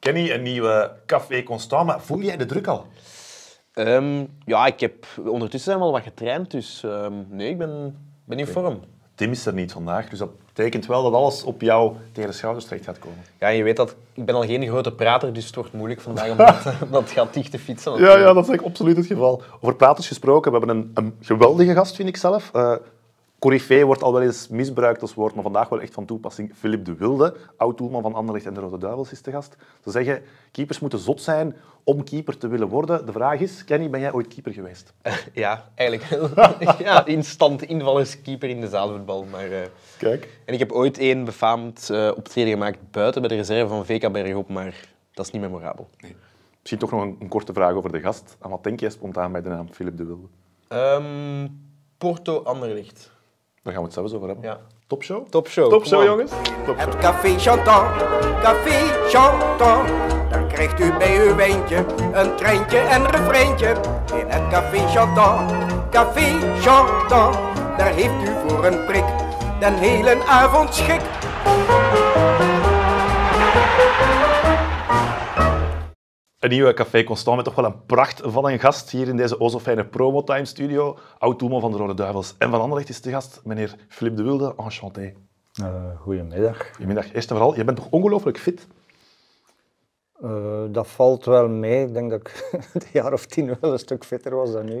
Kenny, een nieuwe Café Constant, maar voel jij de druk al? Ehm, ja, ik heb ondertussen wel wat getraind, dus ehm, nee, ik ben, ben in vorm. Tim is er niet vandaag, dus dat betekent wel dat alles op jou tegen de schouders terecht gaat komen. Ja, je weet dat ik ben al geen grote prater, dus het wordt moeilijk vandaag om dat, gat dicht te fietsen. Ja, ja, dat is absoluut het geval. Over praters gesproken, we hebben een, een geweldige gast, vind ik zelf. Uh, Corifee wordt al wel eens misbruikt als woord, maar vandaag wel echt van toepassing. Philip de Wilde, oud-doelman van Anderlecht en de Rode Duivels, is te gast. Ze zeggen, keepers moeten zot zijn om keeper te willen worden. De vraag is, Kenny, ben jij ooit keeper geweest? ja, eigenlijk ja, instant invallerskeeper in de zaalvoetbal. Maar, uh, Kijk. En ik heb ooit één befaamd uh, optreden gemaakt buiten bij de reserve van VK Bergop, maar dat is niet memorabel. Nee. Misschien toch nog een, een, korte vraag over de gast. Aan wat denk jij spontaan bij de naam Philip de Wilde? Um, Porto Anderlecht. Daar gaan we het zelfs over hebben. Ja. Topshow? Topshow. Topshow, jongens. Top Het café Chantant, café Chantant. Daar krijgt u bij uw wijntje een treintje en refreintje. In het café Chantant, café Chantant. Daar heeft u voor een prik den hele avond schik. Een nieuwe Café Constant met toch wel een pracht van een gast hier in deze o fijne Promotime studio. Oud-doelman van de Rode Duivels en van Anderlecht is de gast, meneer Philippe de Wilde. Enchanté. Uh, goedemiddag. Goedemiddag. Eerst en vooral, je bent toch ongelooflijk fit? Uh, dat valt wel mee. Ik denk dat ik een jaar of tien wel een stuk fitter was dan nu.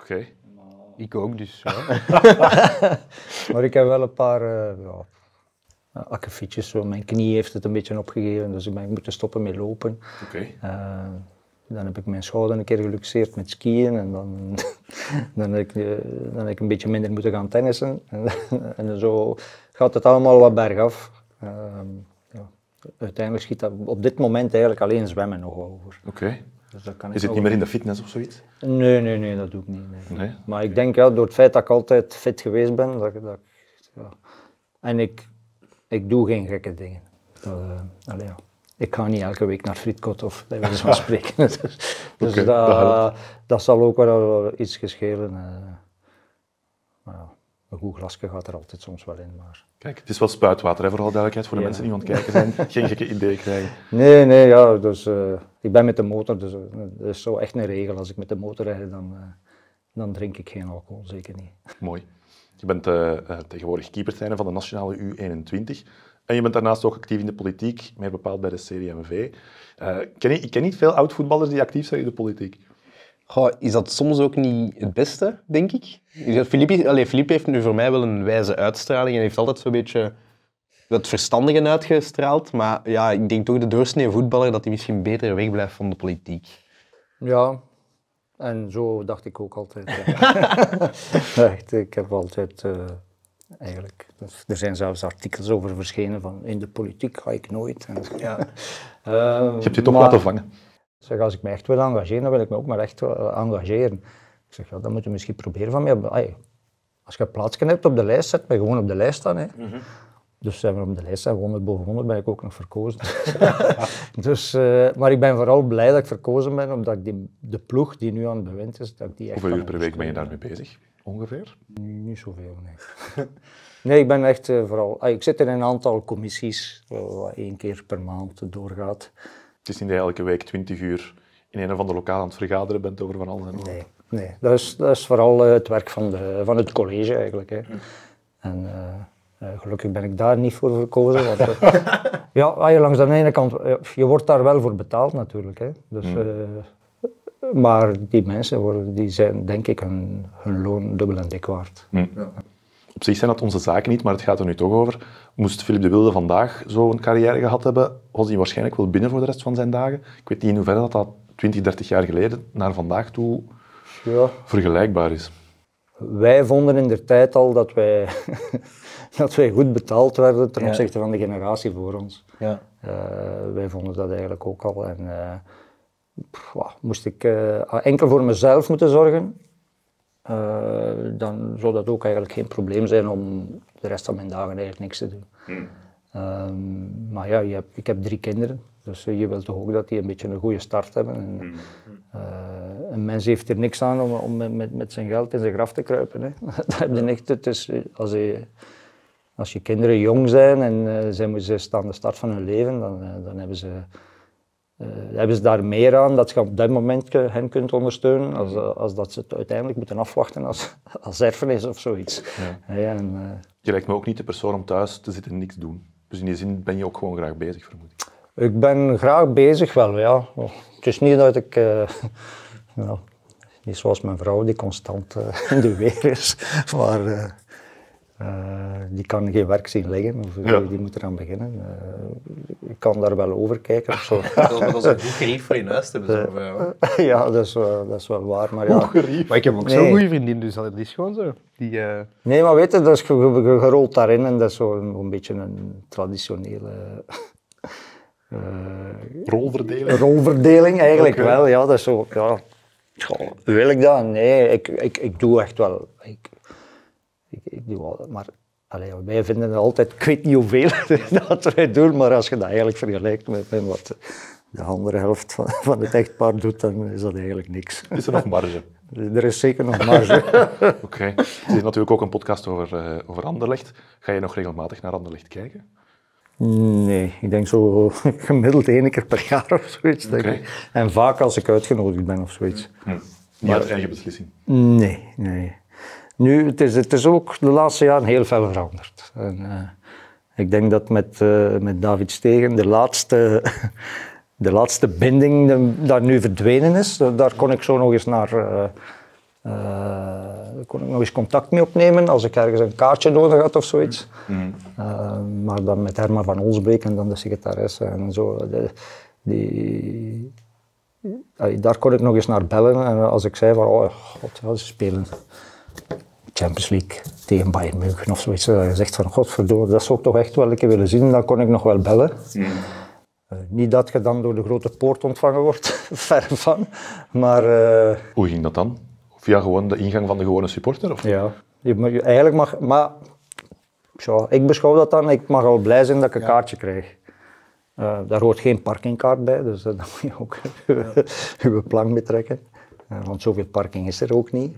Oké. Okay. Ik ook, dus. Ja. maar ik heb wel een paar uh, ja, uh, akkefietjes. Mijn knie heeft het een beetje opgegeven, dus ik ben moeten stoppen met lopen. Okay. Uh, dan heb ik mijn schouder een keer geluxeerd met skiën en dan, dan, heb ik, uh, dan heb ik een beetje minder moeten gaan tennissen. en, en zo gaat het allemaal wat bergaf. ja. Uiteindelijk schiet dat op dit moment eigenlijk alleen zwemmen nog over. Oké. Okay. Dus is het niet meer in de fitness of zoiets? Nee, nee, nee, dat doe ik niet. Nee. nee? Maar ik denk ja, door het feit dat ik altijd fit geweest ben, dat, dat, ja. en ik, ik doe geen gekke dingen. Dat, uh, allee, ja. Ik ga niet elke week naar Frietkot of bij wijze van spreken. dus dus okay, dat, dat, dat, zal ook wel iets geschelen. Uh, maar ja, een goed glasje gaat er altijd soms wel in. Maar... Kijk, het is wel spuitwater, hè, vooral duidelijkheid voor de ja. mensen die aan het kijken zijn. Geen gekke ideeën krijgen. Nee, nee, ja, dus uh, ik ben met de motor, dus dat is zo echt een regel. Als ik met de motor rijd, dan, dan drink ik geen alcohol, zeker niet. Mooi. Je bent uh, tegenwoordig keepertrainer van de nationale U21. En je bent daarnaast ook actief in de politiek, meer bepaald bij de CD&V. Uh, ken je, ik ken niet veel oud-voetballers die actief zijn in de politiek. Goh, is dat soms ook niet het beste, denk ik? Philippe, Philippe heeft nu voor mij wel een wijze uitstraling en heeft altijd zo'n beetje het verstandige uitgestraald. Maar ja, ik denk toch de doorsnee voetballer dat hij misschien beter wegblijft van de politiek. Ja, en zo dacht ik ook altijd. Echt, ik heb altijd uh, eigenlijk. Dus er zijn zelfs artikels over verschenen van in de politiek ga ik nooit. En, ja. uh, je hebt je toch maar, laten vangen. Zeg, als ik me echt wil engageren, dan wil ik me ook maar echt engageren. Ik zeg, ja, dan moet je misschien proberen van mij. Als je een plaatsje hebt op de lijst, zet mij gewoon op de lijst staan. Hè. Mm -hmm. Dus zijn we op de lijst, zijn 100 boven 100, ben ik ook nog verkozen. dus, uh, maar ik ben vooral blij dat ik verkozen ben, omdat ik die, de ploeg die nu aan het bewind is, dat ik die echt Hoeveel uur per week ben je daarmee bezig, ongeveer? Niet, zoveel, nee. nee, ik ben echt uh, vooral... Ah, ik zit in een aantal commissies, wat één keer per maand doorgaat. Het is niet dat je elke week 20 uur in een of andere lokaal aan het vergaderen bent over van alles en Nee, nee. Dat, is, dat is vooral het werk van, de, van het college eigenlijk. Hè. En, gelukkig ben ik daar niet voor verkozen. Want, uh, ja, langs de ene kant, je wordt daar wel voor betaald natuurlijk. Hè. Dus, mm. maar die mensen worden, die zijn denk ik hun, hun loon dubbel en dik waard. Mm. Ja. Op zich zijn dat onze zaken niet, maar het gaat er nu toch over. Moest Philip de Wilde vandaag zo'n carrière gehad hebben, was hij waarschijnlijk wel binnen voor de rest van zijn dagen. Ik weet niet in hoeverre dat, dat 20, 30 jaar geleden naar vandaag toe ja. vergelijkbaar is. Wij vonden in de tijd al dat wij, dat wij goed betaald werden ten opzichte van de generatie voor ons. Ja. Uh, wij vonden dat eigenlijk ook al. En, uh, pff, moest ik uh, enkel voor mezelf moeten zorgen, dan zou dat ook eigenlijk geen probleem zijn om de rest van mijn dagen eigenlijk niks te doen. Hmm. Um, maar ja, je hebt, ik heb drie kinderen, dus je wilt toch ook dat die een beetje een goede start hebben. En, hmm. uh, een mens heeft er niks aan om, om met, met zijn geld in zijn graf te kruipen. Hè. dat heb je echt, het is, als, je, als je kinderen jong zijn en uh, zij, ze staan aan de start van hun leven, dan, uh, dan hebben ze eh, hebben ze daar meer aan dat je op dat moment hen kunt ondersteunen, als, eh, als dat ze het uiteindelijk moeten afwachten als, als erfenis of zoiets. Ja. Ja, en, eh, Je lijkt me ook niet de persoon om thuis te zitten en niks doen. Dus in die zin ben je ook gewoon graag bezig, vermoed ik. Ik ben graag bezig wel, ja. Het is niet dat ik, eh, niet zoals mijn vrouw die constant eh, in de weer is, maar eh, eh, die kan geen werk zien liggen of Ja. die, die moet eraan beginnen. Eh, ik kan daar wel over kijken of zo. Dat is een goed gerief voor in huis te hebben. Zo, ja. ja, dat is, wel, dat is wel waar, maar ja. Maar ik heb ook Nee. zo'n goede vriendin, dus dat is gewoon zo. Die, eh, Nee, maar weet je, dat is ge- ge- ge- gerold daarin en dat is zo een, een beetje een traditionele eh, Rolverdeling. rolverdeling eigenlijk wel. Ja, dat is zo, ja. Goh, wil ik dat? Nee, ik, ik, ik doe echt wel. Ik, ik, ik doe wel, maar allee, wij vinden het altijd, ik weet niet hoeveel dat wij doen, maar als je dat eigenlijk vergelijkt met, met wat de andere helft van, van het echtpaar doet, dan is dat eigenlijk niks. Is er nog marge? Er is zeker nog marge. Oké. Het is natuurlijk ook een podcast over, eh, over Anderlecht. Ga je nog regelmatig naar Anderlecht kijken? Nee, ik denk zo gemiddeld één keer per jaar of zoiets. denk ik. En vaak als ik uitgenodigd ben of zoiets. Niet uit eigen beslissing. Nee, nee. Nu, het is, het is ook de laatste jaren heel veel veranderd. En, eh, ik denk dat met, eh, met David Stegen de laatste, de laatste binding de- dat nu verdwenen is, da- daar kon ik zo nog eens naar... eh, daar kon ik nog eens contact mee opnemen als ik ergens een kaartje nodig had of zoiets. Eh, maar dan met Herman van Olsbeek en dan de secretaresse en zo. De, die, daar kon ik nog eens naar bellen. En als ik zei van, oh god, ze spelen Champions League tegen Bayern München of zoiets. Dat je zegt van, godverdomme, dat zou ik toch echt wel een keer willen zien. Dan kon ik nog wel bellen. Eh, niet dat je dan door de grote poort ontvangen wordt, ver van. Maar eh, Hoe ging dat dan? Via gewoon de ingang van de gewone supporter? Of? ja, je, mag- je- eigenlijk mag... Maar ja, ik beschouw dat dan, ik mag al blij zijn dat ik een kaartje krijg. Eh, daar hoort geen parkingkaart bij, dus daar moet je ook je plan betrekken. Eh, want zoveel parking is er ook niet.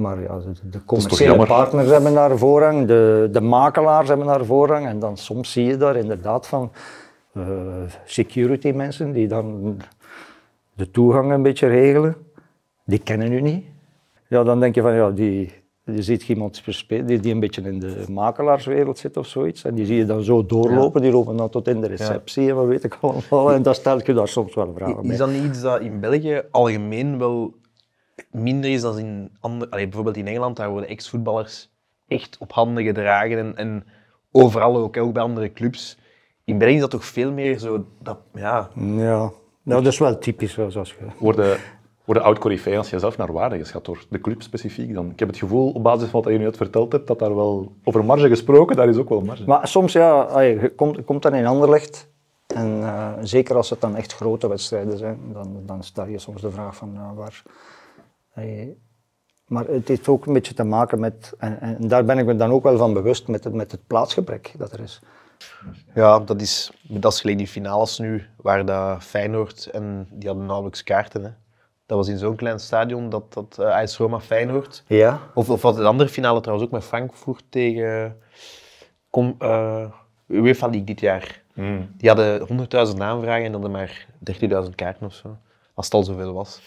Maar ja, de, de commerciële partners hebben daar voorrang, de, de makelaars hebben daar voorrang. En dan soms zie je daar inderdaad van eh, security mensen die dan de toegang een beetje regelen. Die kennen u niet. Ja, dan denk je van ja, die, je ziet iemand die, die een beetje in de makelaarswereld zit of zoiets. En die zie je dan zo doorlopen, die lopen dan tot in de receptie en wat weet ik allemaal. En dan stel je daar soms wel vragen bij. Is dat niet iets dat in België algemeen wel minder is dan in andere... Allee, bijvoorbeeld in Engeland, daar worden ex-voetballers echt op handen gedragen en, en overal ook, ook bij andere clubs. In België is dat toch veel meer zo... Dat, ja, Ja, nou, dat is wel typisch wel, zoals je... Worden, worden oud-corifeeën als jezelf naar waarde geschat door de club specifiek? Dan, ik heb het gevoel, op basis van wat je nu net verteld hebt, dat daar wel over marge gesproken, daar is ook wel marge. Maar soms, ja, je komt, je komt dan in Anderlecht. En eh, zeker als het dan echt grote wedstrijden zijn, dan, dan stel je soms de vraag van waar. Maar het heeft ook een beetje te maken met, en, en daar ben ik me dan ook wel van bewust, met het, met het plaatsgebrek dat er is. ja dat, is, dat is gelijk die finales nu, waar dat Feyenoord en die hadden nauwelijks kaarten. Hè. Dat was in zo'n klein stadion, dat, dat uh, AS Roma Feyenoord. Ja. Of, of wat de andere finale trouwens ook met Frankfurt tegen kom, uh, UEFA League dit jaar. Mm. Die hadden 100.000 aanvragen en hadden maar 13.000 kaarten of zo. Als het al zoveel was.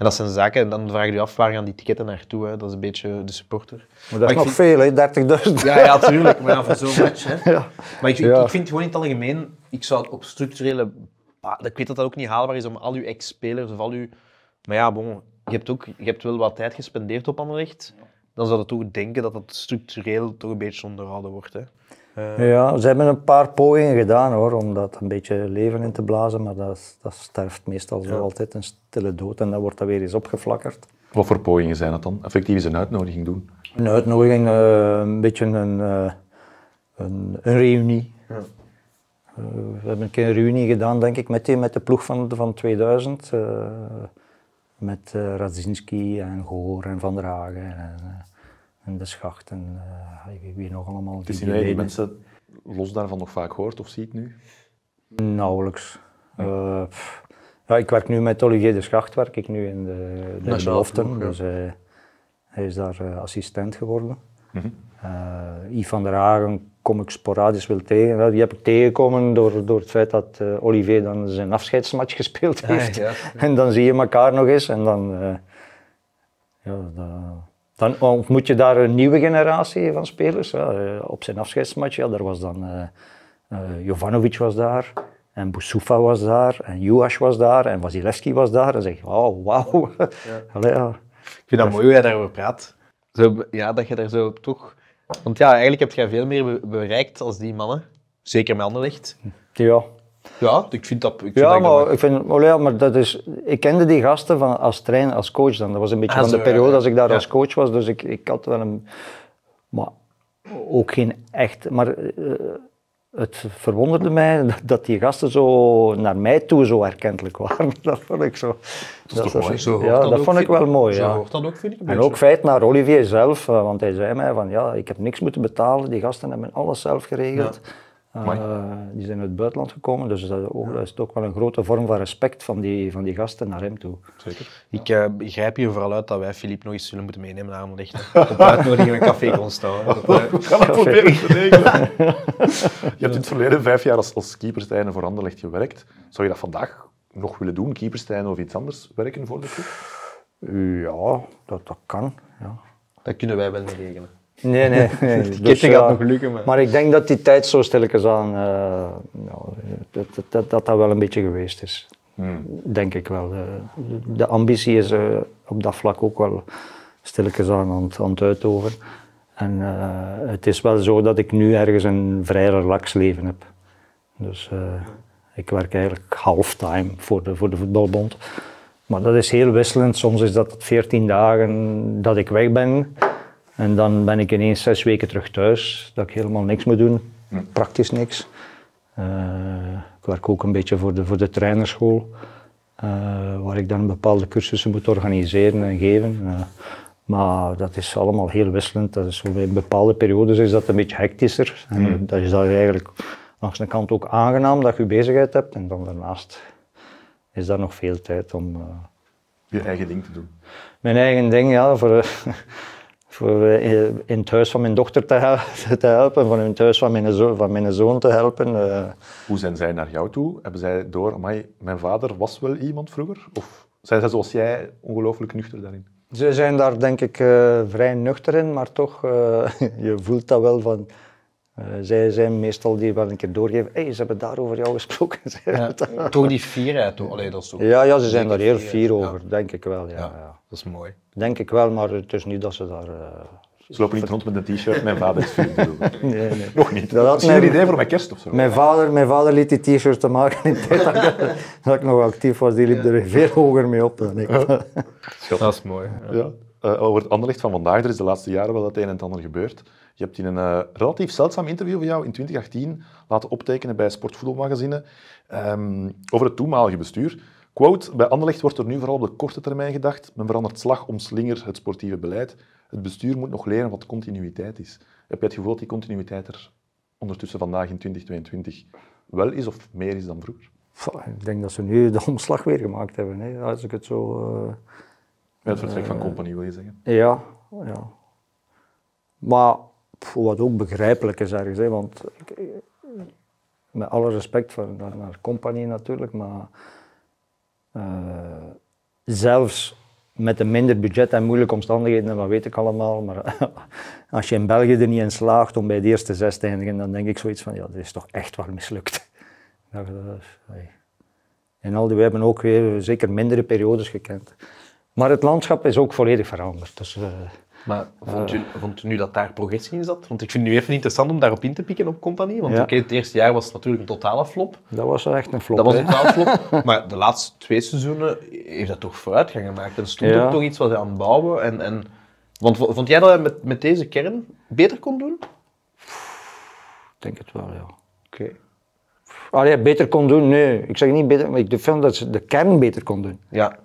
En dat zijn zaken, en dan vraag je je af waar gaan die ticketten naartoe. Hè? Dat is een beetje de supporter. Maar dat is nog vind- veel, hè, 30.000. Ja, ja, tuurlijk. Maar ja, voor zo'n match. Hè. Ja. Maar ik, ik- ik vind gewoon in het algemeen, ik zou het op structurele... Ik weet dat dat ook niet haalbaar is om al uw ex-spelers of al uw... Maar ja, bon, je hebt, ook, je hebt wel wat tijd gespendeerd op Anderlecht. Dan zou je toch denken dat dat structureel toch een beetje onderhouden wordt. Hè. Ja, ze hebben een paar pogingen gedaan hoor, om dat een beetje leven in te blazen, maar dat, dat sterft meestal zo altijd een stille dood en dan wordt dat weer eens opgeflakkerd. Wat voor pogingen zijn dat dan? Effectief is een uitnodiging doen. Een uitnodiging, eh, een beetje een, eh, een, een reunie. Eh, we hebben een keer een reunie gedaan, denk ik, met, die, met de ploeg van, van 2000. eh, met eh Radzinski en Goor en Van der Hagen en, eh, en De Schacht en eh, wie, wie nog allemaal. Het is die niet dat je die deden. mensen los daarvan nog vaak hoort of ziet nu. Nauwelijks. Eh, pff. ja, ik werk nu met Olivier de Schacht, werk ik nu in de, de beloften. ja. Dus hij, hij is daar eh, assistent geworden. Mhm. Eh, Yves van der Hagen kom ik sporadisch wel tegen. Ja, Die heb ik tegengekomen door, door het feit dat eh, Olivier dan zijn afscheidsmatch gespeeld heeft. ja. En dan zie je elkaar nog eens en dan, eh, ja, da- dan ontmoet je daar een nieuwe generatie van spelers. Eh, Op zijn afscheidsmatch, ja, daar was dan eh eh, Jovanovic was daar. En Boussoufa was daar, en Juas was daar, en Vasilevski was daar. En zeg je, oh, wauw. Allee, ja. Ik vind dat mooi hoe jij daarover praat. Zo, ja, dat je daar zo toch... Want ja, eigenlijk heb jij veel meer be- bereikt als die mannen. Zeker met Anderlecht. ja. Ja, ik vind dat... Ik vind Ja, dat maar ik vind, oh ja, maar dat is, ik kende die gasten van, als trainer, als coach dan. Dat was een beetje Ah, van de periode als ik daar als coach was, dus ik, ik had wel een, maar ook geen echt, maar eh, het verwonderde mij dat- dat die gasten zo naar mij toe zo erkentelijk waren. Dat vond ik zo. Dat toch mooi? Zo ja, dat vond ik wel mooi. Zo Ja. hoort dat ook, vind ik. een En beetje. ook feit naar Olivier zelf, eh, want hij zei mij van ja, ik heb niks moeten betalen, die gasten hebben alles zelf geregeld. Die zijn uit het buitenland gekomen, dus dat, ook, dat is toch wel een grote vorm van respect van die, van die gasten naar hem toe. Zeker. Ik eh, begrijp hier vooral uit dat wij Filip nog eens zullen moeten meenemen naar Anderlecht. Op uitnodiging in een café kon staan. Dat, eh, Gaan we proberen te regelen. Je hebt in het verleden vijf jaar als, als keeperstrainer voor Anderlecht gewerkt. Zou je dat vandaag nog willen doen, keeperstrainer of iets anders werken voor de club? Ja, dat, dat kan. Ja. dat kunnen wij wel regelen. Nee, nee. nee. Die ketting gaat nog lukken, maar- maar ik denk dat die tijd zo stilletjes aan, eh, ja, dat, dat, dat, dat wel een beetje geweest is. Denk ik wel. Eh, de ambitie is eh, op dat vlak ook wel stilletjes aan aan, het- aan het uitoven. En eh, het is wel zo dat ik nu ergens een vrij relax leven heb. Dus ik werk eigenlijk halftime voor de, voor de voetbalbond. Maar dat is heel wisselend. Soms is dat 14 dagen dat ik weg ben. En dan ben ik ineens zes weken terug thuis. Dat ik helemaal niks moet doen. Praktisch niks. Eh, ik werk ook een beetje voor de, voor de trainerschool. eh, waar ik dan bepaalde cursussen moet organiseren en geven. Eh, maar dat is allemaal heel wisselend. Dat is in bepaalde periodes is dat een beetje hectischer. En dat is dan eigenlijk langs de kant ook aangenaam dat je bezigheid hebt. En dan daarnaast is daar nog veel tijd om Je eigen ding te doen. mijn eigen ding, ja, voor, voor eh, in het huis van mijn dochter te, hel- te helpen, voor in het huis van mijn, zo van mijn zoon te helpen. eh. Hoe zijn zij naar jou toe? Hebben zij door, amai, mijn vader was wel iemand vroeger? Of zijn zij zoals jij ongelooflijk nuchter daarin? Ze zijn daar denk ik eh, vrij nuchter in, maar toch, je voelt dat wel van... eh, zij zijn meestal die wel een keer doorgeven, hey, ze hebben daar over jou gesproken. Ja, toch die fierheid. toch? Allee, dat is toch... ja, ja, ze zijn daar heel fier, ja. over, denk ik wel. Ja, Ja, ja. dat is mooi. Denk ik wel, maar het is niet dat ze daar... eh, Ze lopen niet rond met een t-shirt, mijn vader is Wilde. nee, nee. Nog niet. Dat had Misschien een mijn- idee voor mijn kerst of zo. Mijn vader, mijn vader liet die t-shirt te maken in de tijd dat ik, dat ik nog actief was. Die liep er veel hoger mee op dan ik. Dat is mooi. Ja. Eh, over het Anderlecht van vandaag, er is de laatste jaren wel het een en het ander gebeurd. Je hebt in een eh, relatief zeldzaam interview van jou in 2018 laten optekenen bij Sportvoetbalmagazine ehm, over het toenmalige bestuur. Quote, bij Anderlecht wordt er nu vooral op de korte termijn gedacht. Men verandert slag om slinger het sportieve beleid. Het bestuur moet nog leren wat continuïteit is. Heb je het gevoel dat die continuïteit er ondertussen vandaag in 2022 wel is of meer is dan vroeger? Ik denk dat ze nu de omslag weer gemaakt hebben. Hè. Als ik het zo... eh, Met het vertrek van Company wil je zeggen. Ja, ja. Maar wat ook begrijpelijk is ergens, hè, want ik- met alle respect voor, naar, naar Compagnie natuurlijk, maar eh, zelfs met een minder budget en moeilijke omstandigheden, dat weet ik allemaal, maar als je in België er niet in slaagt om bij de eerste zes te eindigen, dan denk ik zoiets van, ja, dat is toch echt wel mislukt. En al die, we hebben ook weer zeker mindere periodes gekend. Maar het landschap is ook volledig veranderd. Dus, eh, Maar vond u, vond u nu dat daar progressie in zat? Want ik vind het nu even interessant om daarop in te pikken op compagnie. Want Ja. oké, het eerste jaar was het natuurlijk een totale flop. dat was echt een flop. Dat was een totale flop. Maar de laatste twee seizoenen heeft dat toch vooruitgang gemaakt. En stond Ja. ook toch iets wat hij aan het bouwen. En, en, want vo- vond jij dat hij met, met deze kern beter kon doen? Ik denk het wel, ja. Oké. Allee, beter kon doen, nee. Ik zeg niet beter, maar ik vind dat ze de kern beter kon doen. Ja,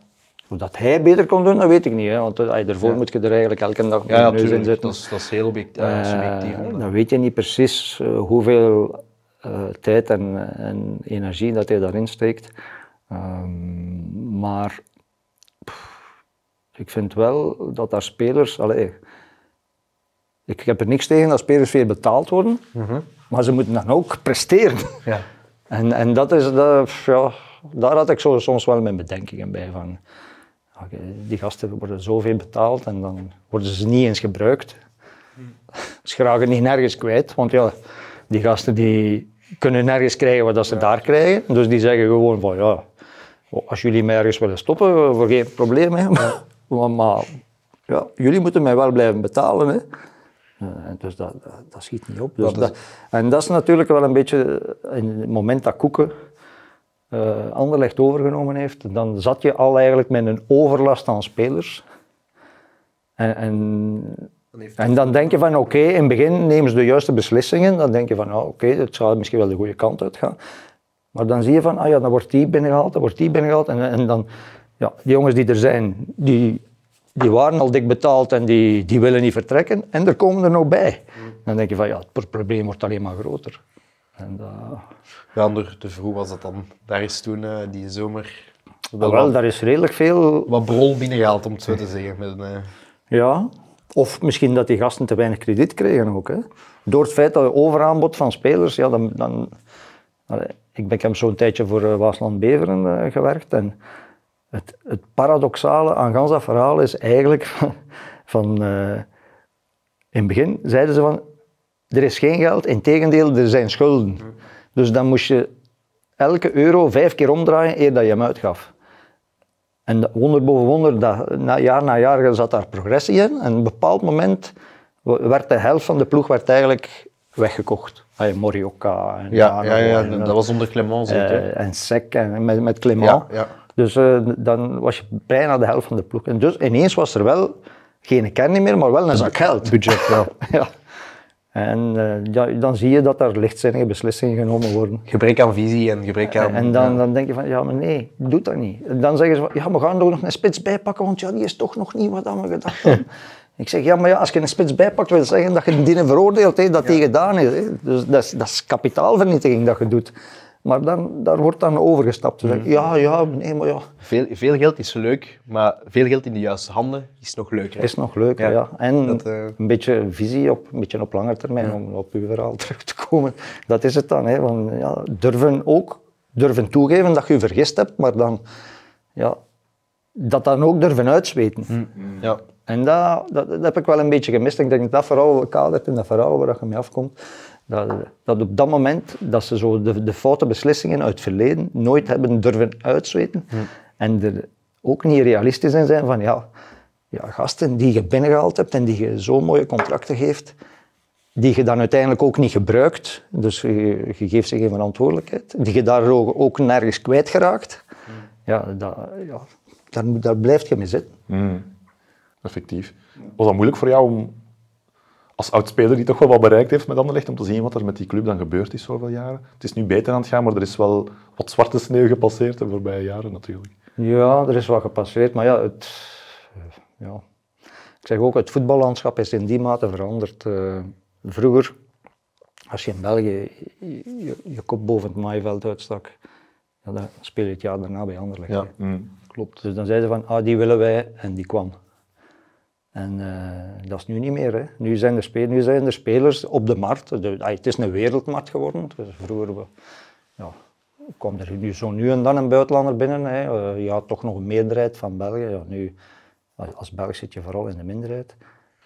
Hoe dat hij beter kon doen, dat weet ik niet. Hè, want eh, daarvoor moet je er eigenlijk elke dag ja, je neus in zitten. Dat is, dat is heel object, eh, dan weet je niet precies eh, hoeveel tijd en, en energie dat hij daarin steekt. Ehm, maar pff, ik vind wel dat daar spelers. Ik heb er niks tegen dat spelers veel betaald worden, maar ze moeten dan ook presteren. Ja. En, en dat is, dat, ja, daar had ik zo, soms wel mijn bedenkingen bij. Van, die gasten worden zoveel betaald en dan worden ze niet eens gebruikt. Ze geraken niet nergens kwijt, want ja, die gasten die kunnen nergens krijgen wat ze daar krijgen. Dus die zeggen gewoon van ja, als jullie mij ergens willen stoppen, voor geen probleem. Hè. Maar, maar ja, jullie moeten mij wel blijven betalen. Hè. Eh, dus dat, dat, dat schiet niet op. Dus Dat is- en dat is natuurlijk wel een beetje in het moment dat Koeken eh Anderlecht overgenomen heeft, dan zat je al eigenlijk met een overlast aan spelers. En, en, en dan denk je van oké, in het begin nemen ze de juiste beslissingen. Dan denk je van oh, oké, het zal misschien wel de goede kant uitgaan. Maar dan zie je van, ah ja, dan wordt die binnengehaald, dan wordt die binnengehaald. En, en dan, ja, die jongens die er zijn, die, die waren al dik betaald en die, die willen niet vertrekken. En er komen er nog bij. Dan denk je van, ja, het probleem wordt alleen maar groter. En, dat- Ja, onder de vroeg was dat dan. Daar is toen eh, die zomer wel, Ah, wel, daar is redelijk veel wat brol binnengehaald, om het zo te zeggen. Met eh, Ja, of misschien dat die gasten te weinig krediet kregen ook. Hè. Door het feit dat er overaanbod van spelers, ja, dan, dan, Allee, ik, ben, heb zo'n tijdje voor eh, Waasland Beveren eh, gewerkt en het, het paradoxale aan gans dat verhaal is eigenlijk van, van, eh, in het begin zeiden ze van er is geen geld, in tegendeel er zijn schulden. Dus dan moest je elke euro vijf keer omdraaien eer dat je hem uitgaf. En wonder boven wonder, dat, na, jaar na jaar zat daar progressie in. En op een bepaald moment werd de helft van de ploeg werd eigenlijk weggekocht. Ay, Morioka en ja, ja, ja, en, dat was onder Clement eh, en Sec en met, met Clément. Ja, ja. Dus eh, dan was je bijna de helft van de ploeg. En dus ineens was er wel geen kern meer, maar wel een zak geld. Budget, ja. ja. En eh, ja, dan zie je dat er lichtzinnige beslissingen genomen worden. Gebrek aan visie en gebrek aan... En dan, dan denk je van, ja maar nee, doe dat niet. En dan zeggen ze van, ja we gaan er nog een spits bij pakken, want ja, die is toch nog niet wat aan we gedacht hadden. ik zeg, ja maar ja, als je een spits bijpakt, wil zeggen dat je die veroordeelt, hè, dat die gedaan is. Dus dat is, dat is kapitaalvernietiging dat je doet. Maar dan, daar wordt dan overgestapt. Ze zeggen, ja, ja, nee, maar ja, Veel, veel geld is leuk, maar veel geld in de juiste handen is nog leuker. hè. is nog leuk. Ja, Ja, En dat, eh, een beetje visie op, een beetje op lange termijn, om op uw verhaal terug te komen. Dat is het dan. Hè. Van, ja, durven ook durven toegeven dat je je vergist hebt, maar dan ja, dat dan ook durven uitzweten. Ja. En dat, dat, dat heb ik wel een beetje gemist. Ik denk dat dat verhaal kadert in dat verhaal waar je mee afkomt. Dat, dat op dat moment dat ze zo de, de foute beslissingen uit het verleden nooit hebben durven uitzweten. En er ook niet realistisch in zijn van ja, ja, gasten die je binnengehaald hebt en die je zo mooie contracten geeft, die je dan uiteindelijk ook niet gebruikt. Dus je, je geeft ze geen verantwoordelijkheid. Die je daar ook, ook nergens kwijtgeraakt. Ja, dat, ja daar, blijf je mee zitten. Effectief. Was dat moeilijk voor jou om, als oud-speler die toch wel wat bereikt heeft met Anderlecht, om te zien wat er met die club dan gebeurd is zoveel jaren? Het is nu beter aan het gaan, maar er is wel wat zwarte sneeuw gepasseerd de voorbije jaren natuurlijk. Ja, er is wat gepasseerd, maar ja, het, ja. ik zeg ook, het voetballandschap is in die mate veranderd. Eh, vroeger, als je in België je, kop boven het maaiveld uitstak, ja, dan speel je het jaar daarna bij Anderlecht. Ja. hè. Klopt. Dus dan zeiden ze van, ah, die willen wij, en die kwam. En eh, dat is nu niet meer. Hè. Nu, zijn er spelers, nu zijn er spelers op de markt. De, ah, het is een wereldmarkt geworden. Dus vroeger we- ja, kwam er nu zo nu en dan een buitenlander binnen. Hè. Eh, je had toch nog een meerderheid van België. Ja, nu, als Belg zit je vooral in de minderheid.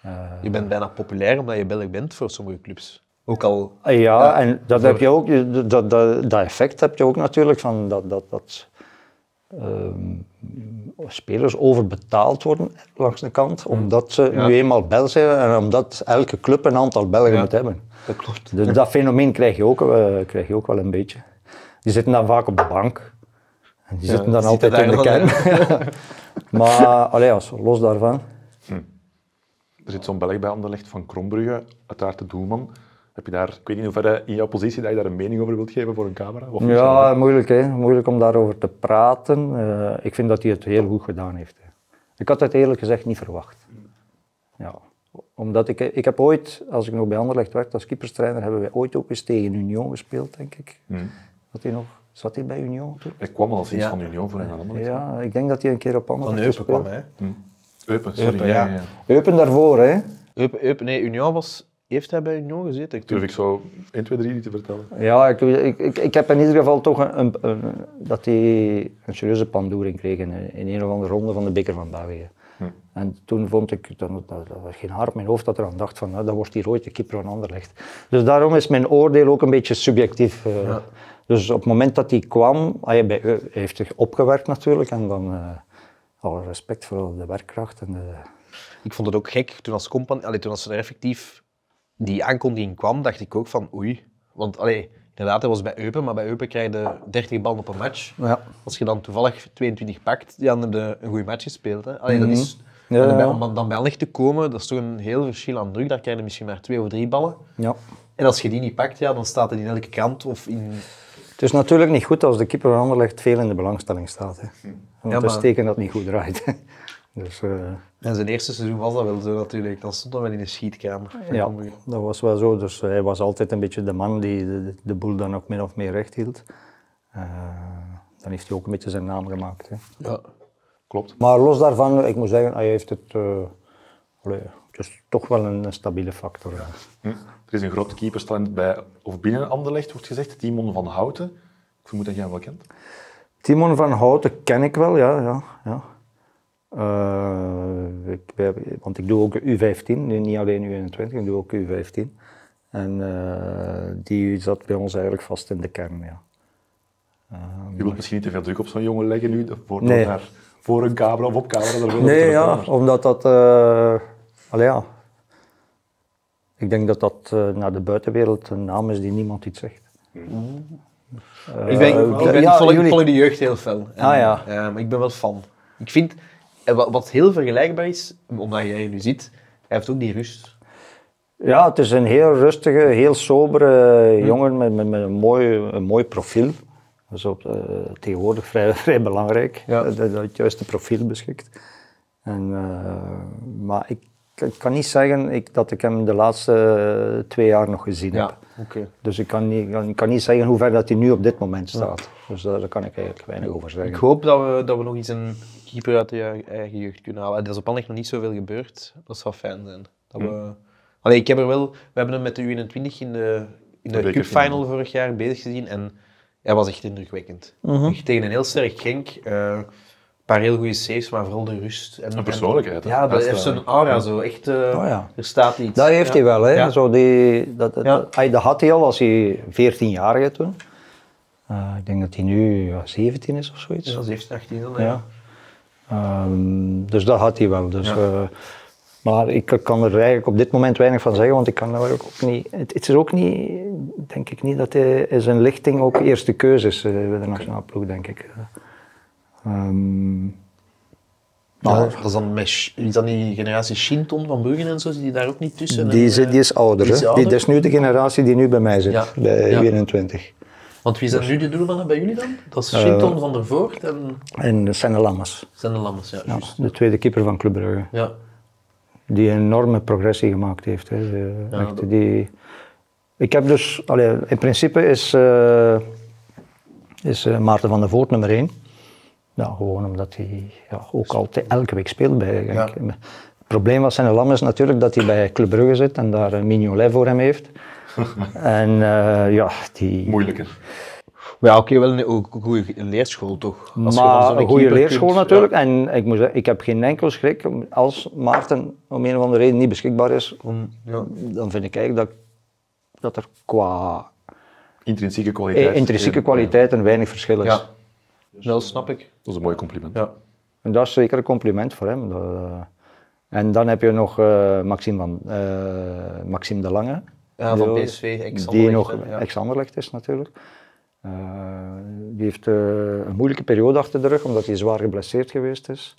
Eh, Je bent bijna populair omdat je Belg bent voor sommige clubs. Ook al... Ah, Ja, en dat, heb je ook, dat, dat, dat effect heb je ook natuurlijk van dat, dat, dat spelers overbetaald worden langs de kant, omdat ze Ja. nu eenmaal Bel zijn en omdat elke club een aantal Belgen Ja. moet hebben. Dat klopt. Dus dat fenomeen krijg je, ook, eh, krijg je ook wel een beetje. Die zitten dan vaak op de bank. En die zitten dan altijd in de kern. maar allee, als, los daarvan. Er zit zo'n Belg bij Anderlecht van Krombrugge, uiteraard de doelman. Heb je daar, ik weet niet in hoeverre in jouw positie dat je daar een mening over wilt geven voor een camera? Of Ja, moeilijk hè. Moeilijk om daarover te praten. Eh, ik vind dat hij het heel goed gedaan heeft. hè. Ik had het eerlijk gezegd niet verwacht. Ja. Omdat ik, ik heb ooit, als ik nog bij Anderlecht werkte als keeperstrainer, hebben wij ooit ook eens tegen Union gespeeld, denk ik. Zat hij nog, zat hij bij Union toen? Ik kwam al als iets Ja. van Union voor een Anderlecht. Ja, ik denk dat hij een keer op Van Anderlecht Eupen gespeeld kwam, hè. Eupen, sorry. Eupen, ja. ja. ja. Eupen daarvoor, hè. Eupen, Eupen, nee, Union was... Heeft hij bij Union gezeten? Ik Durf ik zo 1, 2, 3 niet te vertellen. Ja, ik, ik, ik, ik heb in ieder geval toch een, een, een- dat hij een serieuze pandoering kreeg in, in een of andere ronde van de beker van België. En toen vond ik, dat, dat, dat was geen haar op mijn hoofd dat er aan dacht van, nou, dat wordt hier ooit de keeper van Anderlecht. Dus daarom is mijn oordeel ook een beetje subjectief. eh. Dus op het moment dat hij kwam, hij, bij, hij heeft zich opgewerkt natuurlijk en dan eh alle respect voor de werkkracht. En de, Ik vond het ook gek toen als compagnie, allee, toen als er effectief die aankondiging kwam, dacht ik ook van oei. Want allee, inderdaad, hij was bij Eupen, maar bij Eupen krijg je 30 ballen op een match. ja. Als je dan toevallig 22 pakt, dan heb je een goede match gespeeld. Hè. Allee, dat is, Mhm. Ja, en bij- ja. om dan bij Anderlecht te komen, dat is toch een heel verschil aan druk. Daar krijg je misschien maar twee of drie ballen. Ja. En als je die niet pakt, ja, dan staat het in elke krant of in... Het is natuurlijk niet goed als de keeper van Anderlecht veel in de belangstelling staat. Hè. Want Ja, dat is maar- teken dat het niet goed draait. Dus, eh, En zijn eerste seizoen was dat wel zo natuurlijk. Dan stond hij wel in de schietkamer. ja, dat was wel zo. Dus hij was altijd een beetje de man die de, de boel dan ook min of meer recht hield. Eh, dan heeft hij ook een beetje zijn naam gemaakt. Hè. Ja. Klopt. Maar los daarvan, ik moet zeggen, hij heeft het... eh, allee, het is toch wel een, een stabiele factor. ja. Hm. Er is een groot keeperstalent bij, of binnen Anderlecht wordt gezegd, Timon van Houten. Ik vermoed dat jij hem wel kent. Timon van Houten ken ik wel, ja. ja, ja. Eh, ik, want ik doe ook U15, nu niet alleen U21, ik doe ook U15. En eh, die zat bij ons eigenlijk vast in de kern, ja. Je wilt misschien niet te veel druk op zo'n jongen leggen nu, voor, Nee. naar, voor een camera of op camera. Nee, het ja, over. omdat dat... eh allee, ja. Ik denk dat dat eh, naar de buitenwereld een naam is die niemand iets zegt. Ik ben, ik, ben, ja, ik volg, ik jullie- volg de jeugd heel fel. En, Ah, ja. eh, maar ik ben wel fan. Ik vind, en wat, wat heel vergelijkbaar is, omdat jij nu ziet, hij heeft ook die rust. Ja, het is een heel rustige, heel sobere Hm. jongen met, met, met een, mooi, een mooi profiel. Dat is op, eh, tegenwoordig vrij, vrij belangrijk, Ja. dat dat je het juiste profiel beschikt. En, eh, maar ik, ik kan niet zeggen ik, dat ik hem de laatste eh, twee jaar nog gezien heb. Dus ik kan, niet, ik kan, niet zeggen hoe ver dat hij nu op dit moment staat. Dus daar, daar kan ik eigenlijk weinig over zeggen. Ik hoop dat we, dat we nog eens een keeper uit de eigen jeugd kunnen halen. Er is op nog niet zoveel gebeurd. Dat zou fijn zijn. Dat we... Allee, ik heb er wel, we hebben hem met de U21 in de, in de cupfinal vorig jaar bezig gezien en hij was echt indrukwekkend. Echt tegen een heel sterk Genk. eh, paar heel goede saves, maar vooral de rust. En, Een persoonlijkheid? Ja, dat heeft Uitstraling. zo'n aura zo. Echt, eh, Oh ja. er staat iets. Dat heeft Ja. hij wel, hè. Ja. Zo die, dat, dat, Ja. dat, hij- dat had hij al als hij 14 jaar is toen. Eh, ik denk dat hij nu ja, 17 is of zoiets. Ja, 17, 18 dan, Ja. ja. Ehm, dus dat had hij wel. Dus, Ja. eh, maar ik kan er eigenlijk op dit moment weinig van zeggen, want ik kan daar ook niet. Het, het is ook niet, denk ik niet, dat hij zijn lichting ook eerste keuze is eh, bij de nationale ploeg, denk ik. Ja, maar dat is dan met, is dat die generatie Shinton van Bruggen en zo, zit die daar ook niet tussen? die, eh, die is ouder. die is ouder? Die, dat is nu de generatie die nu bij mij zit, Ja. bij Ja. 21. Want wie zijn nu de doelmannen bij jullie dan? Dat is Shinton van der Voort en En Senne Lammers, Senne Lammers, ja. ja, de tweede keeper van Club Brugge. Ja. die een enorme progressie gemaakt heeft. Hè. Ze- Ja, echt, dat- die, ik heb dus, allee, in principe is, eh, is eh, Maarten van der Voort nummer één. Ja, gewoon omdat hij ja, ook altijd elke week speelt bij. Ja. Het probleem was zijn lam is natuurlijk dat hij bij Club Brugge zit en daar een Mignolet voor hem heeft. en eh, ja, die... Moeilijker. Maar ja, oké, wel een, ook goede leerschool toch? Als Maar een goede leerschool kunt- natuurlijk. ja. En ik moet zeggen, ik heb geen enkel schrik als Maarten om een of andere reden niet beschikbaar is. Om- ja. Dan vind ik eigenlijk dat, dat er qua Intrinsieke kwaliteit. eh, intrinsieke kwaliteiten weinig verschil is. Dat snap ik. Dat is een mooi compliment. Ja. En dat is zeker een compliment voor hem. Eh, en dan heb je nog eh, Maxime, van, eh, Maxime de Lange. Ja, van PSV, Die nog ja. ex-Anderlecht is natuurlijk. Eh, die heeft eh, een moeilijke periode achter de rug, omdat hij zwaar geblesseerd geweest is.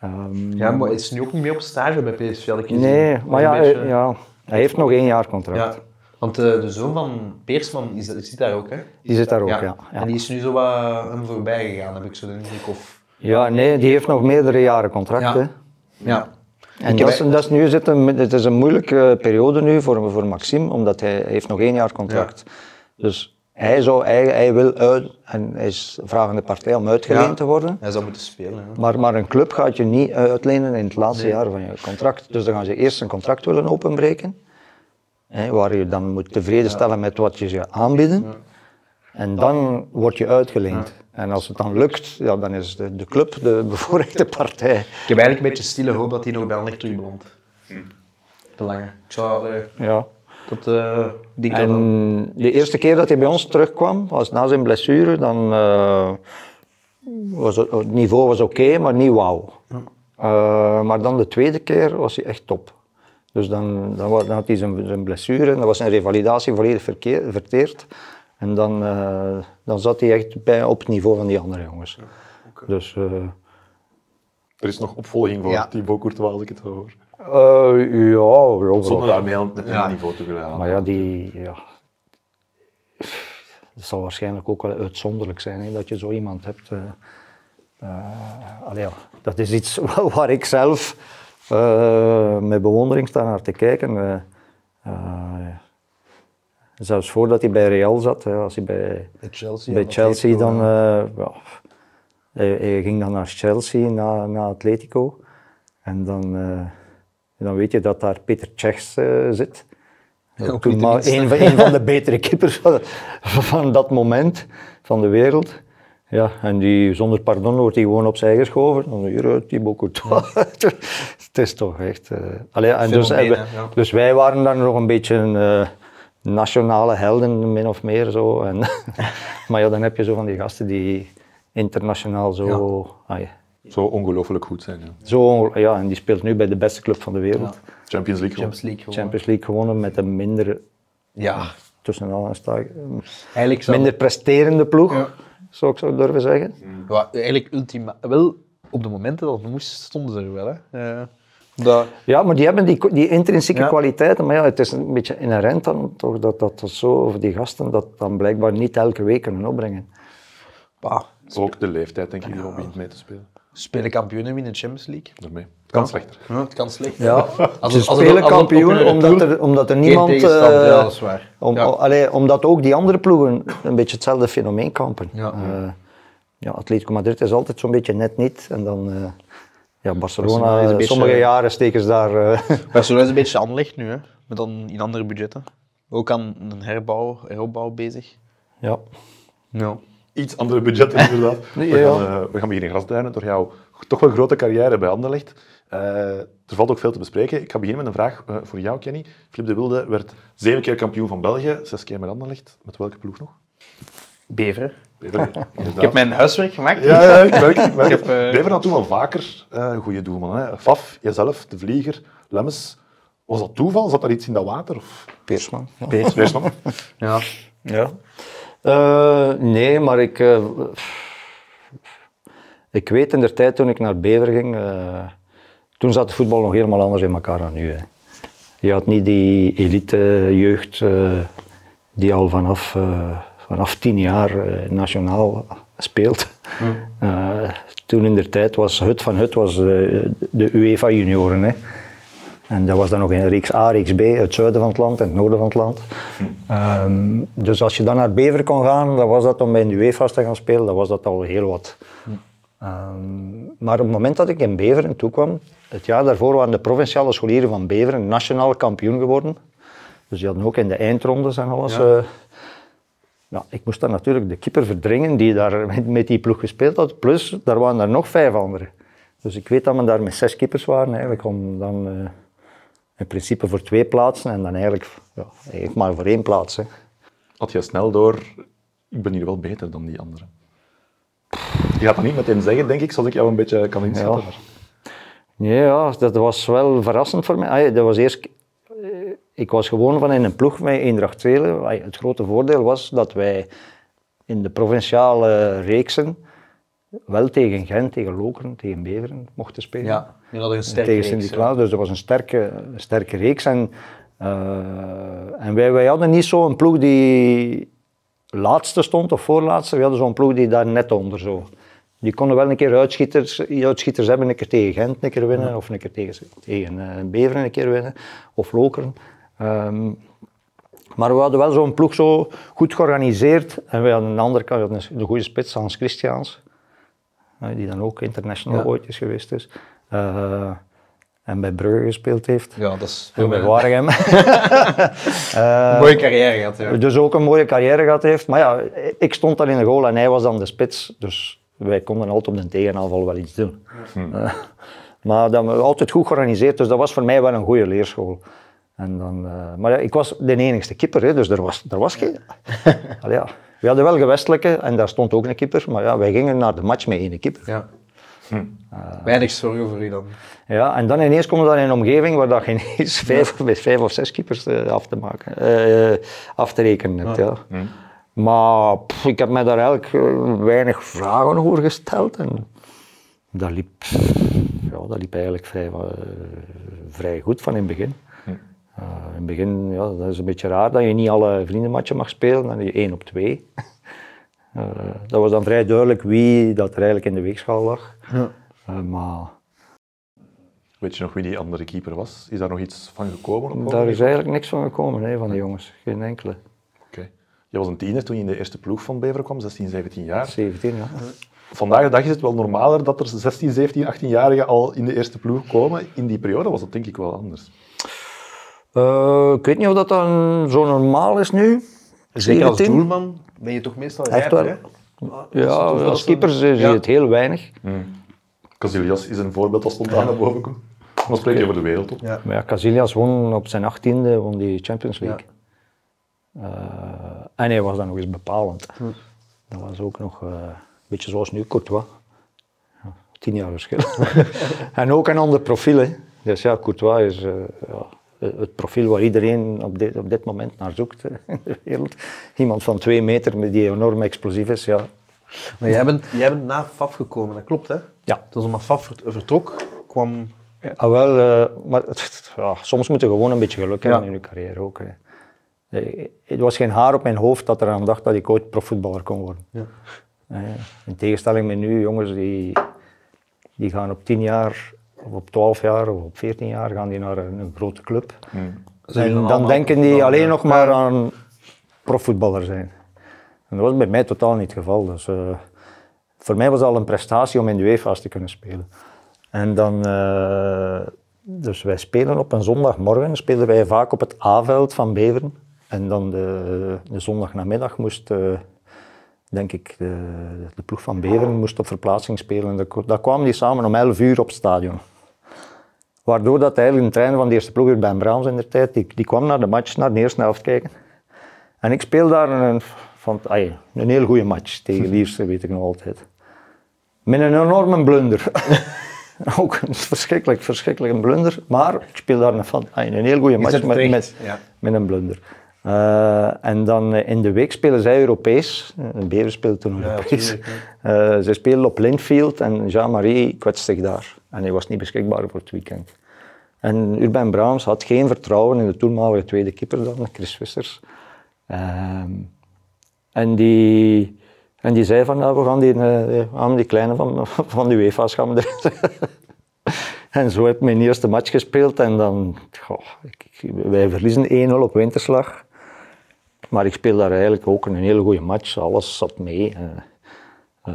Ehm, Ja, maar is nu ook niet meer op stage bij PSV, had ik gezien. nee, maar ja, beetje- ja, hij heeft nog één jaar contract. Ja, want eh, de zoon van Peersman is, zit daar ook, hè? Die zit daar ook, ja. ja. En die is nu zo wat hem voorbij gegaan, heb ik zo de indruk. Of... Ja, nee, die heeft nog meerdere jaren contract. Ja. Hè. Ja. En dat is, dat is nu zit een, het is een moeilijke periode nu voor, voor Maxime, omdat hij, hij heeft nog één jaar contract. Dus Hij, zou, hij, hij wil uit, en hij is vragende partij om uitgeleend Ja. te worden. Hij zou moeten spelen. hè. Maar, maar een club gaat je niet uitlenen in het laatste jaar van je contract. Dus dan gaan ze eerst een contract willen openbreken. Hè, waar je dan moet tevreden stellen met wat je ze aanbieden. En dan word je uitgeleend. En als het dan lukt, ja, dan is de, de club de bevoorrechte partij. Ik heb eigenlijk een beetje stille hoop dat hij nog bij Anderlecht terug belandt. Te lange. Ik zou... eh, Ja. dat, eh, En de eerste keer dat hij bij ons terugkwam, was na zijn blessure, dan uh, was het, het niveau was oké, maar niet wauw. Uh, maar dan de tweede keer was hij echt top. Dus dan, dan, dan had hij zijn, zijn blessure en dan was zijn revalidatie volledig verkeer, verteerd. En dan, uh, dan zat hij echt bij, op het niveau van die andere jongens. Dus, uh, Er is nog opvolging voor Ja. Thibaut Courtois, als ik het hoor. uh, ja, Zonder daarmee aan het Ja. niveau te willen halen. Maar ja, die, ja, het zal waarschijnlijk ook wel uitzonderlijk zijn hè, dat je zo iemand hebt. eh. Eh, allee, dat is iets waar ik zelf eh, met bewondering sta naar te kijken. eh. Eh, zelfs voordat hij bij Real zat, hè, als hij bij, Bij Chelsea. bij dan, ja. hij, hij ging dan naar Chelsea, na, na Atletico. En dan, dan weet je dat daar Peter eh, zit. Ook maar een, van- een van de betere keepers van, van dat moment, van de wereld. Ja, en die, zonder pardon wordt hij gewoon opzij geschoven. Dan hier, Thibaut Courtois. het is toch echt... eh allee, en dus, eh, ja. dus wij waren dan nog een beetje eh, nationale helden, min of meer. Zo. En, maar ja, dan heb je zo van die gasten die internationaal zo... ah, ja, Zo ongelooflijk goed zijn. Ja. zo ja, en die speelt nu bij de beste club van de wereld. Champions League. Champions League gewoon. Champions League gewonnen met een minder, Ja. tussen aanhalingstekens, Eigenlijk zou minder presterende ploeg, Ja. Zou ik zo durven zeggen. Ja, eigenlijk ultima... Wel, op de momenten dat het moest, stonden ze er wel. Hè. Eh, dat... Ja, maar die hebben die, die intrinsieke Ja. kwaliteiten, maar ja, het is een beetje inherent dan toch dat, dat, dat zo, of die gasten dat dan blijkbaar niet elke week kunnen opbrengen. Bah, Ook de leeftijd, denk ik, die al begint mee te spelen. spelen kampioenen in de Champions League. Daarmee. Het kan slechter. Ja, het kan slecht. Ja, Als ze als spelen als kampioen omdat er, omdat er niemand... eh, ja, dat is waar. om, Ja. allee, omdat ook die andere ploegen een beetje hetzelfde fenomeen kampen. Ja. Eh, ja, Atletico Madrid is altijd zo'n beetje net niet. En dan eh, ja, Barcelona, Barcelona is een beetje- sommige jaren steken ze daar... eh, Barcelona is een beetje Anderlecht nu, hè. maar dan in andere budgetten. Ook aan een herbouw, heropbouw bezig. ja. Ja. Iets andere budgetten inderdaad. We, gaan, we gaan beginnen grasduinen door jouw toch wel grote carrière bij Anderlecht. Eh, er valt ook veel te bespreken. Ik ga beginnen met een vraag eh, voor jou, Kenny. Filip de Wilde werd zeven keer kampioen van België, zes keer met Anderlecht. Met welke ploeg nog? Beveren. Beveren, Ik heb mijn huiswerk gemaakt. Ja, ja, ik merk het. Ik merk Ik het. heb, eh, Beveren had toen wel vaker eh goede doelmannen. Hè. Faf, jezelf, De Vlieger, Lemmens. Was dat toeval? Zat er iets in dat water? Of? Peersman. Ja. Weersman? Ja. Ja. Eh, nee, maar ik, eh, ik weet in de tijd toen ik naar Bever ging, eh, toen zat het voetbal nog helemaal anders in elkaar dan nu. Hè. Je had niet die elite jeugd eh, die al vanaf, eh, vanaf tien jaar eh, nationaal speelt. Toen in de tijd was Hut van Hut was, de UEFA junioren. Hè. En dat was dan nog in reeks A, reeks B, het zuiden van het land en het noorden van het land. Ehm, dus als je dan naar Bever kon gaan, dan was dat om bij de UEFA's te gaan spelen, dan was dat al heel wat. Ehm, maar op het moment dat ik in Beveren toekwam, het jaar daarvoor waren de provinciale scholieren van Beveren nationaal kampioen geworden. Dus die hadden ook in de eindrondes en alles. eh, ja, ik moest dan natuurlijk de keeper verdringen die daar met, met die ploeg gespeeld had. Plus, daar waren er nog vijf anderen. Dus ik weet dat we daar met zes keepers waren. Eigenlijk om dan eh, in principe voor twee plaatsen en dan eigenlijk, ja, eigenlijk maar voor één plaats. Hè. Had je snel door, ik ben hier wel beter dan die anderen. Je gaat dat niet meteen zeggen, denk ik, zoals ik jou een beetje kan inschatten. Ja. Ja, dat was wel verrassend voor mij. Dat was eerst, eh, ik was gewoon van in een ploeg met Eendracht Zelen. Ai, Het grote voordeel was dat wij in de provinciale reeksen wel tegen Gent, tegen Lokeren, tegen Beveren mochten spelen. Ja, een En sterke tegen reeks, Sint-Niklaas, dus dat was een sterke, sterke reeks. En, eh, en wij, wij hadden niet zo'n ploeg die laatste stond of voorlaatste, we hadden zo'n ploeg die daar net onder zo. Die konden wel een keer uitschieters, uitschieters hebben, een keer tegen Gent een keer winnen, of een keer tegen, tegen eh, Beveren een keer winnen, of Lokeren. Ehm, Maar we hadden wel zo'n ploeg zo goed georganiseerd. En we hadden een andere kant, we hadden een goede spits, Hans Christiaans. eh, Die dan ook international Ja. ooit is geweest is. Eh, en bij Brugge gespeeld heeft. Ja, dat is En bij Waregem. een mooie carrière gehad. Ja. Dus ook een mooie carrière gehad heeft. Maar ja, ik stond dan in de goal en hij was dan de spits. Dus wij konden altijd op de tegenaanval wel iets doen. Eh, maar dat was altijd goed georganiseerd, dus dat was voor mij wel een goede leerschool. En dan, eh, maar ja, ik was de enigste keeper, hè, dus er was, er was geen... Allee, ja. We hadden wel gewestelijke en daar stond ook een keeper, maar ja, wij gingen naar de match met één keeper. Ja. Weinig zorgen voor u dan. Ja, en dan ineens kom je dan in een omgeving waar dat je ineens vijf, met vijf of zes keepers eh, af te maken, eh, af te rekenen hebt. Ja. Maar pff, ik heb me daar eigenlijk eh, weinig vragen over gesteld. En dat liep, ja, dat liep eigenlijk vrij, eh, vrij goed van in het begin. Eh, in het begin, ja, dat is een beetje raar dat je niet alle vriendenmatchen mag spelen, dan je één op twee. Eh, dat was dan vrij duidelijk wie dat er eigenlijk in de weegschaal lag. Eh, maar Weet je nog wie die andere keeper was? Is daar nog iets van gekomen? Op Daar is eigenlijk niks van gekomen hè, van die jongens, geen enkele. Je was een tiener toen je in de eerste ploeg van Beveren kwam, 16, 17 jaar. 17, ja. Vandaag de dag is het wel normaler dat er 16, 17, 18-jarigen al in de eerste ploeg komen. In die periode was dat denk ik wel anders. Eh, ik weet niet of dat dan zo normaal is nu. Zeker als 17? doelman ben je toch meestal Echt rijper, wel. hè? Ja, toch als keeper zie je Ja. het heel weinig. Casillas is een voorbeeld dat spontaan naar boven komt. Dan spreek je over de wereldtop. Ja. Maar ja, Casillas won op zijn achttiende won die Champions League. En hij was dan nog eens bepalend. Dat was ook nog eh, een beetje zoals nu Courtois. Ja, tien jaar verschil. en ook een ander profiel. Hè. Dus ja, Courtois is eh, ja, het profiel waar iedereen op dit, op dit moment naar zoekt in de wereld. Iemand van twee meter met die enorm explosief is. Ja. Maar jij bent, jij bent na FAF gekomen, dat klopt hè? Ja. Toen maar FAF vert- vertrok, kwam... Ah, wel, eh, maar ja, soms moet je gewoon een beetje geluk hebben Ja. in je carrière ook. Hè. Eh, Het was geen haar op mijn hoofd dat er aan dacht dat ik ooit profvoetballer kon worden. Ja. Eh, In tegenstelling met nu, jongens die, die gaan op 10 jaar, of op 12 jaar, of op 14 jaar gaan die naar een, een grote club. Zijn En dan denken die alleen ja. nog maar aan profvoetballer zijn. En dat was bij mij totaal niet het geval. Dus, eh, voor mij was het al een prestatie om in de UEFA's te kunnen spelen. En dan, eh, dus wij spelen op een zondagmorgen, spelen wij vaak op het A-veld van Beveren. En dan de, de zondagnamiddag moest, eh, denk ik, de, de ploeg van Beveren moest op verplaatsing spelen. En dat, dat kwamen die samen om 11 uur op het stadion. Waardoor dat eigenlijk een trainer van de eerste ploeg, Ben Braams in de tijd, die, die kwam naar de match, naar de eerste helft kijken. En ik speel daar een, van, ai, een heel goede match tegen Lierse, weet ik nog altijd. Met een enorme blunder. Ook een verschrikkelijk, verschrikkelijke blunder. Maar ik speel daar een, van, ai, een heel goede match met, met, ja. met een blunder. Eh, en dan eh, in de week spelen zij Europees. Uh, Bever speelde toen Ja, Europees. Eh, zij spelen op Linfield en Jean-Marie kwetst zich daar. En hij was niet beschikbaar voor het weekend. En Urban Braams had geen vertrouwen in de toenmalige tweede keeper dan, Chris Vissers. Ehm, en, die, en die zei van, nou, we gaan die, eh, gaan die kleine van, van de UEFA's gaan we. En zo heb ik mijn eerste match gespeeld en dan, goh, wij verliezen 1-0 op winterslag. Maar ik speel daar eigenlijk ook een hele goede match, alles zat mee. eh. Eh,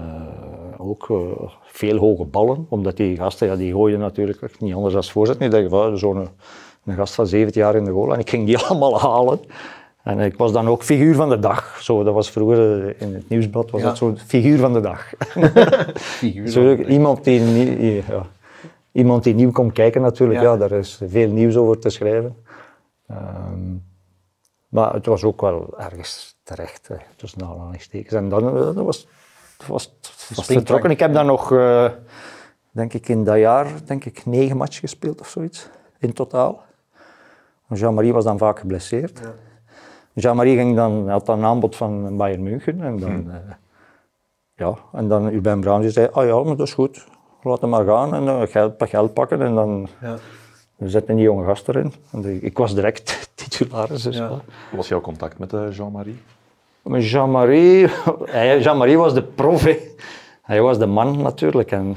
ook eh, veel hoge ballen, omdat die gasten, ja, die gooien natuurlijk niet anders als voorzet. Nu denk je zo'n een gast van 17 jaar in de goal en ik ging die allemaal halen. En ik was dan ook figuur van de dag. Zo, dat was vroeger in het nieuwsblad, was Ja. dat zo'n figuur van de dag. Figuur. Zo, iemand, die, ja, iemand die nieuw komt kijken natuurlijk, Ja. ja. daar is veel nieuws over te schrijven. Ehm, maar het was ook wel ergens terecht, hè, tussen aanhalingstekens. En dan eh, dat was, het was, was vertrokken. Ik heb dan nog, eh, denk ik in dat jaar, denk ik negen matchen gespeeld of zoiets, in totaal. Jean-Marie was dan vaak geblesseerd. Jean-Marie ging dan, had dan een aanbod van Bayern München en dan... eh, ja, en dan Urban die zei, ah ja, maar dat is goed, laat hem maar gaan en dan geld, geld pakken en dan Ja. we zetten die jonge gast erin. En de- ik was direct titularis. Ja. Hoe was jouw contact met eh, Jean-Marie? Jean-Marie, hij- Jean-Marie was de prof, hij was de man natuurlijk. En,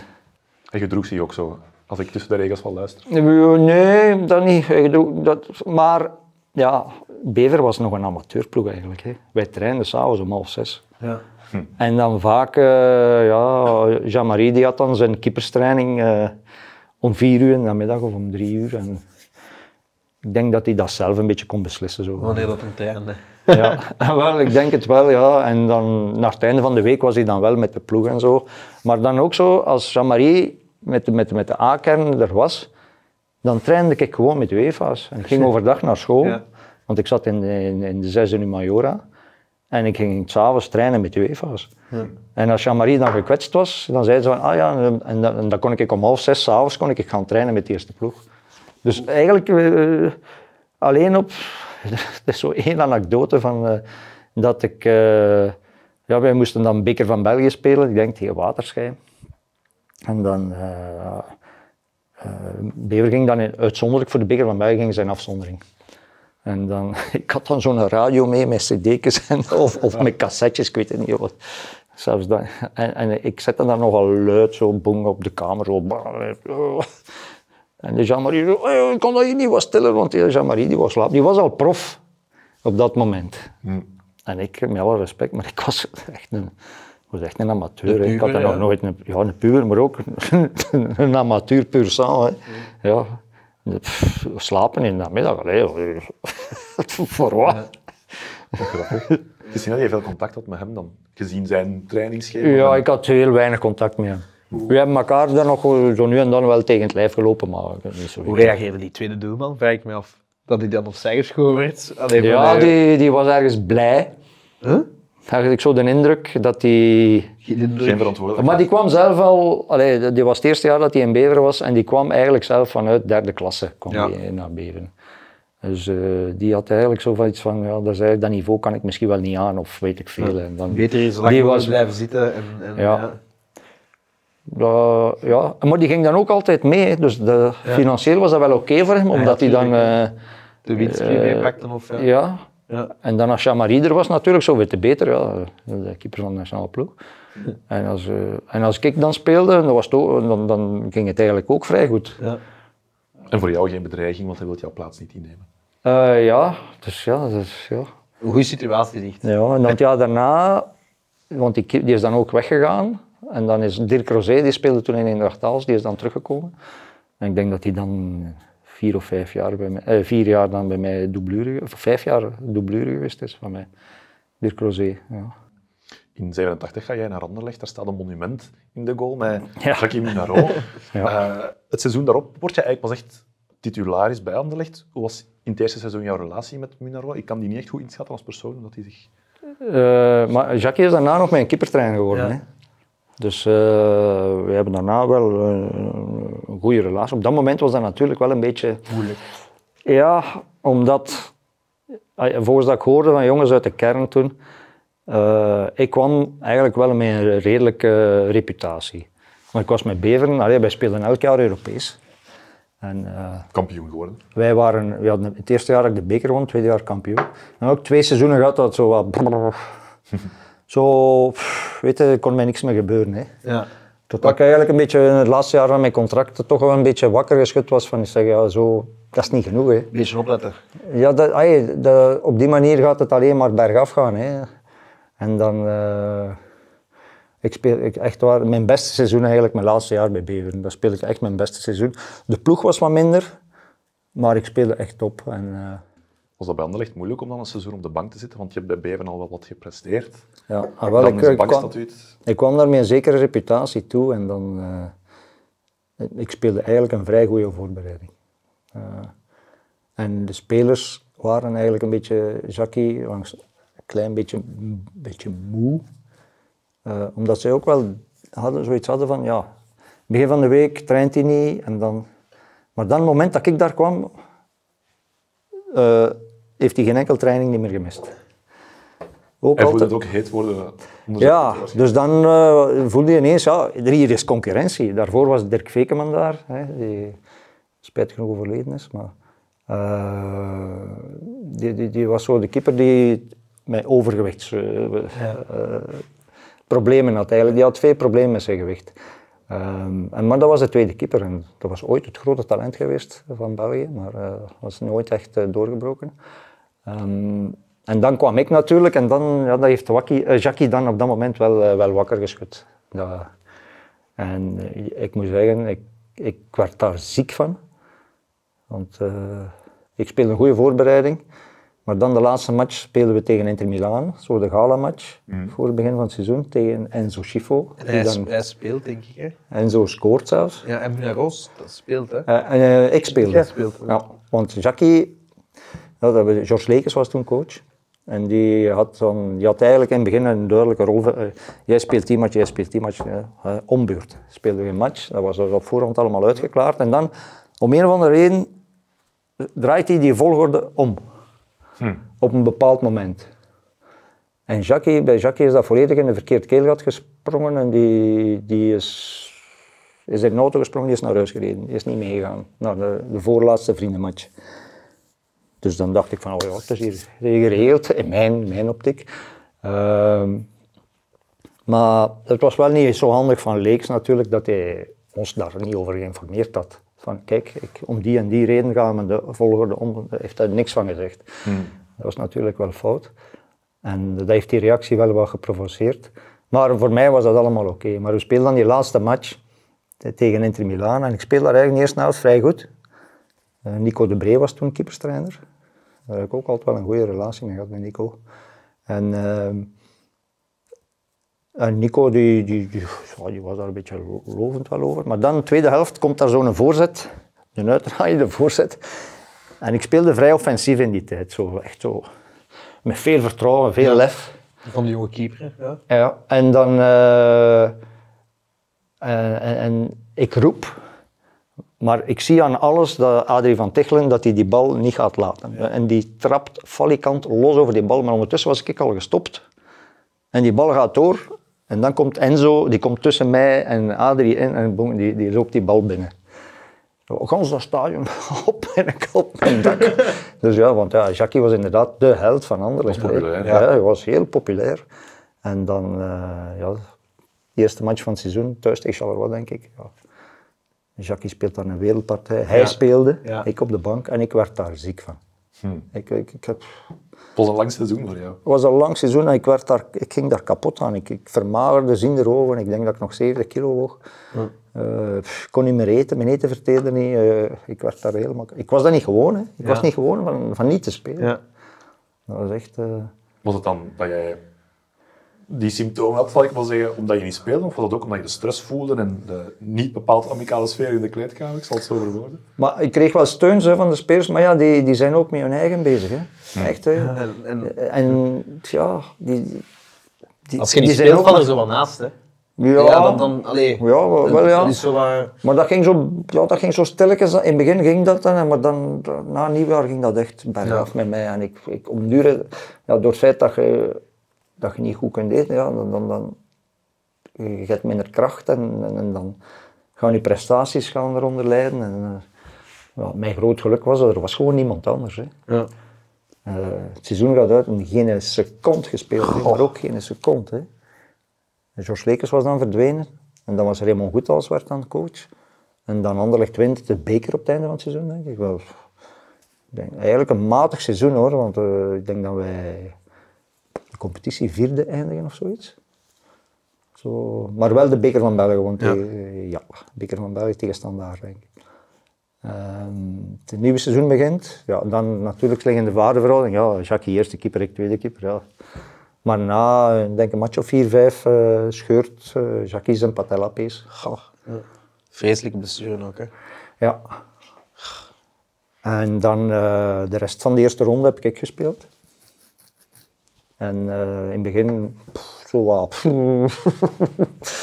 En gedroeg zich ook zo, als ik tussen de regels van luister. nee, dat niet. Ik doe Dat, maar ja, Bever was nog een amateurploeg eigenlijk. Hè. Wij trainden s'avonds om half zes. Ja. En dan vaak, eh, ja, Jean-Marie die had dan zijn keeperstraining eh, om vier uur in de middag of om drie uur. En ik denk dat hij dat zelf een beetje kon beslissen. Zo. Wanneer dat een trainde. Ja, wel, ik denk het wel, ja. En dan, naar het einde van de week was hij dan wel met de ploeg en zo. Maar dan ook zo, als Jean-Marie met, met, met de A-kern er was, dan trainde ik gewoon met UEFA's. En ik ging overdag naar school, Ja. want ik zat in, in, in de zesde in Majora. En ik ging s'avonds trainen met UEFA's. En als Jean-Marie dan gekwetst was, dan zei ze van, ah ja, en, en dan, en dan kon ik om half zes s'avonds kon ik gaan trainen met de eerste ploeg. Dus eigenlijk eh, alleen op, dat is zo één anekdote van eh, dat ik, eh, ja, wij moesten dan Beker van België spelen, ik denk tegen Waterschijn. En dan, Bever ging dan in- uitzonderlijk voor de Beker van België ging zijn afzondering. En dan, ik had dan zo'n radio mee met cd's en, of, of met cassettes, ik weet het niet wat. Zelfs dan. En, en ik zette dan nogal luid, zo boem op de kamer. Zo. En de Jean-Marie zo, "Eh, ik kon dat hier niet wat stiller, want die Jean-Marie die was slaap. Die was al prof op dat moment. En ik, met alle respect, maar ik was echt een, was echt een amateur. ik had er nog ja. nooit een, ja, een puber, maar ook een amateur puur sang. Hè. Ja. Pff, slapen in de middag, allee, voor wat? Het is niet dat je veel contact had met hem dan, gezien zijn trainingsschema. Ja, ik had heel weinig contact met hem. We hebben elkaar dan nog zo nu en dan wel tegen het lijf gelopen, maar niet zo Hoe reageerde die tweede doelman? Vraag ik me af. Dat hij dan opzij geschoven werd? Allee, Ja, die, die was ergens blij. Huh? Had ik zo de indruk dat hij... Geen verantwoordelijkheid. Maar die kwam zelf al... Allee, die was het eerste jaar dat hij in Beveren was en die kwam eigenlijk zelf vanuit derde klasse kwam Ja. die naar Beveren. Dus eh, die had eigenlijk zo van iets van, ja, dat, is eigenlijk, dat niveau kan ik misschien wel niet aan of weet ik veel. En dan, Beter is lang die was was, blijven zitten. En, en, Ja. Ja, ja, maar die ging dan ook altijd mee. hè. Dus de, financieel was dat wel oké voor hem, omdat hij dan... eh, De winst Eh, meepakten of... Ja. ja. Ja. En dan als Jean-Marie er was natuurlijk, zo weer te beter. Ja, de keeper van de nationale ploeg. En als, eh, en als ik dan speelde, dan, was het ook- dan, dan ging het eigenlijk ook vrij goed. Ja. En voor jou geen bedreiging, want hij wil jouw plaats niet innemen. Eh, ja, dus ja, dus, ja. Een goede situatie ligt. Ja, en dan het jaar daarna, want die, die is dan ook weggegaan. En dan is Dirk Rosé, die speelde toen in Eendracht Aalst, die is dan teruggekomen. En ik denk dat hij dan vier of vijf jaar bij mij, eh, vier jaar dan bij mij doublure, of vijf jaar doublure geweest is van mij. Dirk Rosé, ja. In 87 ga jij naar Anderlecht, daar staat een monument in de goal met Ja. Jackie Minaro. Ja. Eh, het seizoen daarop word je eigenlijk pas echt titularis bij Anderlecht. Hoe was in het eerste seizoen jouw relatie met Minaro? Ik kan die niet echt goed inschatten als persoon, omdat hij zich... Eh, maar Jackie is daarna nog mijn keepertrein geworden. Ja. Hè? Dus eh, we hebben daarna wel eh, een goede relatie. Op dat moment was dat natuurlijk wel een beetje... Moeilijk. Ja, omdat... eh, Volgens dat ik hoorde van jongens uit de kern toen... eh, ik kwam eigenlijk wel met een redelijke reputatie. Maar ik was met Beveren, allee, wij speelden elk jaar Europees. En, Kampioen geworden. wij waren, we hadden het eerste jaar dat ik de beker won, het tweede jaar kampioen. En ook twee seizoenen gehad dat zo wat... Zo, pff, weet je, kon mij niks meer gebeuren. Hè. Ja. Tot ik eigenlijk een beetje in het laatste jaar van mijn contract toch wel een beetje wakker geschud was van, ik zeg, ja, zo, dat is niet genoeg. Hè. Beetje opletten. Ja, dat, ai, dat- op die manier gaat het alleen maar bergaf gaan. Hè. En dan, eh, ik speel ik echt waar, mijn beste seizoen eigenlijk mijn laatste jaar bij Beveren. Dat speel ik echt mijn beste seizoen. De ploeg was wat minder, maar ik speelde echt top. En, eh, Was dat bij Anderlecht moeilijk om dan een seizoen op de bank te zitten? Want je hebt bij Beven al wel wat gepresteerd. ja, ah, wel, ik, ik, kwam, ik kwam daar met een zekere reputatie toe en dan, eh, ik speelde eigenlijk een vrij goede voorbereiding. Eh, en de spelers waren eigenlijk een beetje, Jackie, langs een klein beetje, een beetje moe. Eh, omdat zij ook wel hadden, zoiets hadden van, ja, begin van de week traint hij niet. En dan, maar dan, het moment dat ik daar kwam, heeft hij geen enkel training niet meer gemist. Ook Hij voelde altijd- het ook heet worden. ja, dus dan eh, voelde je ineens, ja, er hier is concurrentie. Daarvoor was Dirk Vekeman daar, hè, die spijtig genoeg overleden is. Maar, eh, die, die, die was zo de keeper die met overgewichtsproblemen had eigenlijk. Die had veel problemen met zijn gewicht. Ehm, en, maar dat was de tweede keeper en dat was ooit het grote talent geweest van België, maar uh, was nooit echt uh, doorgebroken. Ehm, en dan kwam ik natuurlijk en dan ja, dat heeft uh, Jackie dan op dat moment wel, wel wakker geschud. Dat, en ik moet zeggen, ik, ik werd daar ziek van. Want ik speelde een goede voorbereiding. Maar dan de laatste match speelden we tegen Inter Milan, zo de gala-match, mm. voor het begin van het seizoen, tegen Enzo Schifo. En hij, dan... hij, speelt, denk ik. Hè? Enzo scoort zelfs. Ja, en Ros, dat speelt, hè? Uh, uh, ik speelde. Ja, speelt, ja. Want Jackie, ja, dat we, George Lekes was toen coach. En die had, dan, die had eigenlijk in het begin een duidelijke rol. Uh, jij speelt die match, jij speelt die match. ombeurt. Speelde een match, dat was op voorhand allemaal uitgeklaard. En dan, om een of andere reden, draait hij die volgorde om. Hm. Op een bepaald moment. En Jackie, bij Jackie is dat volledig in de verkeerde keelgat gesprongen en die, die is, is in een auto gesprongen, die is naar huis gereden. Die is niet meegegaan naar de, de voorlaatste vriendenmatch. Dus dan dacht ik van, oh ja, het is hier, geregeld, in mijn, mijn optiek. Uh, maar het was wel niet zo handig van Leeks natuurlijk dat hij ons daar niet over geïnformeerd had. Van kijk, ik, om die en die reden gaan we de volgorde om, heeft hij niks van gezegd. Hmm. Dat was natuurlijk wel fout. En dat heeft die reactie wel wat geprovoceerd. Maar voor mij was dat allemaal oké. Maar we speelden dan die laatste match tegen Inter Milan en ik speelde daar eigenlijk eerst na vrij goed. Uh, Nico de Bree was toen keeperstrainer. Daar heb ik ook altijd wel een goede relatie mee gehad met Nico. En ehm, en Nico die, die, die, die, was daar een beetje lovend wel over. Maar dan, de tweede helft, komt daar zo'n voorzet. Een uitdraaiende voorzet. En ik speelde vrij offensief in die tijd. Zo, echt zo. Met veel vertrouwen, veel lef. Van de jonge keeper. Ja. ja en dan... Uh, en, en, ik roep. Maar ik zie aan alles dat Adrie van Tichelen dat hij die bal niet gaat laten. En die trapt valikant los over die bal. Maar ondertussen was ik al gestopt. En die bal gaat door. En dan komt Enzo, die komt tussen mij en Adrie in en boom, die, die loopt die bal binnen. Gans dat stadion op en ik op mijn dak. dus ja, want ja, Jackie was inderdaad de held van Anderlecht. Was populair, ja. hij was heel populair. En dan, uh, ja, eerste match van het seizoen, thuis tegen Charleroi denk ik. Ja. Jackie speelt dan een wereldpartij. Hij speelde, ik op de bank en ik werd daar ziek van. Hm. Ik, ik, ik heb het was een lang seizoen voor jou. Het was een lang seizoen en ik, werd daar, ik ging daar kapot aan. Ik, ik vermagerde zinderogen. Ik denk dat ik nog 70 kilo woog. Ja. Uh, ik kon niet meer eten, mijn eten verteerde niet. Uh, ik werd daar helemaal... Ik was dat niet gewoon. Hè. Ik ja. was niet gewoon van, van niet te spelen. Ja. Dat was echt... Uh... Was het dan dat jij die symptomen had, zal ik wel zeggen, omdat je niet speelde? Of was dat ook omdat je de stress voelde en de niet bepaald amicale sfeer in de kleedkamer? Ik zal het zo verwoorden. Maar ik kreeg wel steun zo, van de spelers, maar ja, die, die zijn ook met hun eigen bezig. Hè. Hm. Echt, hè. Ja, en, en, ja, die, die, Als je niet die speelt, valt er zo wel naast, hè? Ja, ja, dan, dan allee, ja, wel, ja. Dat zo waar... Maar dat ging zo, ja, dat ging zo stilletjes. In het begin ging dat dan, maar dan, na nieuwjaar ging dat echt bergaf ja. met mij. En ik, ik om duren, ja, door het feit dat je dat je niet goed kunt eten, ja, dan, dan, dan je hebt minder kracht en, en, dan gaan je prestaties gaan eronder lijden. En, uh, ja, mijn groot geluk was dat er was gewoon niemand anders. Hè. Ja. Uh, het seizoen gaat uit en geen seconde gespeeld, maar ook geen seconde. Hè. George Lekers was dan verdwenen en dan was Raymond Goethals werd dan coach. En dan Anderlecht wint de beker op het einde van het seizoen, denk ik. Wel, ik denk, eigenlijk een matig seizoen hoor, want uh, ik denk dat wij competitie vierde eindigen of zoiets. Zo, maar wel de beker van België, want ja, de, ja beker van België tegen Standaard denk ik. Um, het nieuwe seizoen begint, ja, dan natuurlijk de waardeverhouding. Ja, Jackie eerste keeper, ik tweede keeper. Ja. Maar na denk een match of 4-5 uh, scheurt uh, Jackie zijn patellapees. Ja. Vreselijke blessure ook, hè? Ja. En dan uh, de rest van de eerste ronde heb ik gespeeld. En uh, in het begin, pff, zo wat.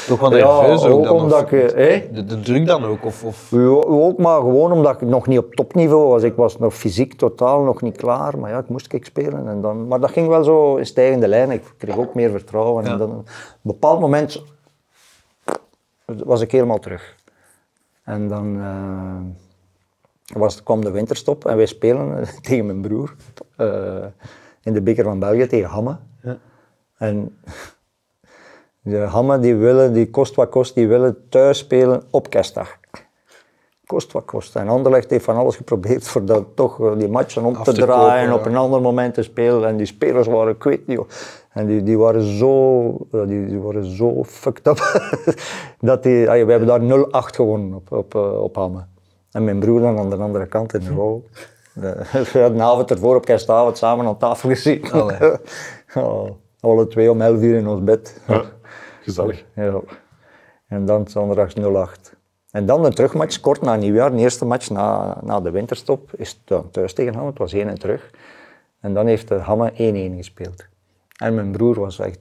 Toch wel nerveus ja, ook dan? Omdat ik, eh, de, de, druk dan ook? Of, of? Ja, ook maar gewoon omdat ik nog niet op topniveau was. Ik was nog fysiek totaal nog niet klaar, maar ja, ik moest ik spelen. En dan, maar dat ging wel zo in stijgende lijn. Ik kreeg ook meer vertrouwen. Ja. En dan, op een bepaald moment was ik helemaal terug. En dan uh, was, kwam de winterstop en wij spelen tegen mijn broer. Uh, in de beker van België tegen Hamme. Ja. En De Hammen die willen, die kost wat kost, die willen thuis spelen op kerstdag. Kost wat kost. En Anderlecht heeft van alles geprobeerd voor dat toch eh, die matchen om Af te, te draaien, kopen, op een ander moment te spelen. En die spelers waren, ik weet niet, en die, die waren zo, ja, die, die waren zo fucked up. dat die, ah, we hebben daar 0-8 gewonnen op, op, eh, op Hammen. En mijn broer dan aan de andere kant in de goal. We hadden de avond ervoor op kerstavond samen aan tafel gezeten. Allee. Ja, alle twee om 11 uur in ons bed. Ja, gezellig. Ja. En dan zondags 0-8. En dan de terugmatch, kort na nieuwjaar, de eerste match na, na de winterstop, is het dan thuis tegen Hamme. Het was 1 en terug. En dan heeft de Hamme 1-1 gespeeld. En mijn broer was echt,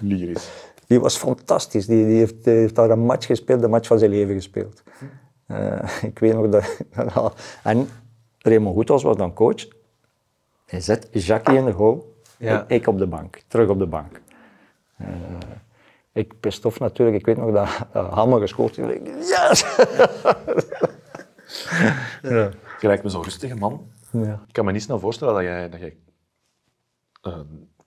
Lyrisch. die was fantastisch. Die, die, heeft, die heeft daar een match gespeeld, de match van zijn leven gespeeld. Eh, ik weet nog dat... en Raymond Goethals was dan coach. Hij zet Jackie in de goal, Ja. ik op de bank, terug op de bank. Eh, ik pist of natuurlijk, ik weet nog dat, dat Hammer geschoten heeft. Yes! ja. Je lijkt me zo'n rustige man. Ja. Ik kan me niet snel voorstellen dat jij, dat jij eh,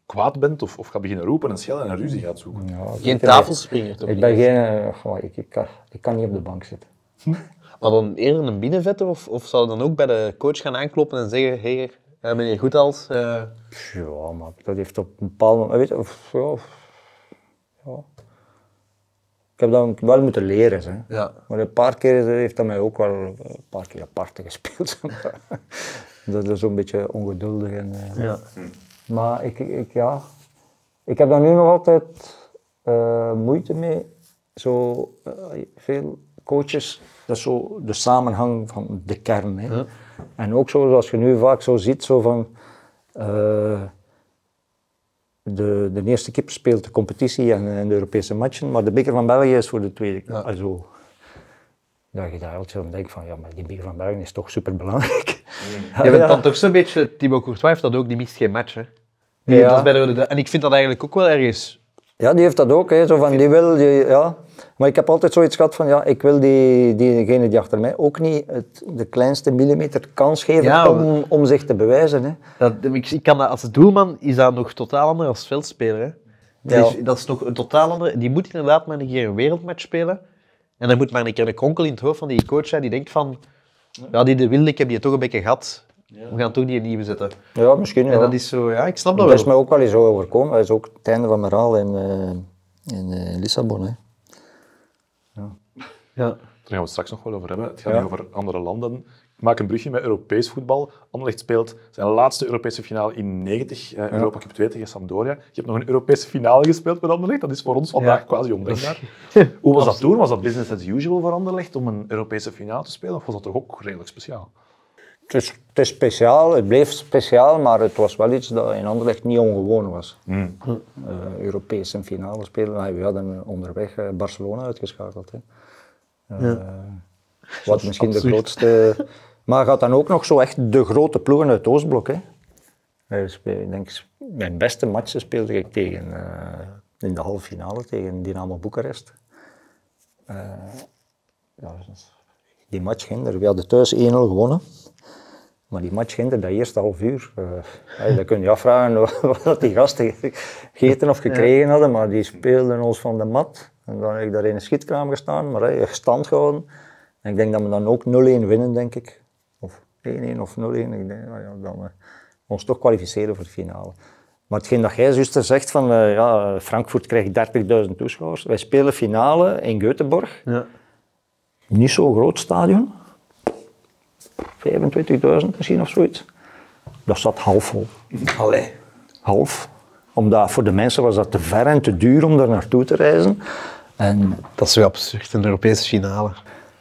kwaad bent of, of gaat beginnen roepen en schellen en ruzie gaat zoeken. Ja, Geen tafelspringer toch Ik ben geen... eh, ik, ik, kan, ik kan niet op de bank zitten. Maar dan eerder een binnenvetter of, of zou je dan ook bij de coach gaan aankloppen en zeggen, hey, eh, meneer Goethals, eh, Ja, maar dat heeft op een bepaald moment... Weet je, of, ja, ja. Ik heb dat wel moeten leren. Hè. ja. Maar een paar keer heeft dat mij ook wel een paar keer apart gespeeld. dat is zo'n beetje ongeduldig. En, eh, Ja. Maar ik, ik, ja, ik heb daar nu nog altijd eh, moeite mee. Zo, eh, veel coaches, dat is zo de samenhang van de kern. Hè. En ook zo, zoals je nu vaak zo ziet, zo van... eh, de, de eerste kip speelt de competitie en, en de Europese matchen, maar de beker van België is voor de tweede. Ja. Also, dat je daar altijd aan denkt van, ja, maar die beker van België is toch superbelangrijk. Je bent dan toch zo'n beetje, Thibaut Courtois heeft dat ook, die mist geen match. Hè? Die- Ja. dat is bij de en ik vind dat eigenlijk ook wel ergens. Ja, die heeft dat ook. Hè. Zo van, die wil, die, ja. Maar ik heb altijd zoiets gehad van, ja, ik wil die, diegene die achter mij ook niet het, de kleinste millimeter kans geven Ja, om, om zich te bewijzen. Hè. Dat, ik, ik kan dat, als doelman is dat nog totaal anders als veldspeler. Hè? Ja. Dus dat is nog een totaal andere. Die moet inderdaad maar een keer een wereldmatch spelen. En er moet maar een keer een kronkel in het hoofd van die coach zijn die denkt van, ja, die de wilde, ik heb die toch een beetje gehad. We gaan toch die nieuwe zetten. Ja, misschien En ja. dat is zo, ja, ik snap dat Dat is wel. mij ook wel eens zo overkomen. Dat is ook het einde van mijn verhaal in, eh, in eh, Lissabon. Hè. Ja. Daar gaan we het straks nog wel over hebben. Het gaat Ja. nu over andere landen. Ik maak een brugje met Europees voetbal. Anderlecht speelt zijn laatste Europese finale in 90, eh, Europa Cup 2 tegen Sampdoria. Je hebt nog een Europese finale gespeeld met Anderlecht. Dat is voor ons vandaag quasi ondenkbaar. Hoe was dat toen? Was dat business as usual voor Anderlecht om een Europese finale te spelen? Of was dat toch ook redelijk speciaal? Het, is, het is speciaal, het bleef speciaal, maar het was wel iets dat in Anderlecht niet ongewoon was. Eh Europese finale spelen. Ah, We hadden onderweg eh, Barcelona uitgeschakeld. Hè. Wat misschien de grootste... Maar gaat dan ook nog zo echt de grote ploegen uit het Oostblok. Hè. Ik denk, mijn beste matchen speelde ik tegen, eh, in de halve finale tegen Dynamo Boekarest. Ja, die match ging er. We hadden thuis 1-0 gewonnen. Maar die match ging er dat eerste half uur. eh dan kun je je afvragen wat die gasten gegeten of gekregen hadden, maar die speelden ons van de mat. En dan heb ik daar in een schietkraam gestaan, maar hey, stand gehouden. En ik denk dat we dan ook 0-1 winnen, denk ik. Of 1-1 of 0-1. Ik denk, nou ja, dan eh, ons toch kwalificeren voor de finale. Maar hetgeen dat jij juist zegt van, eh, ja, Frankfurt krijgt 30.000 toeschouwers. Wij spelen finale in Göteborg. Ja. Niet zo'n groot stadion. 25.000 misschien of zoiets. Dat zat half vol. Allee. Half. Omdat voor de mensen was dat te ver en te duur om daar naartoe te reizen. En Dat is wel absurd, een Europese finale.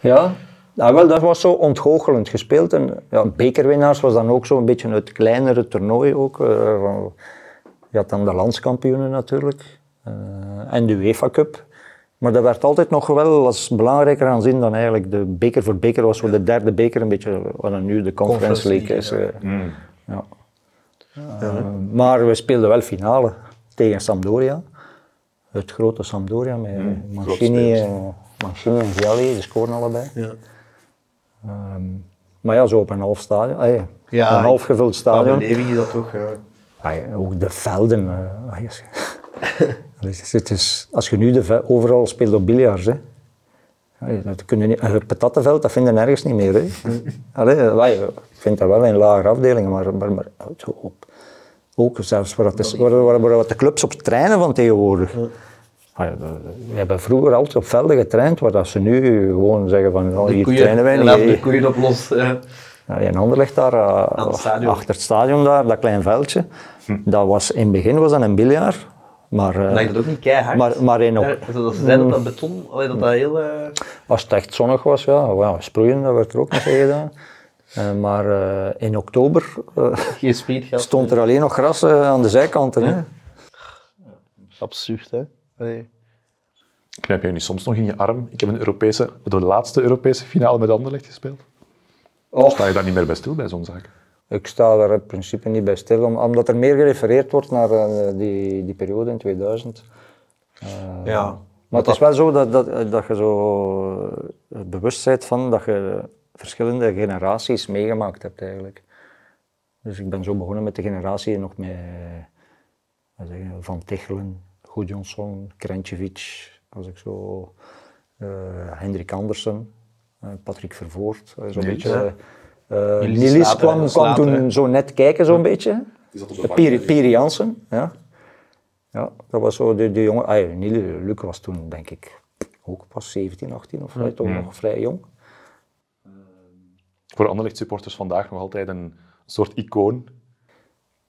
ja, nou, wel, dat was zo ontgoochelend gespeeld. En ja, bekerwinnaars was dan ook zo een beetje het kleinere toernooi ook. eh, je had dan de landskampioenen natuurlijk. eh, en de UEFA Cup. Maar dat werd altijd nog wel als belangrijker aanzien dan eigenlijk de beker voor beker was zo de derde beker een beetje wat dan nu de Conference League is. eh. ja. Eh, maar we speelden wel finale tegen Sampdoria. Het grote Sampdoria met Mancini, spelers. eh, Mancini en Vialli, die scoren allebei. Ja. Ehm, maar ja, zo op een half stadion, ja, Ja, een half gevuld stadion. beleving is dat toch. Ja. Ja, ook de velden. eh. Dus het is, als je nu de ve- overal speelt op biljarts, hè. Ja, dat kun je niet, een patattenveld, dat vind je nergens niet meer. Hè. Allee, wij, ik vind dat wel in lagere afdelingen, maar, maar, maar zo op, ook zelfs waar, het, waar, waar, waar wat de clubs op trainen van tegenwoordig. Ah ja, dat- we hebben vroeger altijd op velden getraind, waar dat ze nu gewoon zeggen van oh, hier trainen wij en laten de niet. koeien op los. ja. Ja, in Anderlecht daar, uh, Aan het stadion. achter het stadion daar, dat klein veldje. Dat was, in het begin was dat een biljart, maar, uh, Lijkt het ook niet keihard? maar, maar in Ja, dat ze zeiden dat dat beton, allee, dat dat heel... eh, als het echt zonnig was, ja, ja sproeien, dat werd er ook nog gedaan. Eh, maar eh, in oktober eh, geen speed stond er alleen nog gras eh, aan de zijkanten. Hè. Absurd, hè? Allee. Knijp jij nu soms nog in je arm? Ik heb een Europese, de laatste Europese finale met Anderlecht gespeeld. Sta je daar niet meer bij stil bij zo'n zaak? Ik sta daar in principe niet bij stil, om- omdat er meer gerefereerd wordt naar eh, die, die periode in 2000. Eh, Ja. Maar het is wel zo dat, dat, dat je zo het bewust bent van dat je verschillende generaties meegemaakt hebt eigenlijk. Dus ik ben zo begonnen met de generatie nog met wat zeg je, Van Tichelen, Goedjonsson, Krentjevic, als ik zo, eh, Hendrik Andersen, eh, Patrick Vervoort, eh, zo'n Niels, beetje. eh Niels kwam, toen zo net kijken, zo'n beetje. Eh, bank, Piri? Piri Jansen, ja. Ja, dat was zo de, de jongen. Ah, ja, Niels, Luc was toen, denk ik, ook pas 17, 18 of zo, toch nog vrij jong. Voor Anderlecht supporters vandaag nog altijd een soort icoon.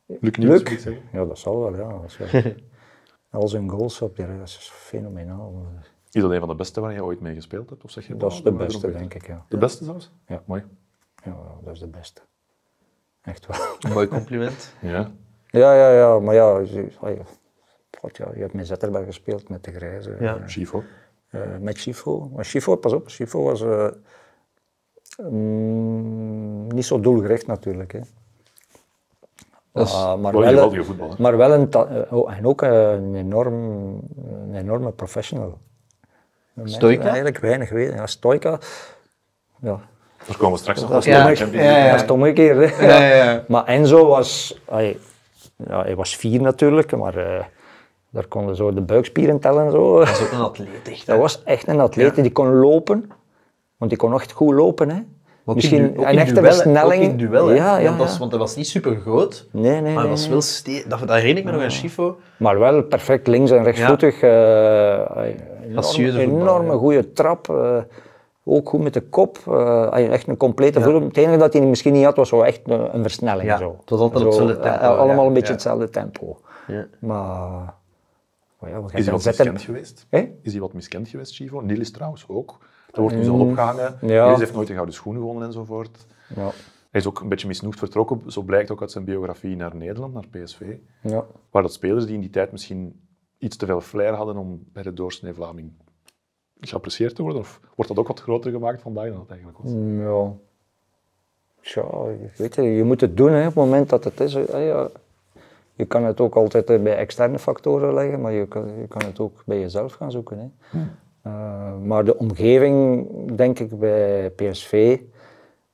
Luc ik Luc? zeggen. Ja, dat zal wel, ja. Dat is wel- Al zijn goals op die, dat is fenomenaal. Is dat een van de beste waar je ooit mee gespeeld hebt? Of zeg je, Dat is "Wow, de beste, denk beter?" ik, ja. De beste zelfs? Ja. Mooi. Ja, dat is de beste. Echt wel. Een mooi compliment. Ja. Ja, ja, ja, maar ja. God, ja, je hebt met Zetterberg gespeeld, met de Grijze, Ja. eh, Chifo. eh, met Chifo. Maar Chifo, pas op, Chifo was eh, mm, niet zo doelgericht natuurlijk. Hè. Dat is Ah, maar, Wel een wel, maar wel eh, oh, en ook eh, een, enorm, een enorme professional. Stoica? Eigenlijk weinig weten. Ja, Stoica, ja, Daar komen we straks nog dat is, op. Ja, ja, dat is toch omgekeerd. Hè? Ja, ja, ja. Maar Enzo was, hij, ja, hij was vier natuurlijk, maar eh, daar konden zo de buikspieren tellen en zo. Dat is ook een atleet, echt. hè. Dat was echt een atleet die kon lopen, want die kon echt goed lopen. Hè. Ook Misschien in, du- ook een echte duellen, versnelling. Ook in duel, hè. ja, ja, want, dat is- ja. want hij was niet super groot, Nee, nee, maar hij was wel ste dat, dat herinner ik me nog aan Schifo. Maar wel perfect links- en rechtsvoetig. eh, hij- enorm, enorme ja. goede trap. eh, ook goed met de kop. eh, hij- echt een complete voetbal. Het enige dat hij misschien niet had, was zo echt een, een versnelling. Ja, zo. het was altijd Zo, hetzelfde tempo, allemaal ja, een beetje ja. hetzelfde tempo. Ja. Maar... maar ja, we gaan Is hij wat zetten- miskend geweest? Is hij wat miskend geweest, Chivo? Niels trouwens ook. Daar wordt nu zo opgehangen. Mm, ja. Niels heeft nooit een gouden schoen gewonnen enzovoort. Ja, Hij is ook een beetje misnoegd vertrokken, zo blijkt ook uit zijn biografie, naar Nederland, naar PSV. ja. Waar dat spelers die in die tijd misschien iets te veel flair hadden om bij de doorsnee Vlaming geapprecieerd te worden? Of wordt dat ook wat groter gemaakt vandaag dan het eigenlijk was? Ja. Tja, je weet je, je moet het doen hè, op het moment dat het is. hè. Ja, je kan het ook altijd eh, bij externe factoren leggen, maar je kan, je kan het ook bij jezelf gaan zoeken. Hè. Eh, maar de omgeving, denk ik, bij PSV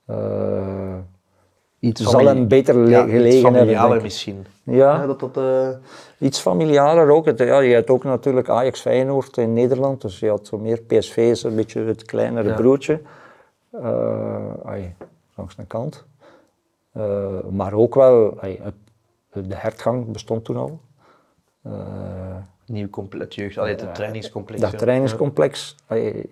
eh, Iets zal hem beter ja, iets gelegen hebben. familialer misschien. Ja, Ja, dat dat... eh, iets familialer ook. Het, ja, je hebt ook natuurlijk Ajax Feyenoord in Nederland, dus je had zo meer PSV is een beetje het kleinere Ja. broertje. Eh, ai, langs de kant. Eh, maar ook wel, ai, de hertgang bestond toen al. Nieuw compleet jeugd, allee, het trainingscomplex. dat ja. trainingscomplex, ai,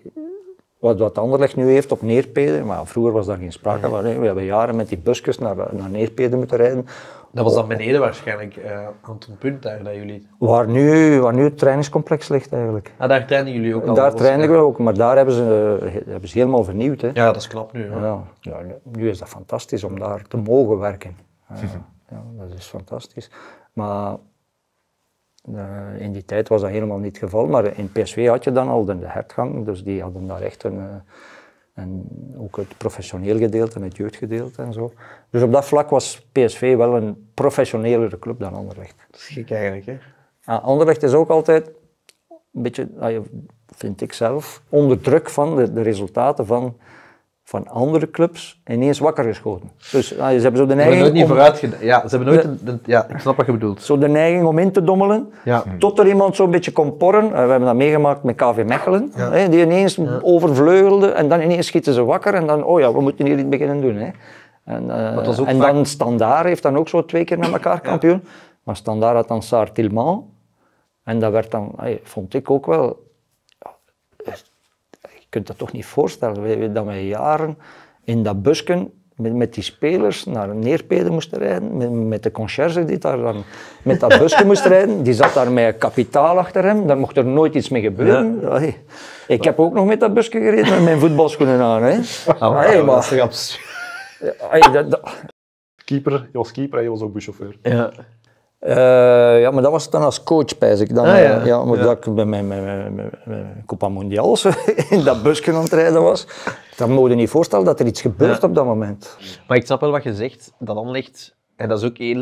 wat, wat Anderlecht nu heeft op Neerpede, maar vroeger was daar geen sprake van. hè. We hebben jaren met die busjes naar, naar Neerpede moeten rijden. Dat was dan beneden waarschijnlijk, eh Anton Punt daar, dat jullie... Waar nu, waar nu het trainingscomplex ligt eigenlijk. Ah, daar trainen jullie ook al? Daar trainen we ook, maar daar hebben ze, hebben ze helemaal vernieuwd. Hè. Ja, dat is knap nu. Ja. Ja, ja, nu is dat fantastisch om daar te mogen werken. Ja, ja, dat is fantastisch. Maar eh, in die tijd was dat helemaal niet het geval. Maar in PSV had je dan al de, hertgang, dus die hadden daar echt een, eh, een, ook het professioneel gedeelte en het jeugdgedeelte en zo. Dus op dat vlak was PSV wel een professionelere club dan Anderlecht. Dat is gek eigenlijk, hè. Anderlecht is ook altijd een beetje, ah, vind ik zelf, onder druk van de, de resultaten van, van andere clubs ineens wakker geschoten. Dus ah, ze hebben zo de Ze hebben neiging nooit niet om, vooruit gedaan. Ja, ze hebben nooit... ja, ik snap wat je bedoelt. zo de neiging om in te dommelen, Ja. tot er iemand zo'n beetje kon porren. Eh, We hebben dat meegemaakt met KV Mechelen, hè, die ineens overvleugelde en dan ineens schieten ze wakker en dan, oh ja, we moeten hier iets beginnen doen. Hè. En, eh, ook en vaak- dan Standaard heeft dan ook zo twee keer met elkaar kampioen. Maar Standaard had dan Saar Tilman. En dat werd dan, ey, vond ik ook wel, ja, eh, kunt dat toch niet voorstellen, wij- wij- dat wij jaren in dat busken met, met die spelers naar Neerpede moesten rijden, met, met de conciërge die daar dan met dat busje moest rijden, die zat daar met kapitaal achter hem, daar mocht er nooit iets mee gebeuren. Ik heb ook nog met dat busje gereden met mijn voetbalschoenen aan. Hè. Maar, is absurd. ey, dat- dat- Keeper, je was keeper en je was ook buschauffeur. Ja. Eh, ja, maar dat was dan als coach, pijs ik. Dan, Ah, eh, ja. ja. maar Ja. dat ik bij mijn, mijn, mijn, mijn- mijn Copa Mondials in dat busje aan het rijden was, dan moet je niet voorstellen dat er iets gebeurt Ja. op dat moment. Maar ik snap wel wat je zegt. Dat Anderlecht, en dat is ook heel,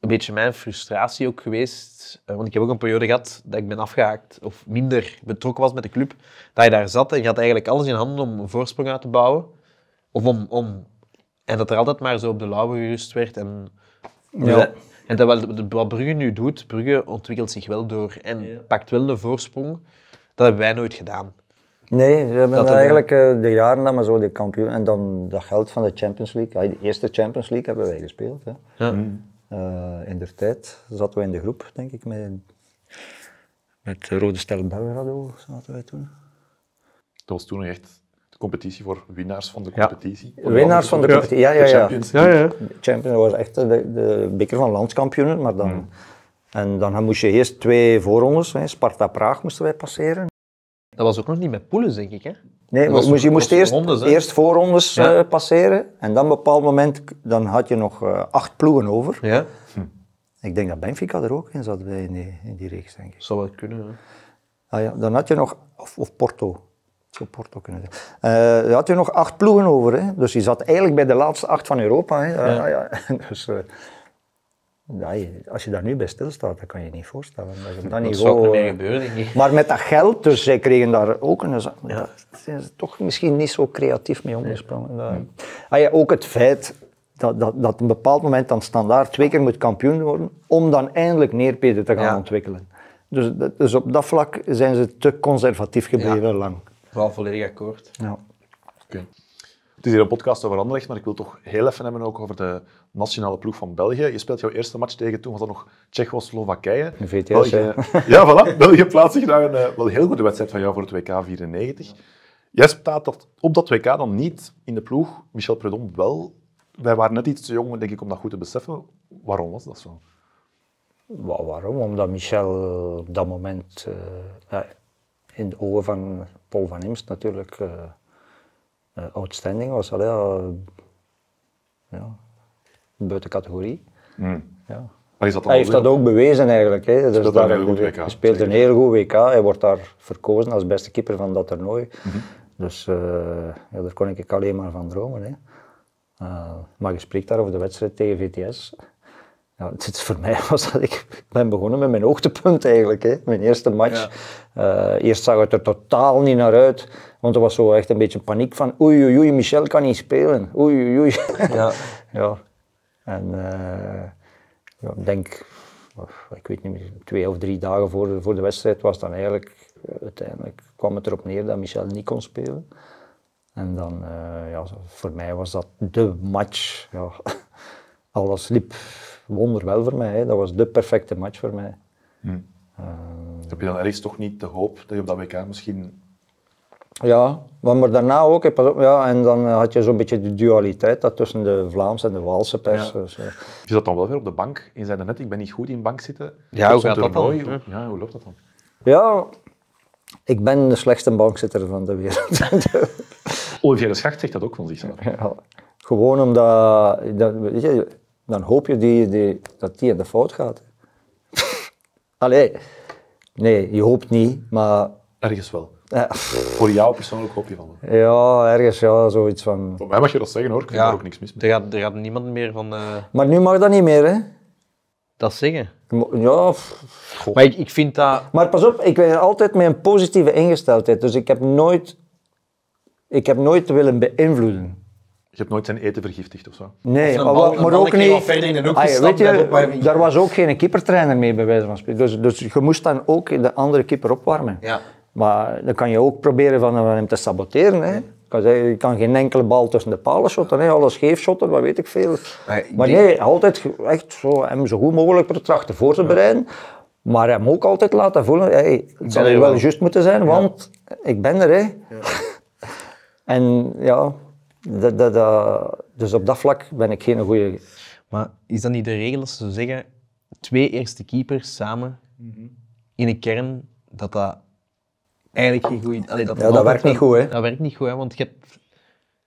een beetje mijn frustratie ook geweest. eh, Want ik heb ook een periode gehad dat ik ben afgehaakt of minder betrokken was met de club. Dat je daar zat en je had eigenlijk alles in handen om een voorsprong uit te bouwen. Of om, om, en dat er altijd maar zo op de lauwe gerust werd. En, Ja. En dat wat, wat Brugge nu doet, Brugge ontwikkelt zich wel door en pakt wel een voorsprong. Dat hebben wij nooit gedaan. Nee, ze hebben Dat eigenlijk eh, de jaren dat maar zo de kampioen en dan dat geld van de Champions League. Ja, de eerste Champions League hebben wij gespeeld. Hè. Ja. Eh, in der tijd zaten we in de groep, denk ik, met, met Rode Stel Belgrado zaten wij toen. Dat was toen nog echt de competitie voor winnaars van de Ja. competitie. Winnaars van de competitie, ja, ja, ja. Champions Ja, ja. Champions was echt de, de beker van landskampioenen, maar dan... En dan moest je eerst twee voorrondes, hè, Sparta-Praag moesten wij passeren. Dat was ook nog niet met poelen, denk ik. Hè? Nee, was- je moest, eerst, rondes, hè? eerst voorrondes Ja. eh, passeren en dan op een bepaald moment dan had je nog eh, acht ploegen over. Ja, Ik denk dat Benfica er ook in zat bij in die, in die reeks, denk ik. zou wel kunnen. Hè. Ah, ja, dan had je nog, of, of Porto, zou Porto kunnen zijn. Eh, dan had je nog acht ploegen over, hè? dus je zat eigenlijk bij de laatste acht van Europa. Hè? Ah, ja. dus, eh, ja, je- als je daar nu bij stilstaat, dan kan je je niet voorstellen. Dat, je dat Dat zou niveau, eh, gebeuren, denk ik. Maar met dat geld, dus zij kregen daar ook een... Dat zijn ze toch misschien niet zo creatief mee omgesprongen. Dat- Ah ja, ook het feit dat, dat, dat op een bepaald moment dan standaard twee keer moet kampioen worden, om dan eindelijk neerpeden te gaan Ja. ontwikkelen. Dus, dat- dus op dat vlak zijn ze te conservatief gebleven lang. Wel volledig akkoord. Ja. Oké. Het is hier een podcast over Anderlecht, maar ik wil toch heel even hebben ook over de nationale ploeg van België. Je speelt jouw eerste match tegen, toen was dat nog Tsjechoslowakije. Een VTS, België, ja, voilà. België plaatst zich naar een eh, wel heel goede wedstrijd van jou voor het WK 94. Jij staat dat, op dat WK dan niet in de ploeg, Michel Predom wel. Wij waren net iets te jong, denk ik, om dat goed te beseffen. Waarom was dat zo? Wa- waarom? Omdat Michel op dat moment eh, in de ogen van Paul van Imst natuurlijk eh, eh, outstanding was. Allee, ja, buiten categorie. Ja. Maar is dat dan Hij heeft dat ook bewezen eigenlijk. Hè. Dus speelt daar- een heel goed WK, Hij speelt een heel goed WK. Hij wordt daar verkozen als beste keeper van dat toernooi. Mhm. Dus eh, ja, daar kon ik alleen maar van dromen. Hè. Maar je spreekt daar over de wedstrijd tegen VTS. Ja, het is voor mij was dat ik, ben begonnen met mijn hoogtepunt eigenlijk. Hè. Mijn eerste match. Eh, eerst zag het er totaal niet naar uit. Want er was zo echt een beetje paniek van oei oei oei, Michel kan niet spelen. Oei oei oei. Ja. ja. En eh, ja, ik denk, of, ik weet niet meer, twee of drie dagen voor, de- voor de wedstrijd was dan eigenlijk, uiteindelijk kwam het erop neer dat Michel niet kon spelen. En dan, eh, ja, voor mij was dat de match. Ja. Alles liep wonderwel voor mij. Hè. Dat was de perfecte match voor mij. Heb je dan ergens toch niet de hoop dat je op dat WK misschien... Ja, maar, daarna ook. hè, pas op, ja, en dan had je zo'n beetje de dualiteit dat tussen de Vlaamse en de Waalse pers. Ja. Dus, eh, Je zat dan wel weer op de bank. Je zei net, ik ben niet goed in bank zitten. Ja, hoe gaat dat dan? toernooi. Ja. Ja, hoe loopt dat dan? ja, ik ben de slechtste bankzitter van de wereld. Olivier de Schacht zegt dat ook van zichzelf. Ja, gewoon omdat, dat, weet je, dan hoop je die, die, dat die in de fout gaat. Allee, nee, je hoopt niet, maar Ergens wel. ja, Voor jou persoonlijk hoop je van. ja, ergens ja, zoiets van... Voor mij mag je dat zeggen hoor, ik vind Ja. daar ook niks mis mee. Er gaat, er gaat niemand meer van eh, Maar nu mag dat niet meer, hè. dat zeggen. Ja, pff. Maar ik, ik vind dat... maar pas op, ik ben altijd met een positieve ingesteldheid. Dus ik heb nooit ik heb nooit willen beïnvloeden. Je hebt nooit zijn eten vergiftigd of zo. Nee, Of maar, maar ook niet. verder weet en je, opwarming. daar was ook geen keepertrainer mee, bij wijze van spreken. Dus, dus je moest dan ook de andere keeper opwarmen. Ja. Maar dan kan je ook proberen van hem te saboteren. Hè. Je kan geen enkele bal tussen de palen shotten, hè. alles scheef shotten, wat weet ik veel. Maar ik Maar nee, altijd echt zo, hem zo goed mogelijk trachten voor te bereiden. Maar hem ook altijd laten voelen, hey, het zal wel wel. juist moeten zijn, want ik ben er. Hè. En ja, dat, dat, dat- dus op dat vlak ben ik geen goede. Maar is dat niet de regel als ze zeggen twee eerste keepers samen in een kern, dat dat eigenlijk geen goed allee, dat Ja, dat werkt niet goed, hè? Dat werkt niet goed, hè, want je hebt...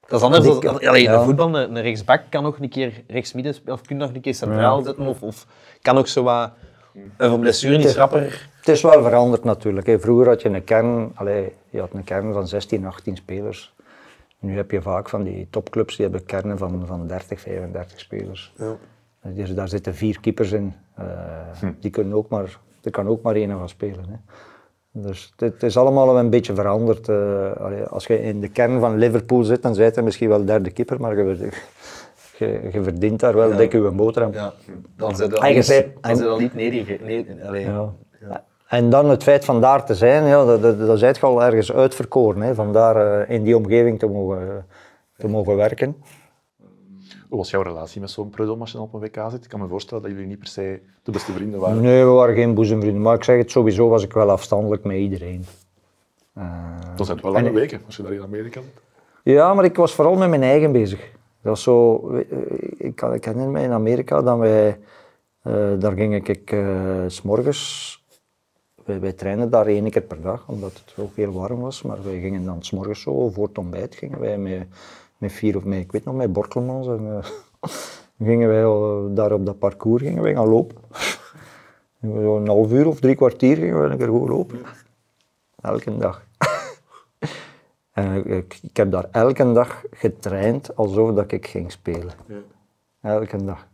Dat is anders dan... Allee, ja. voetbal, een, een rechtsback kan nog een keer rechtsmidden spelen, of kun je nog een keer centraal zetten, of, of kan ook zo wat... Een van blessure niet rapper... Het is wel veranderd natuurlijk. Hè. Vroeger had je een kern, allee, je had een kern van 16, 18 spelers. Nu heb je vaak van die topclubs die hebben kernen van, van 30, 35 spelers. Dus daar zitten vier keepers in. Eh, Die kunnen ook maar, er kan ook maar één van spelen. Hè. Dus het, is allemaal een beetje veranderd. eh, als je in de kern van Liverpool zit, dan zijt je misschien wel derde keeper, maar je, je, je verdient daar wel dik je boterham. Ja, dan En je al al niet nederige... Nee, allee. Ja. En dan het feit van daar te zijn, ja, dat, dat, dat zijt je al ergens uitverkoren. Hè, van daar eh, in die omgeving te mogen, te mogen werken. Hoe was jouw relatie met zo'n Prudhomme als je op een WK zit? Ik kan me voorstellen dat jullie niet per se de beste vrienden waren. Nee, we waren geen boezemvrienden. Maar ik zeg het, sowieso was ik wel afstandelijk met iedereen. Eh, Dan zijn het wel lange En- weken als je daar in Amerika zit. Ja, maar ik was vooral met mijn eigen bezig. Dat was zo, eh, ik, ik herinner me in Amerika dat wij, daar ging ik eh, s s'morgens, wij, wij trainen daar één keer per dag, omdat het ook heel warm was, maar wij gingen dan s'morgens zo, voor het ontbijt, gingen wij met, met vier of met, ik weet nog, met Borkelmans, en, eh, gingen wij eh, daar op dat parcours gingen wij gaan lopen. Zo een half uur of drie kwartier gingen we een keer goed lopen. Elke dag. En ik, ik heb daar elke dag getraind alsof dat ik ging spelen. Elke dag.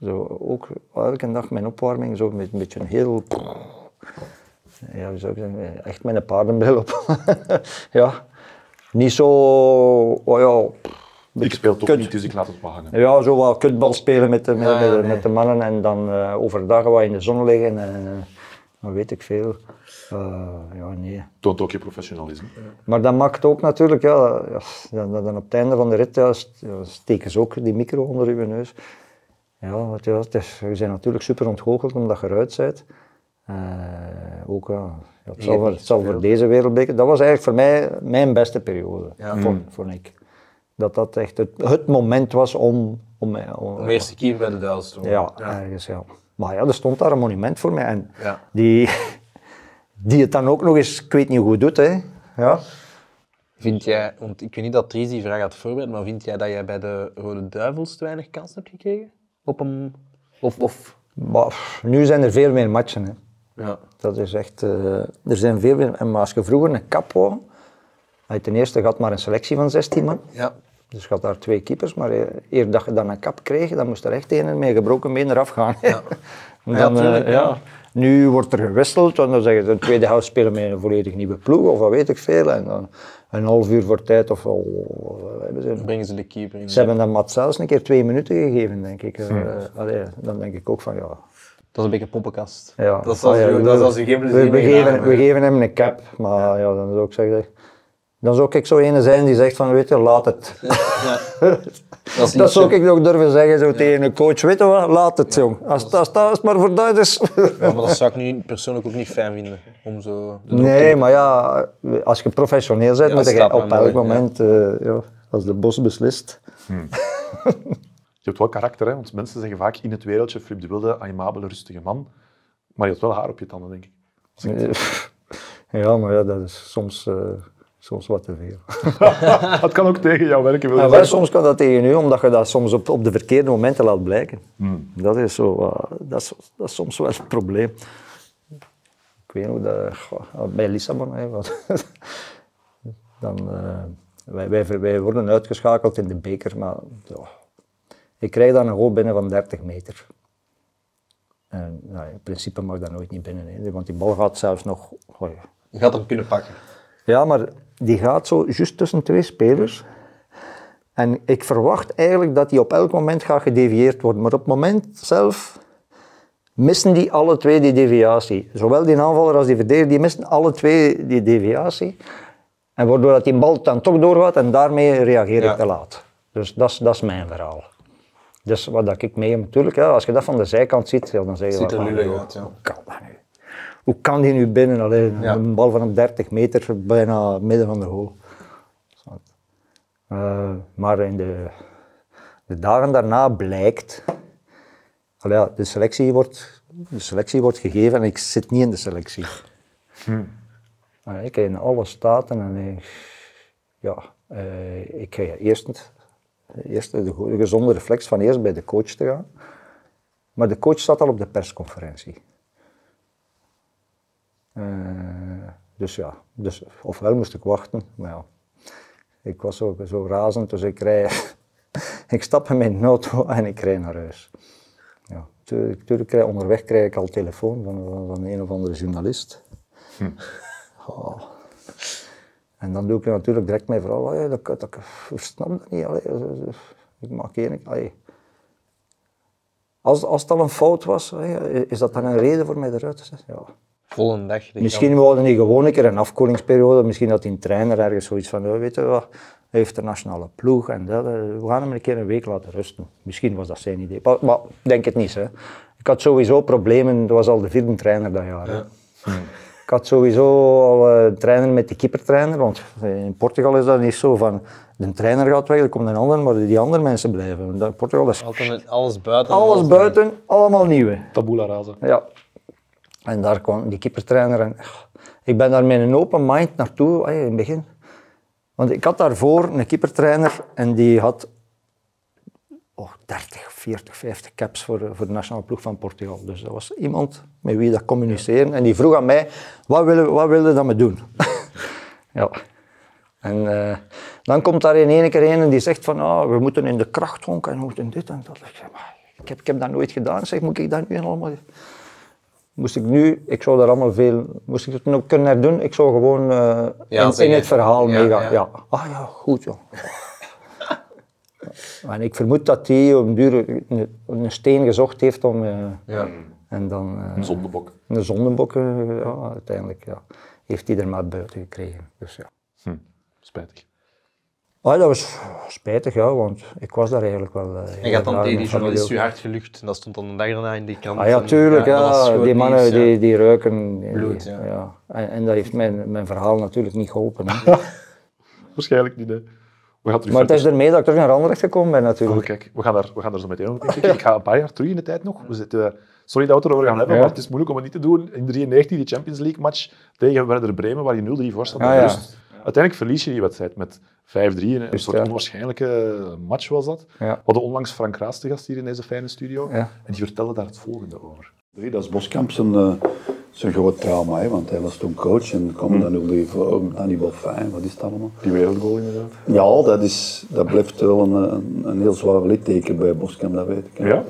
Zo, ook elke dag mijn opwarming, zo met een beetje een heel... Ja, hoe zou ik zeggen, echt met een paardenbril op. ja. Niet zo... Oh ja, Ik speel toch kut. niet, dus ik laat het wel hangen. ja, zo wat kutbal spelen met de, met, Ah, met de- nee. met de mannen en dan eh, overdag wat in de zon liggen en eh, dan weet ik veel. Eh, ja, nee. Toont ook je professionalisme. Maar dat maakt ook natuurlijk, ja, ja, dan, dan dan op het einde van de rit ja, st- ja, steken ze ook die micro onder je neus. Ja, het, ja het is, je bent natuurlijk super ontgoocheld omdat je eruit bent. Eh, ook, ja, ja, het, zal, voor- het zal voor deze wereldbeker, dat was eigenlijk voor mij mijn beste periode, vond, vond ik. Dat dat echt het, het moment was om... om, om, Om eerste keer bij de Duitsers te worden. ja, ergens ja. Maar ja, er stond daar een monument voor mij en Ja. die, die het dan ook nog eens, ik weet niet hoe doet, hè. Ja. Vind jij, want ik weet niet dat Dries die vraag had voorbereid, maar vind jij dat jij bij de Rode Duivels te weinig kans hebt gekregen? Op een... Of... of... Maar, nu zijn er veel meer matchen. Hè. Ja. Dat is echt, eh, er zijn veel meer. En maar als je vroeger een kap je ten eerste had maar een selectie van 16 man. Ja. Dus je had daar twee keepers, maar eh, eer dat je dan een kap kreeg, dan moest er echt een met een gebroken been eraf gaan. Ja. Dan, eh, ja. Nu wordt er gewisseld, en dan ze de tweede helft spelen met een volledig nieuwe ploeg, of wat weet ik veel. En dan een half uur voor tijd, of al, ze, Brengen ze de keeper in. ze hebben dan Mat zelfs een keer twee minuten gegeven, denk ik. Allee, dan denk ik ook van, ja, Dat is een beetje poppenkast. ja. Dat is als, Ah, ja, je, dat is als je geen we, plezier we, geven, hebt. we geven hem een cap, maar ja, dan zou ik zeggen, dan zou ik zo ene zijn die zegt van, weet je, laat het. Dat zou zo- ik nog durven zeggen zo tegen een coach, weet je wat, laat het jong. Als als dat is maar voor Duitsers. Ja, maar dat zou ik nu persoonlijk ook niet fijn vinden. Om zo Nee, te- maar ja, als je professioneel bent, Ja, moet je op elk moment, eh, ja, als de bos beslist. Je hebt wel karakter, hè? want mensen zeggen vaak in het wereldje Flip de Wilde, aimabele, rustige man. Maar je hebt wel haar op je tanden, denk ik. Ja, maar ja, dat is soms, eh, soms wat te veel. Dat kan ook tegen jou werken. wil je Ja, zeggen. soms kan dat tegen u, omdat je dat soms op, op de verkeerde momenten laat blijken. Dat is zo, eh, dat, is, dat is soms wel een probleem. Ik weet nog dat, goh, bij Lissabon, hè, dan, eh, wij, wij, wij worden uitgeschakeld in de beker, maar ik krijg dan een goal binnen van 30 meter. En, nou, in principe mag dat nooit niet binnen, hè, want die bal gaat zelfs nog... Je gaat hem kunnen pakken. ja, maar die gaat zo juist tussen twee spelers. En ik verwacht eigenlijk dat die op elk moment gaat gedevieerd worden. Maar op het moment zelf missen die alle twee die deviatie. Zowel die aanvaller als die verdediger, die missen alle twee die deviatie. En waardoor dat die bal dan toch doorgaat en daarmee reageer ik Ja. te laat. Dus dat is, dat is mijn verhaal. Dus wat dat ik mee natuurlijk, ja, als je dat van de zijkant ziet, ja, dan zeg je Ziet er "Maar, lullig joh, uit, ja." Hoe kan dat nu? Hoe kan die nu binnen? Alleen Ja. een bal van op 30 meter, bijna midden van de goal. Eh, maar in de, de dagen daarna blijkt, al ja, de, selectie wordt, de selectie wordt gegeven en ik zit niet in de selectie. Maar ik in alle staten en ik, ja, eh, ik ga eerst, eerst de, gezonde reflex van eerst bij de coach te gaan. Maar de coach zat al op de persconferentie. Eh, dus ja, dus ofwel moest ik wachten, maar ja, ik was zo, zo razend, dus ik rij, ik stap in mijn auto en ik rij naar huis. Ja, tuurlijk, tuurlijk krijg, onderweg krijg ik al telefoon van, van, van een of andere journalist. Oh. En dan doe ik natuurlijk direct mijn "Allee, dat, dat, ik snap dat niet, allee, ik maak één. Als, als het al een fout was, allee, is dat dan een reden voor mij eruit te zetten? Ja. Vol een dag. Misschien kant. wilden die gewoon een keer een afkoelingsperiode, misschien dat die een trainer ergens zoiets van, "Oh, weet je wat, hij heeft een nationale ploeg en dat, eh, we gaan hem een keer een week laten rusten. Misschien was dat zijn idee, maar, maar ik denk het niet. Hè. Ik had sowieso problemen, dat was al de vierde trainer dat jaar. hè. Ik had sowieso al eh, trainen met de keepertrainer, want in Portugal is dat niet zo van, de trainer gaat weg, er komt een ander, maar die andere mensen blijven. In Portugal is Altijd alles buiten. alles buiten, allemaal nieuwe. Tabula rasa. Ja. En daar kwam die keepertrainer en ik ben daar met een open mind naartoe eh, in het begin. Want ik had daarvoor een keepertrainer en die had oh, 30, 40, 50 caps voor, voor de nationale ploeg van Portugal. Dus dat was iemand met wie dat communiceren. En die vroeg aan mij, wat willen, wat willen dat me doen? ja. En eh, dan komt daar in één keer een en die zegt van, ah, we moeten in de kracht honken en we moeten dit en dat. Ik zeg, maar ik heb, ik heb dat nooit gedaan. Zeg, moet ik dat nu allemaal... Moest ik nu, ik zou daar allemaal veel, moest ik het nog kunnen herdoen, ik zou gewoon eh, Ja, in, het verhaal Ja, meegaan. ja. Ja. Ah ja, goed joh. En ik vermoed dat hij op een duur een, een steen gezocht heeft om, eh, Ja. en dan eh, Een zondebok. een zondebok, eh, ja, uiteindelijk ja, heeft hij er maar buiten gekregen. Dus, ja. Spijtig. Ah, dat was spijtig, ja, want ik was daar eigenlijk wel. eh, En je had dan tegen die journalist je hart gelucht en dat stond dan een dag daarna in die krant. Ah ja, tuurlijk, ja. Die mannen nieuws, die, die ruiken. die- Bloed, ja. ja. En, en dat heeft mijn, mijn verhaal natuurlijk niet geholpen. Waarschijnlijk niet, hè. We gaan terug maar het is ermee dat ik terug naar Anderlecht gekomen ben Oh, natuurlijk. kijk, we gaan, daar, we gaan daar zo meteen over denken. Ik ga een paar jaar terug in de tijd nog. We zitten, sorry dat we het erover gaan hebben, Ja. maar het is moeilijk om het niet te doen. In 93, die Champions League match tegen Werder Bremen, waar je 0-3 voor staat. Ah, ja. rust. Uiteindelijk verlies je die wedstrijd met 5-3. Een soort ja. onwaarschijnlijke match was dat. Ja. We hadden onlangs Frank Raas te gast hier in deze fijne studio. Ja. En die vertelde daar het volgende over. Dat is Boskamp zijn, eh, zijn groot trauma, hè, want hij was toen coach en kwam dan ook voor Hannibal Fijn, wat is het allemaal? Die wereldgoal inderdaad. Ja, dat, is, dat blijft wel een, een, een heel zwaar litteken bij Boskamp, dat weet ik. hè. Ja?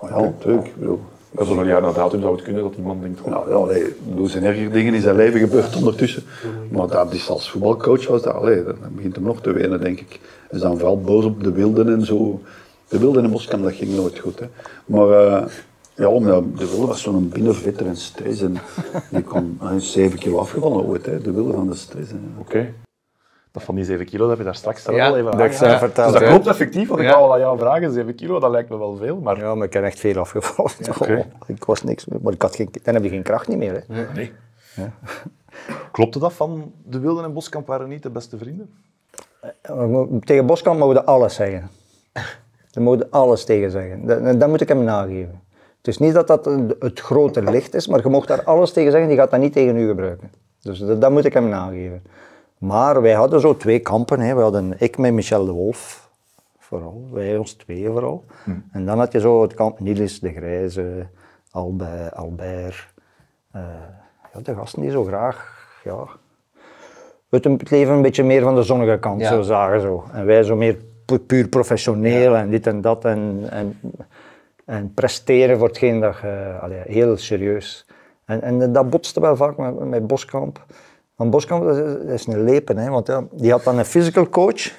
Maar ja, natuurlijk. bedoel, Dat is nog een jaar na datum zou het kunnen dat die man denkt... Oh, Nou, ja, nee, er zijn erger dingen in zijn leven gebeurd ondertussen. Maar dat is als voetbalcoach was dat, allee, dan begint hem nog te wenen, denk ik. Hij is dan vooral boos op de wilden en zo. De wilden in Boskamp, dat ging nooit goed. Hè. Maar eh, ja, omdat de wilde was zo'n binnenvetter en stress. En die kwam, hij is 7 kilo afgevallen ooit, hè, de wilde van de stress. Oké. Dat van die 7 kilo, dat heb je daar straks Ja, al even dat verteld, Dus dat klopt effectief, want ik Ja. wou al aan jou vragen. 7 kilo, dat lijkt me wel veel, maar... Ja, maar ik heb echt veel afgevallen. oké. ik was niks meer, maar ik had geen, dan heb je geen kracht niet meer. Hè. Nee. Klopte dat van de Wilden en Boskamp waren niet de beste vrienden? We mo- Tegen Boskamp mogen we alles zeggen. Daar mogen alles tegen zeggen. Dat, dat moet ik hem nageven. Het is niet dat dat het grote licht is, maar je mocht daar alles tegen zeggen, die gaat dat niet tegen u gebruiken. Dus dat, dat moet ik hem nageven. Maar wij hadden zo twee kampen. Hè. We hadden ik met Michel de Wolf, vooral. Wij ons tweeën vooral. En dan had je zo het kamp Niels de Grijze, Albert, Albert. eh, ja, de gasten die zo graag ja, het, leven een beetje meer van de zonnige kant Ja. zo zagen. Zo. En wij zo meer pu- puur professioneel en dit en dat. En, en, en presteren voor hetgeen dat je, allee, heel serieus. En, en dat botste wel vaak met, met Boskamp. Van Boskamp dat is, een lepen, hè, want ja, die had dan een physical coach.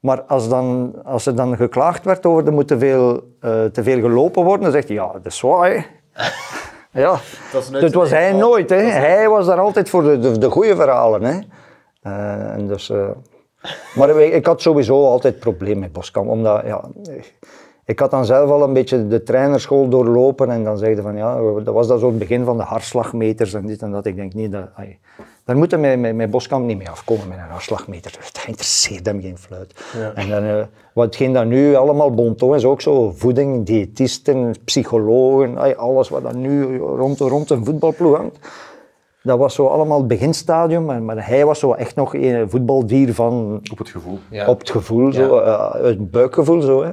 Maar als, dan, als er dan geklaagd werd over er moet te veel, eh, te veel gelopen worden, dan zegt hij, ja, dat is waar. ja, dat was hij nooit. Hè. Hij was daar altijd voor de, de, de goede verhalen. Hè. Eh, en dus, eh, maar ik, ik had sowieso altijd problemen met Boskamp, omdat ja, ik had dan zelf al een beetje de trainerschool doorlopen en dan zeiden van ja, dat was dat zo het begin van de hartslagmeters en dit en dat. Ik denk niet dat, ai, daar moeten met, met, met Boskamp niet mee afkomen met een hartslagmeter. Dat interesseert hem geen fluit. En dan, eh, watgeen dat nu allemaal bonton is, ook zo voeding, diëtisten, psychologen, ai, alles wat dat nu rond, rond een voetbalploeg hangt. Dat was zo allemaal het beginstadium, maar, maar hij was zo echt nog een voetbaldier van Op het gevoel. Ja. op het gevoel, zo, eh, het buikgevoel. Zo, hè.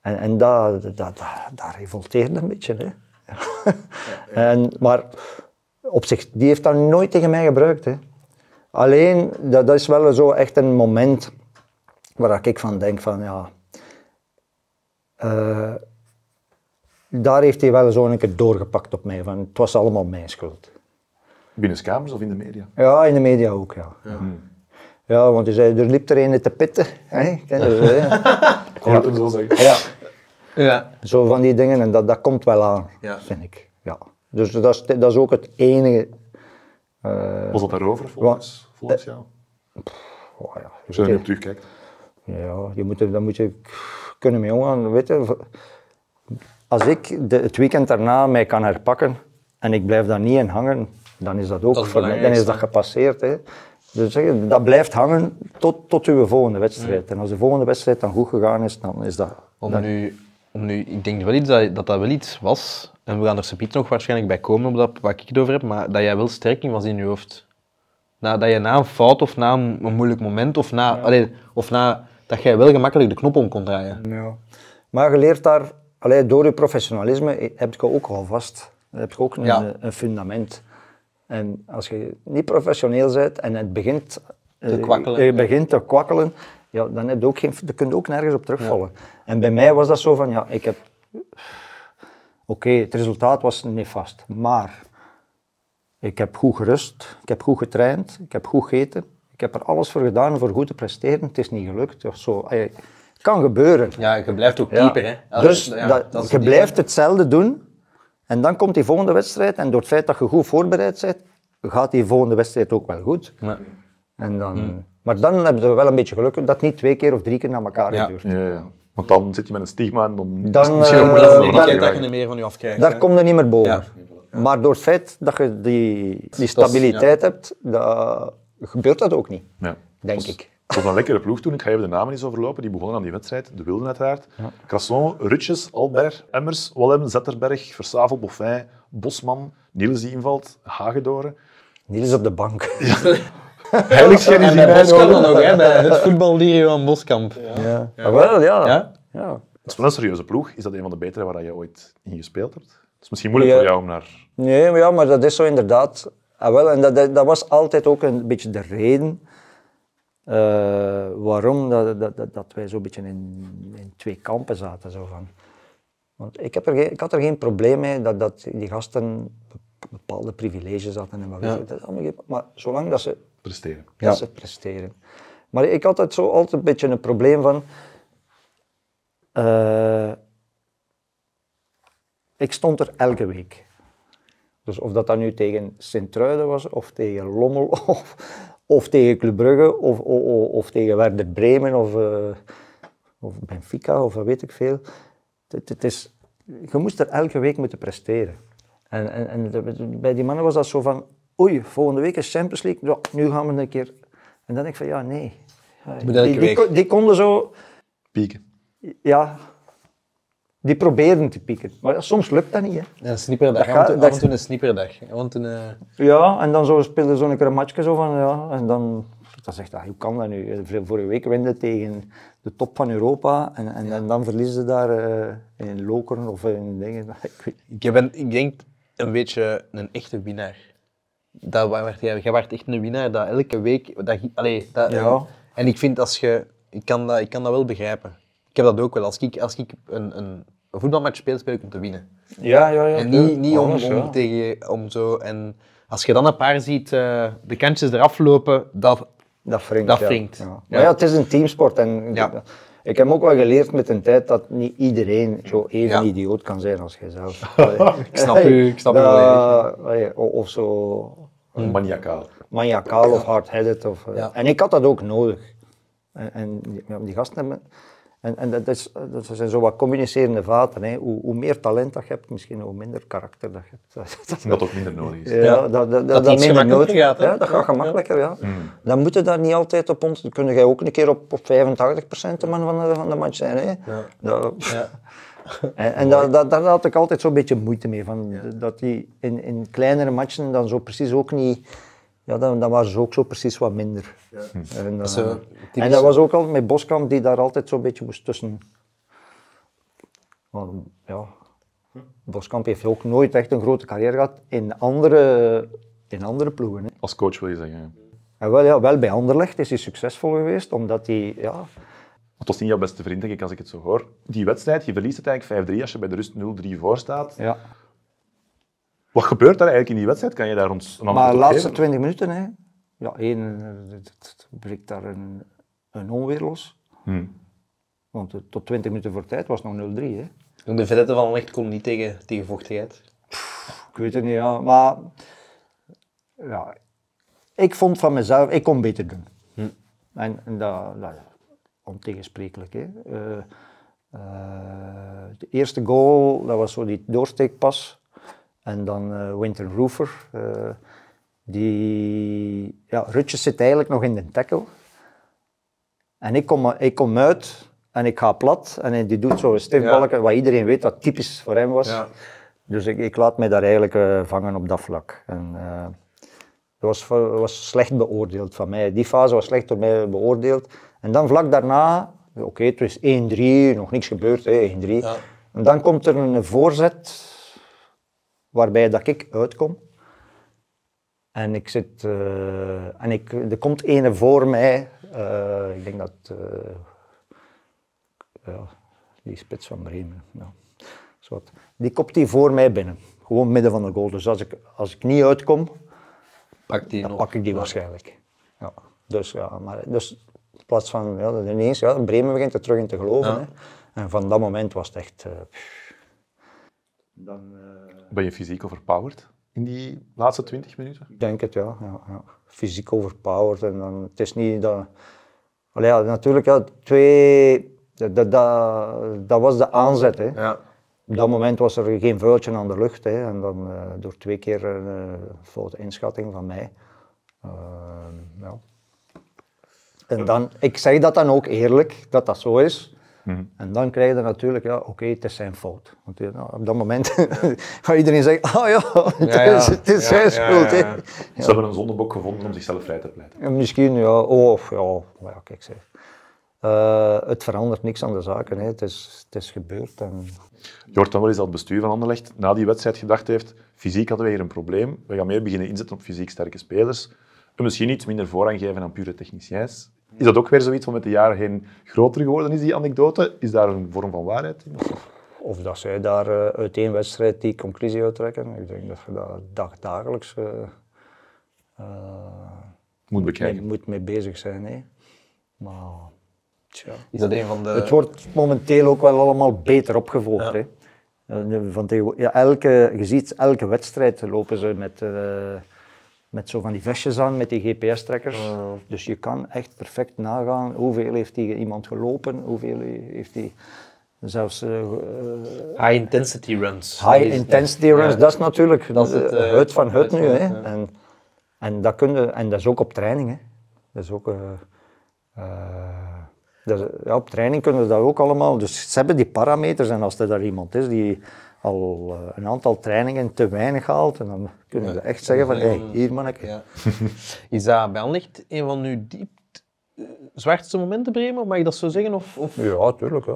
En, en dat, dat, dat, dat revolteerde een beetje. Hè. en, maar op zich, die heeft dat nooit tegen mij gebruikt. Hè. Alleen, dat, dat is wel zo echt een moment waar ik van denk van ja... eh, daar heeft hij wel zo een keer doorgepakt op mij, van het was allemaal mijn schuld. Binnenskamers of in de media? Ja, in de media ook, ja. Ja, want hij zei, er liep er een te pitten. Hè? Ken je hè? Het hem zo zeggen. Ja, Ja. zo van die dingen en dat, dat komt wel aan, Ja. vind ik. Ja. Dus dat is, dat is ook het enige. eh, Was dat daarover volgens, volgens jou? oh ja, Als je er nu op terugkijkt. ja, je moet er, daar moet je kunnen mee omgaan. Weet je, als ik de, het weekend daarna mij kan herpakken en ik blijf daar niet in hangen, dan is dat ook Dat is voor mij- dan is dat gepasseerd. Hè. Dus dat blijft hangen tot, tot uw volgende wedstrijd. En als de volgende wedstrijd dan goed gegaan is, dan is dat. Om dan- nu, om nu, ik denk wel iets dat, dat dat wel iets was, en we gaan er subiet nog waarschijnlijk bij komen op dat, waar ik het over heb, maar dat jij wel sterking was in je hoofd. Na, dat je na een fout of na een, een moeilijk moment, of na, allee, of na dat jij wel gemakkelijk de knop om kon draaien. Ja. Maar je leert daar, allee, door je professionalisme heb je ook al vast. heb je ook een, Ja. een fundament. En als je niet professioneel bent en het begint Te eh, kwakkelen, je begint te kwakkelen, ja, dan, heb je ook geen, dan kun je ook nergens op terugvallen. En bij mij was dat zo van, ja, ik heb... Oké, het resultaat was nefast, maar ik heb goed gerust, ik heb goed getraind, ik heb goed gegeten. Ik heb er alles voor gedaan voor goed te presteren. Het is niet gelukt. Of zo. Het kan gebeuren. Ja, je blijft ook Ja. keeper, hè. Dus ja, dat, je blijft hetzelfde doen. En dan komt die volgende wedstrijd. En door het feit dat je goed voorbereid bent, gaat die volgende wedstrijd ook wel goed. Ja. En dan, Maar dan hebben we wel een beetje geluk dat het niet twee keer of drie keer naar elkaar Ja. gebeurt. Ja, ja. Want dan zit je met een stigma en dan, Dan, misschien eh, is daar- eenheid dat je meer van je afkrijgt. Daar hè. kom je niet meer boven. Ja. Maar door het feit dat je die, die stabiliteit hebt, dat, gebeurt dat ook niet, Ja. denk Het ik. Het was een lekkere ploeg toen. Ik ga even de namen eens overlopen. Die begonnen aan die wedstrijd. De Wilden uiteraard. Crasson, Rutjes, Albert, Emmers, Wallem, Zetterberg, Versavel, Boffin, Bosman, Niels die invalt, Hagedoren. Niels op de bank. Heiligschennis in bij mijn Boskamp dan ook, hè, bij het voetbaldier van Boskamp. Ja. Ah, wel, ja. Ja? ja. Het is wel een serieuze ploeg. Is dat een van de betere waar je ooit in gespeeld hebt? Het is misschien moeilijk Ja. voor jou om naar... Nee, maar, ja, maar dat is zo inderdaad. Ah, wel, en dat, dat, dat was altijd ook een beetje de reden waarom dat, dat, dat, dat wij zo'n beetje in, in twee kampen zaten. Zo van. Want ik, heb er geen, ik had er geen probleem mee dat, dat die gasten bepaalde privileges hadden en wat weet ik, dat is allemaal geen- Maar zolang dat ze, presteren. dat ze presteren. Maar ik had het zo altijd een beetje een probleem van. eh, ik stond er elke week. Dus of dat dan nu tegen Sint-Truiden was, of tegen Lommel, of, of tegen Club Brugge, of, of, of- tegen Werder Bremen, of, eh, of Benfica, of wat weet ik veel. Het, het is, je moest er elke week moeten presteren. En, en, en bij die mannen was dat zo van, oei, volgende week is Champions League, ja, nu gaan we een keer... En dan denk ik van, ja, nee. Die, die, die konden zo, Pieken. ja, die probeerden te pieken. Maar ja, soms lukt dat niet, hè. Ja, een snipperdag. Dat Af en gaat- af en toe een snipperdag. Want een, eh, Ja, en dan zo speelde zo'n keer een matchje zo van, ja, en dan, dan zegt hij, hoe kan dat nu? Vorige week winde tegen de top van Europa en, en, en dan verliezen ze daar eh, in Lokeren of in dingen. Ik weet niet. ik denk een beetje een echte winnaar. Dat werd, jij, jij werd echt een winnaar dat elke week... Dat, allee, dat, Ja. En ik vind als je... Ik kan, dat, ik kan dat wel begrijpen. Ik heb dat ook wel. Als ik, als ik een, een, voetbalmatch speel, speel ik om te winnen. Ja, ja, ja. En niet, niet om, Alles, om, ja. tegen, om zo... En Als je dan een paar ziet eh, de kantjes eraf lopen, dat, Dat wringt. Dat ja. wringt. Ja. Ja. Maar ja, het is een teamsport. En Ja. Ik heb ook wel geleerd met een tijd dat niet iedereen zo even Ja. idioot kan zijn als jijzelf. Ik snap u, ik snap u Dat- allee, o- Of zo Maniacaal. maniacaal of hard-headed. Of, eh, Ja. En ik had dat ook nodig. En, en die, die gasten hebben... En, en dat, is, dat zijn zo wat communicerende vaten. Hè. Hoe, hoe meer talent dat je hebt, misschien hoe minder karakter dat je hebt. Dat, Dat ook minder nodig is. ja, Ja. dat, dat, dat, minder nood- gaat, hè? Ja, dat gaat gemakkelijker, ja. Dan moet je daar niet altijd op ons... Dan kun jij ook een keer op, op 85% de man van de, van de match zijn. Hè. Dat- en en dat, dat, daar had ik altijd zo'n beetje moeite mee. Van, Dat die in, in kleinere matchen dan zo precies ook niet... Ja, dan, dan waren ze ook zo precies wat minder. En, dan- Zo, en dat was ook al met Boskamp die daar altijd zo'n beetje moest tussen... Want, ja, Boskamp heeft ook nooit echt een grote carrière gehad in andere, in andere ploegen. Hè. Als coach wil je zeggen. En wel, ja, wel bij Anderlecht is hij succesvol geweest, omdat hij... Ja, Het was niet jouw beste vriend, denk ik, als ik het zo hoor. Die wedstrijd, je verliest het eigenlijk 5-3 als je bij de rust 0-3 voor staat. ja. Wat gebeurt daar eigenlijk in die wedstrijd? Kan je daar ons een Maar antwoord de laatste geven? 20 minuten, hè, ja, één, eh, het- breekt daar een, een onweer los. Hmm. Want eh, tot 20 minuten voor tijd was het nog 0-3. Hè. De vedette van Anderlecht kon niet tegen, tegen vochtigheid. Ik weet het niet, ja. Maar ja, ik vond van mezelf, ik kon beter doen. En, en dat, dat ontegensprekelijk. Hè. Eh, eh, de eerste goal, dat was zo die doorsteekpas. En dan eh, Winter Roofer. eh, die, ja, Rutjes zit eigenlijk nog in de tackle. En ik kom, ik kom uit en ik ga plat. En hij- die doet zo een stiftbalken, wat iedereen weet dat typisch voor hem was. Ja. Dus ik, ik laat mij daar eigenlijk eh, vangen op dat vlak. En, dat was, was slecht beoordeeld van mij. Die fase was slecht door mij beoordeeld. En dan vlak daarna, oké, het is 1-3, nog niks gebeurd, hè, 1-3. Ja. En dan komt er een voorzet waarbij dat ik uitkom. En ik zit, eh, en ik, er komt ene voor mij, eh, ik denk dat, eh, ja, die spits van Bremen. Ja. Zwart. Die kopt die voor mij binnen, gewoon midden van de goal. Dus als ik, als ik niet uitkom, Pak die dan nog. pak ik die waarschijnlijk. Ja. Dus, ja, maar, dus in plaats van ja, dat ineens, ja, Bremen begint er terug in te geloven. Ja. Hè. En van dat moment was het echt. eh, dan, Ben je fysiek overpowered in die laatste 20 minuten? ik denk het, ja. ja, ja. Fysiek overpowered. En dan, het is niet dat. Allee, ja, natuurlijk, ja, twee. Dat, dat, was de aanzet. Hè. Ja. Op dat moment was er geen vuiltje aan de lucht. Hè. En dan eh, door twee keer een uh, foute inschatting van mij. Uh, ja. En dan, ik zeg dat dan ook eerlijk, dat dat zo is. Mm. En dan krijg je natuurlijk, ja, oké, okay, het is zijn fout. Want ja, op dat moment gaat iedereen zeggen, oh ja, het ja, ja. is, het is zijn schuld. Ja, Ze hebben een zondebok gevonden om zichzelf vrij te pleiten. En misschien, ja, oh, ja, maar ja, kijk, zeg. Uh, het verandert niks aan de zaken. Hè. Het, is, het is gebeurd. En... Jort dan wel eens dat het bestuur van Anderlecht na die wedstrijd gedacht heeft, fysiek hadden we hier een probleem, we gaan meer beginnen inzetten op fysiek sterke spelers en misschien iets minder voorrang geven aan pure techniciëns. Is dat ook weer zoiets wat met de jaren heen groter geworden is, die anekdote? Is daar een vorm van waarheid in? Of dat zij daar uh, uit één wedstrijd die conclusie uittrekken. Ik denk dat je daar dag, dagelijks uh, uh, moet, bekijken. Mee, moet mee bezig zijn. Hè. Maar tja. Is dat een van de... Het wordt momenteel ook wel allemaal beter opgevolgd. Ja. Hè. Van tegen, ja, elke, je ziet elke wedstrijd lopen ze met, uh, met zo van die vestjes aan, met die GPS-trekkers. Uh. Dus je kan echt perfect nagaan hoeveel heeft die iemand gelopen, hoeveel heeft hij zelfs... Uh, high intensity runs. High intensity runs, ja. dat is natuurlijk dat is het, uh, hut van hut nu. Hè. Ja. En, en, dat kun je, en dat is ook op training. Hè. Dat is ook... dus, ja, op training kunnen ze dat ook allemaal. Dus ze hebben die parameters en als er daar iemand is die al uh, een aantal trainingen te weinig haalt, en dan kunnen ja. echt zeggen van, hé, hey, hier manneke. Ja. is dat bij Anderlecht een van uw diep uh, zwaarste momenten, Bremen? Mag ik dat zo zeggen? Of, of? Ja, tuurlijk. Ja.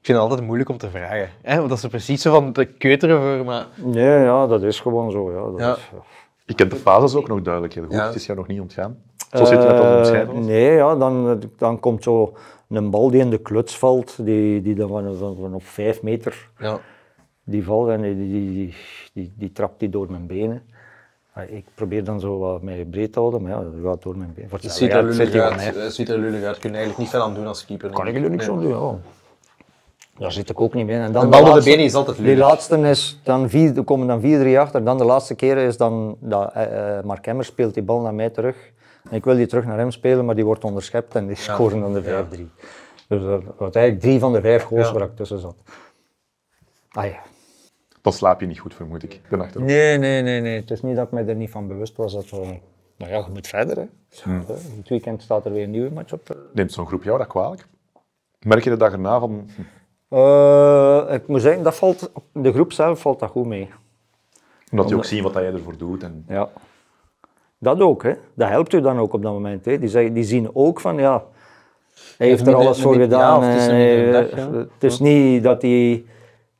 Ik vind het altijd moeilijk om te vragen. Hè? Want dat is precies zo van te keuteren voor, maar... Nee, ja, dat is gewoon zo. Ja. Dat ja. Is, ik ken de fases ook nog duidelijk heel goed. Het is jou nog niet ontgaan. Zoals je het net al omschreven uh, Nee, ja, dan, dan komt zo een bal die in de kluts valt, die, die dan van, van, van op vijf meter ja. Die valt en die, die, die, die, trapt die door mijn benen. ah, ik probeer dan zo wat mij breed te houden, maar ja, dat gaat door mijn. Voor Het ziet er lullig uit. Het ziet er lullig uit. Kun je eigenlijk niet veel aan doen als keeper. Kan ik er niks aan doen, ja. Daar zit ik ook niet mee. En dan Een bal de benen is altijd Die lullig. laatste is dan vier, er komen dan vier, drie achter. Dan de laatste keer is dan dat eh, eh, Mark Emmers speelt die bal naar mij terug. En ik wil die terug naar hem spelen, maar die wordt onderschept en die scoren dan de 5-3. Dus dat was eigenlijk drie van de vijf goals waar ik tussen zat. Ah ja. Dan slaap je niet goed, vermoed ik, de nacht erop. Nee, nee, nee, nee. Het is niet dat ik me er niet van bewust was. Dat we... Maar ja, je moet verder. Hè. Hmm. Dit weekend staat er weer een nieuwe match op. Neemt zo'n groep jou dat kwalijk? Merk je de dag erna van... hm, Eh, ik moet zeggen, dat valt, de groep zelf valt dat goed mee. Omdat die ook zien wat dat jij ervoor doet. En... Ja. Dat ook, hè. Dat helpt u dan ook op dat moment. Hè. Die, zeggen, die zien ook van, ja, hij heeft er alles voor gedaan. het eh. Het is niet dat hij,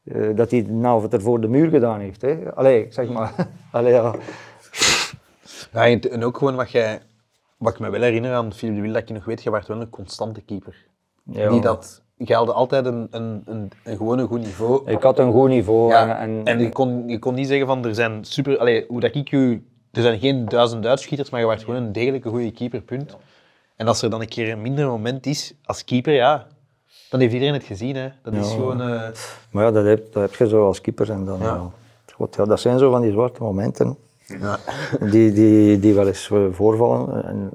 eh, dat hij nou het er voor de muur gedaan heeft. Hè. Allee, zeg maar. Allee, ja. Ja, en en ook gewoon wat jij... Wat ik me wel herinner aan Philippe de Wiel, dat je nog weet, je was wel een constante keeper. Ja. Die dat... Je haalde altijd een, een, een, een gewoon een goed niveau. Ik had een goed niveau. Ja, en, en, en je kon, je kon niet zeggen van er zijn super. Allee, hoe dat ik u. Er zijn geen duizend uitschieters, maar je wordt gewoon een degelijke goede keeper, punt. En als er dan een keer een minder moment is als keeper, ja, dan heeft iedereen het gezien. Hè. Dat is gewoon. eh, Maar ja, dat heb, dat heb je zo als keeper. En dan, Ja. God, ja, dat zijn zo van die zwarte momenten ja. die, die, die wel eens eh, voorvallen. En,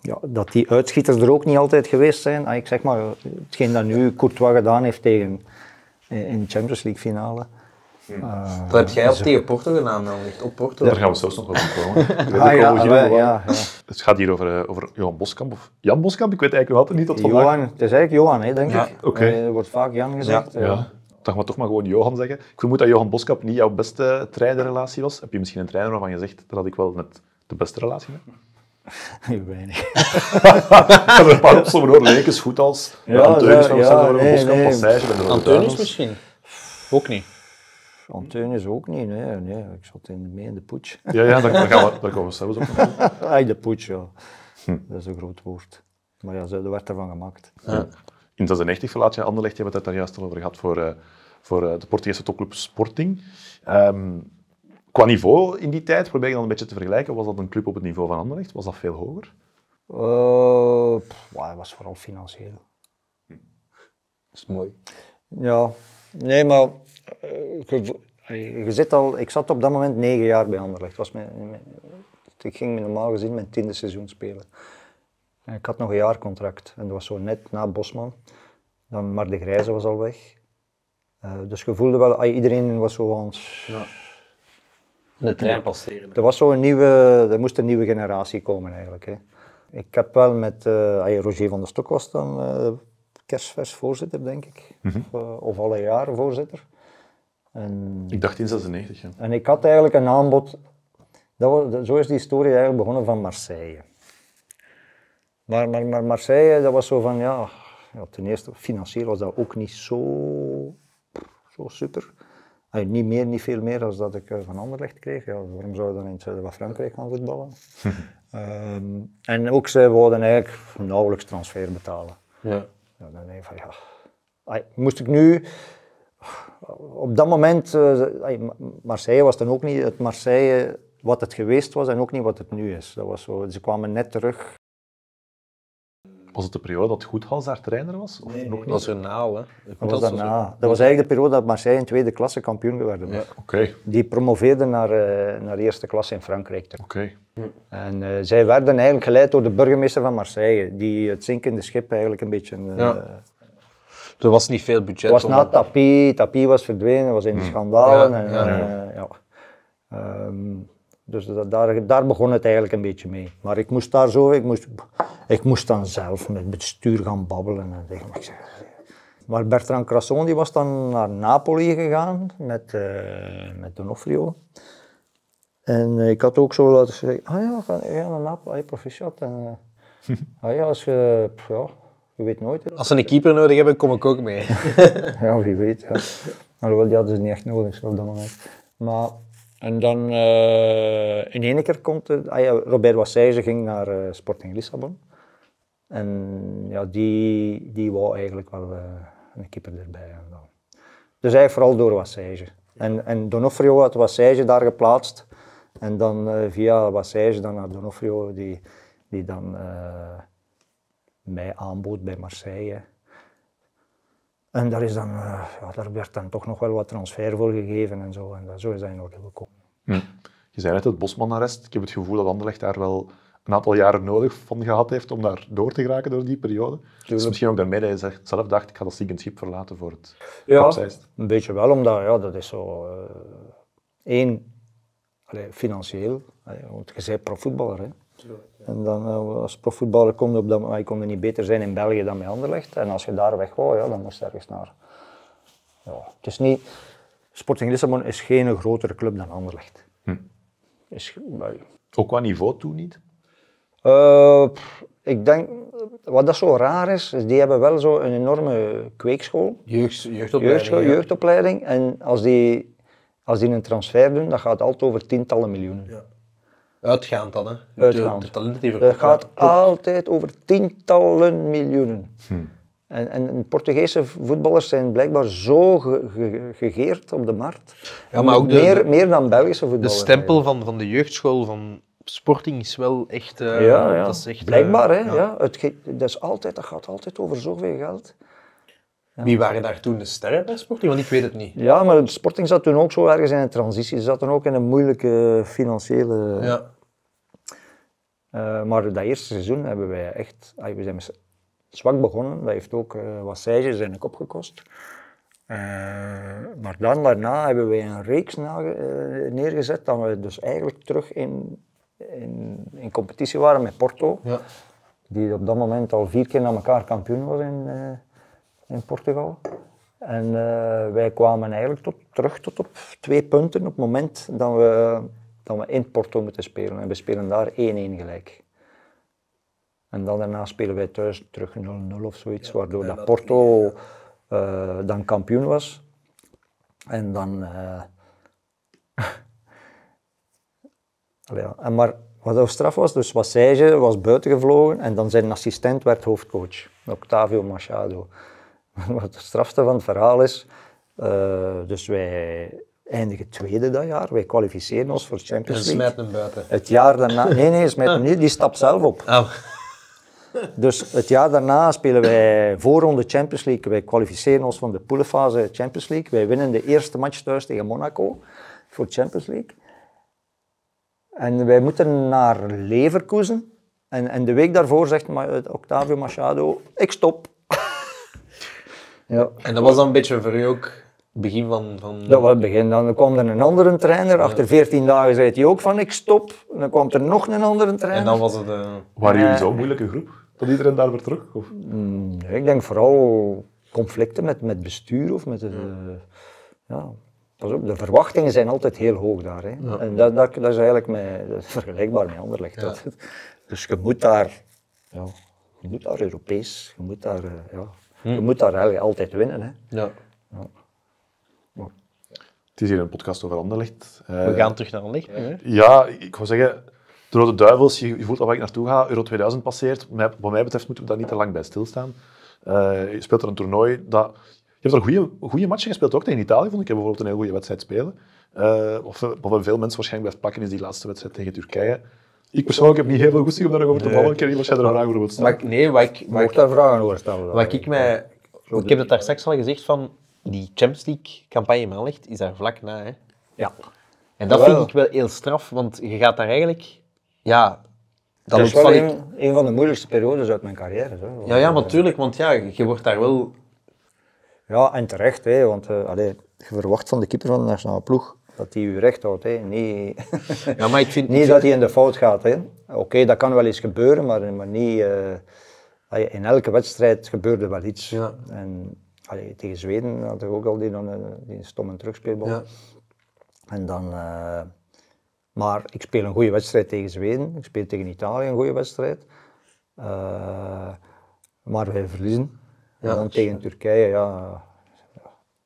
ja, dat die uitschieters er ook niet altijd geweest zijn. Ah, ik zeg maar, hetgeen dat nu Courtois gedaan heeft tegen, eh, in de Champions League finale. Eh, Dat heb jij op tegen Porto gedaan, dan echt op Porto. Daar gaan we zelfs nog over komen. Ik weet ah, ja, wel ah, ja, ja. Het gaat hier over, eh, over Johan Boskamp. Of Jan Boskamp, ik weet eigenlijk nog altijd niet tot vandaag. Johan, het is eigenlijk Johan, hè, denk Ja, ik. oké. Eh, Er wordt vaak Jan gezegd. Ja, eh. toch maar toch maar gewoon Johan zeggen. Ik vermoed dat Johan Boskamp niet jouw beste trainerrelatie was. Heb je misschien een trainer waarvan je zegt, dat had ik wel net de beste relatie? Heel weinig. Ik heb er een paar opzommen hoor. Lekens goed als Ja, Anteunus, ja, ja, ja, nee, nee, Boskamp, nee. Passage, Antonius misschien? Ook niet. Anteunus ook niet, nee, nee. Ik zat in, mee in de poets. Ja, ja daar, daar, gaan we, daar komen we zelfs op. Ah, de poets, ja. Hm. Dat is een groot woord. Maar ja, zo- er werd ervan gemaakt. In 96 verlaat je Anderlecht, je hebt het daar juist al over gehad, voor, eh, voor eh, de Portugese topclub Sporting. Ehm, qua niveau in die tijd, probeer je dan een beetje te vergelijken, was dat een club op het niveau van Anderlecht? Was dat veel hoger? Eh, pff, ja, dat was vooral financieel. Dat is mooi. Ja, nee, maar eh, je, je zit al, ik zat op dat moment negen jaar bij Anderlecht. Was mijn, mijn- ik ging normaal gezien mijn tiende seizoen spelen. En ik had nog een jaarcontract en dat was zo net na Bosman. Dan maar de Grijze was al weg. Eh, dus je voelde wel, ah, iedereen was zo aan het- De trein passeren. Er was zo een nieuwe, er moest een nieuwe generatie komen eigenlijk. Hè. Ik heb wel met, eh, Roger van der Stok was dan eh kerstvers voorzitter, denk ik. Of, eh, of alle jaren voorzitter. En, Ik dacht in 96, ja. en ik had eigenlijk een aanbod, dat was, zo is die historie eigenlijk begonnen van Marseille. Maar, maar, maar Marseille, dat was zo van, ja, ja, ten eerste, financieel was dat ook niet zo, zo super. Niet meer, niet veel meer dan dat ik eh, van Anderlecht kreeg. Ja, waarom zou je dan in het zuiden van Frankrijk gaan voetballen? Ehm, en ook zij wouden eigenlijk nauwelijks transfer betalen. Ja. Ja, dan denk ik van ja. Moest ik nu. Op dat moment. eh, Ma- Marseille was dan ook niet het Marseille wat het geweest was en ook niet wat het nu is. Dat was zo, ze kwamen net terug. Was het de periode dat Goethals daar trainer was? Of nog Dat niet? was erna hè. Dat was daarna. Dat was eigenlijk de periode dat Marseille in tweede klasse kampioen geworden was. Oké, Die promoveerden naar, eh, naar eerste klasse in Frankrijk. oké. En eh, zij werden eigenlijk geleid door de burgemeester van Marseille, die het zinkende schip eigenlijk een beetje. eh, Ja. Er was niet veel budget. Het was na Tapie, Tapie was verdwenen, was in de schandalen. Ja, en, ja, eh, ja. Ehm, dus dat, daar, daar begon het eigenlijk een beetje mee. Maar ik moest daar zo, ik moest, ik moest dan zelf met het bestuur gaan babbelen. En maar, ik zeg, maar Bertrand Crasson die was dan naar Napoli gegaan met, eh met Donofrio. En eh, ik had ook zo laten zeggen, ah ja, ga, ja naar Napoli, proficiat. En, eh, ah ja, als je, ja, je weet nooit. Als ze een keeper nodig hebben, kom ik ook mee. Ja, wie weet. Ja. Alhoewel, die hadden ze niet echt nodig op dat moment. Maar, en dan eh, in één keer komt het, ah ja, Robert Wassage ging naar eh, Sporting Lissabon. En ja, die, die wou eigenlijk wel eh, een keeper erbij. En dan. Dus eigenlijk vooral door Wassage. En, en Donofrio had Wassage daar geplaatst. En dan via Wassage dan naar Donofrio, die, die dan mij aanbood bij Marseille. En daar, is dan, eh, ja, daar werd dan toch nog wel wat transfer voor gegeven en zo. En dat, zo is dat in orde gekomen. Je zei net het Bosman-arrest. Ik heb het gevoel dat Anderlecht daar wel een aantal jaren nodig van gehad heeft om daar door te geraken door die periode. Dus misschien ook daarmee dat je zelf dacht, ik ga dat zinkend schip verlaten voor het Ja, kapseist. een beetje wel, omdat ja, dat is zo. eh één, allee, financieel, allee, want je bent profvoetballer. Hè. En dan eh, als profvoetballer je op dat maar je kon er niet beter zijn in België dan bij Anderlecht. En als je daar weg wou, ja, dan moest je ergens naar. Ja, het is niet, Sporting Lissabon is geen grotere club dan Anderlecht. Is, maar- Ook qua niveau toen niet. eh, pff, ik denk, wat dat zo raar is, is die hebben wel zo een enorme kweekschool. Jeugd, jeugdopleiding. ja. jeugdopleiding. En als die, als die een transfer doen, dat gaat altijd over tientallen miljoenen. Uitgaand dan, hè. Uitgaand. De, de talenten die verkocht gaat worden. altijd over tientallen miljoenen. En, en Portugese voetballers zijn blijkbaar zo ge- ge- gegeerd op de markt. Ja, maar ook de- meer, de- meer dan Belgische De voetballers. stempel van, van de jeugdschool van Sporting is wel echt... eh, Ja, ja. Dat is echt, eh, blijkbaar, hè. ja. Ja. Het, ge- dat, is altijd, dat gaat altijd over zoveel geld. Wie waren daar toen de sterren bij Sporting? Want ik weet het niet. Ja, maar Sporting zat toen ook zo ergens in een transitie. Ze zaten ook in een moeilijke financiële... Ja. Eh, maar dat eerste seizoen hebben wij echt, we zijn zwak begonnen. Dat heeft ook uh, wat zijges in de kop gekost. Eh, maar dan daarna hebben wij een reeks neergezet dat we dus eigenlijk terug in, in, in competitie waren met Porto. Ja. Die op dat moment al vier keer na elkaar kampioen was in, in Portugal. En eh, wij kwamen eigenlijk tot, terug tot op twee punten op het moment dat we, dat we in Porto moeten spelen. En we spelen daar 1-1 gelijk. En dan daarna spelen wij thuis terug 0-0 of zoiets, waardoor dat Porto eh, dan kampioen was. En dan... eh, ja. en maar wat ook straf was, dus Wassage was buiten gevlogen en dan zijn assistent werd hoofdcoach, Octavio Machado. Wat het strafste van het verhaal is, eh, dus wij eindigen tweede dat jaar, wij kwalificeren ons voor En Champions League. smijt hem buiten. Het jaar daarna, nee nee, smijt hem niet, die stapt zelf op. Oh. Dus het jaar daarna spelen wij voorronde Champions League. Wij kwalificeren ons van de poelenfase Champions League. Wij winnen de eerste match thuis tegen Monaco voor Champions League. En wij moeten naar Leverkusen. En, en de week daarvoor zegt Ma- Octavio Machado, ik stop. Ja. En dat was dan een beetje voor u ook het begin van... van... Dat was het begin. Dan kwam er een andere trainer. Achter 14 dagen zei hij ook van ik stop. En dan kwam er nog een andere trainer. En dan was het... eh, Waren jullie Eh. zo'n moeilijke groep? Dat iedereen daar weer terug? Of? Mm, nee, ik denk vooral conflicten met, met bestuur of met de. ja, pas op, de verwachtingen zijn altijd heel hoog daar. Hè. En dat, dat, dat is eigenlijk met, dat is vergelijkbaar met Anderlecht. Dat- Dus je moet daar, ja, je moet daar Europees, je moet daar, eh, ja, je moet daar eigenlijk altijd winnen. Hè. ja. Het is hier een podcast over Anderlecht. Eh, We gaan terug naar Anderlecht hè? Ja, ik wou zeggen, de Rode Duivels, je, voelt al waar ik naartoe ga. Euro 2000 passeert. Mij- Wat mij betreft moeten we daar niet te lang bij stilstaan. Eh, je speelt er een toernooi. Dat, je hebt er goede, goede matchen gespeeld, ook tegen Italië, vond ik. Je hebt bijvoorbeeld een heel goede wedstrijd spelen. Eh of, wat veel mensen waarschijnlijk blijft plakken, is die laatste wedstrijd tegen Turkije. Ik persoonlijk heb niet heel veel goesting om daar nog over te ballen. Ik weet niet wat jij er over wilt stellen. Nee, wat ik, wat mag ik, daar vragen over stellen. wat ik mij... Ik heb het daar straks al gezegd van... Die Champions League campagne in Anderlecht is daar vlak na, hè. Ja. En dat vind ik wel heel straf, want je gaat daar eigenlijk... Ja, Dat is wel van... een, een van de moeilijkste periodes uit mijn carrière. Hè. Ja, ja, natuurlijk, want ja, je wordt daar wel... Ja, en terecht, hè, want eh, allee, je verwacht van de keeper van de nationale ploeg dat hij u recht houdt. Hè. Niet, Ja, maar ik vind... niet dat hij in de fout gaat. hè. Oké, dat kan wel eens gebeuren, maar, maar niet... eh, in elke wedstrijd gebeurde wel iets. Ja. En, allee, tegen Zweden had ik ook al die, eh, die stomme terugspeelbal. Ja. En dan... eh, maar ik speel een goede wedstrijd tegen Zweden. Ik speel tegen Italië een goede wedstrijd. Maar wij verliezen. En Ja. dan tegen Turkije, ja.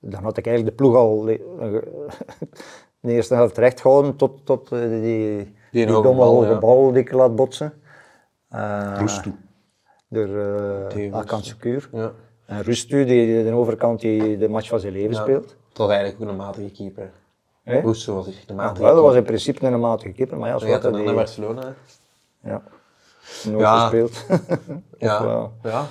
Dan had ik eigenlijk de ploeg al le- de eerste helft recht gehouden tot, tot eh, die, die, hoge domme bal, hoge ja. bal die ik laat botsen. Uh, Roestoe. Door uh, Secuur. Ja. En Rustu, die de overkant die de match van zijn leven Ja. speelt. Was eigenlijk ook een matige keeper. Rousseau was echt de Ja, matige wel, dat was in principe een matige keeper, maar ja, Hij dan die... naar Barcelona. Ja. Nooit Ja. gespeeld. Ja. ja.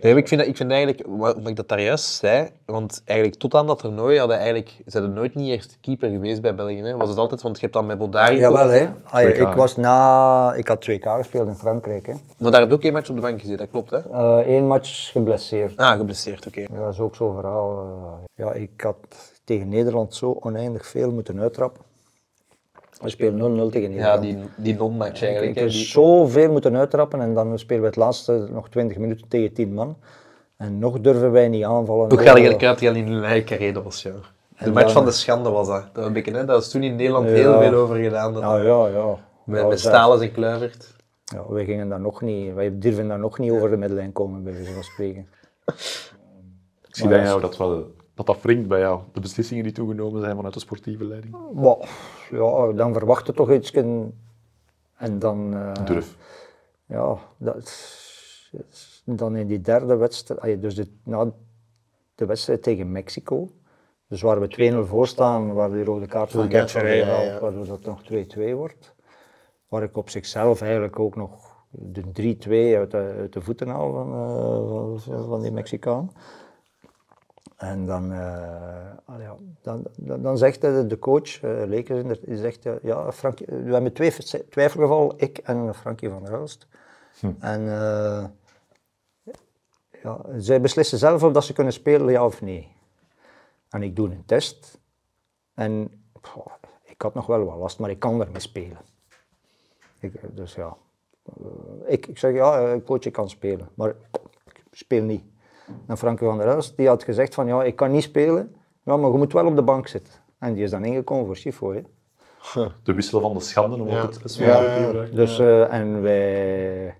Nee, ik vind, dat, ik vind eigenlijk, wat ik dat daar juist zei, want eigenlijk tot aan dat toernooi hadden eigenlijk, ze hadden nooit niet eerst keeper geweest bij België. Hè. Was het altijd, want je hebt dan met Boldari. Jawel, hè. Ah, ja, 2K. ik was na... Ik had 2K gespeeld in Frankrijk, hè. Maar daar heb je ook één match op de bank gezeten, dat klopt hè? Eén match geblesseerd. Ah, geblesseerd, oké. Ja, dat is ook zo'n verhaal. eh. ja, ik had tegen Nederland zo oneindig veel moeten uittrappen. We spelen 0-0 tegen Ja, Nederland. die, die non-match eigenlijk. Ik Hè, heb die, zoveel moeten uittrappen en dan spelen we het laatste nog 20 minuten tegen 10 man. En nog durven wij niet aanvallen. Toch Nog, gaat eh, je kruid in hun eigen dat was ja. De En match dan- van de schande was dat. Dat, was een beetje, hè, dat is toen in Nederland Ja. heel veel over gedaan. Dat, Ja, ja, ja. met, Ja, met Stalens en Kluivert. Ja, wij gingen daar nog niet, wij durven daar nog niet over de middenlijn komen, bij wijze van spreken. Ik zie bij jou dat wel, dat dat wringt bij jou, de beslissingen die toegenomen zijn vanuit de sportieve leiding. Maar, ja, dan verwacht je toch iets en dan... eh, Durf. Ja, dat is- dan in die derde wedstrijd, dus de, na de wedstrijd tegen Mexico, dus waar we 2-0 voor staan, waar die rode kaart van Gert ja. waardoor dat nog 2-2 wordt. Waar ik op zichzelf eigenlijk ook nog de 3-2 uit de, uit de voeten haal van, eh, van, van die Mexicaan. En dan, eh, ah ja, dan, dan, dan zegt de, coach, uh, Lekers, die zegt, eh, ja, Frankie, we hebben twee twijfelgevallen, ik en Frankie van der Hulst. En eh, ja, zij beslissen zelf of dat ze kunnen spelen, ja of nee. En ik doe een test. En ik had nog wel wat last, maar ik kan ermee spelen. Ik, dus ja, ik, ik zeg ja, coach, ik kan spelen, maar ik speel niet. En Frankie van der Elst, die had gezegd van ja, ik kan niet spelen, ja, maar je moet wel op de bank zitten. En die is dan ingekomen voor Chifo. Hè. De wissel van de schande, om ook het Ja. te gebruiken. Dus, eh, en wij,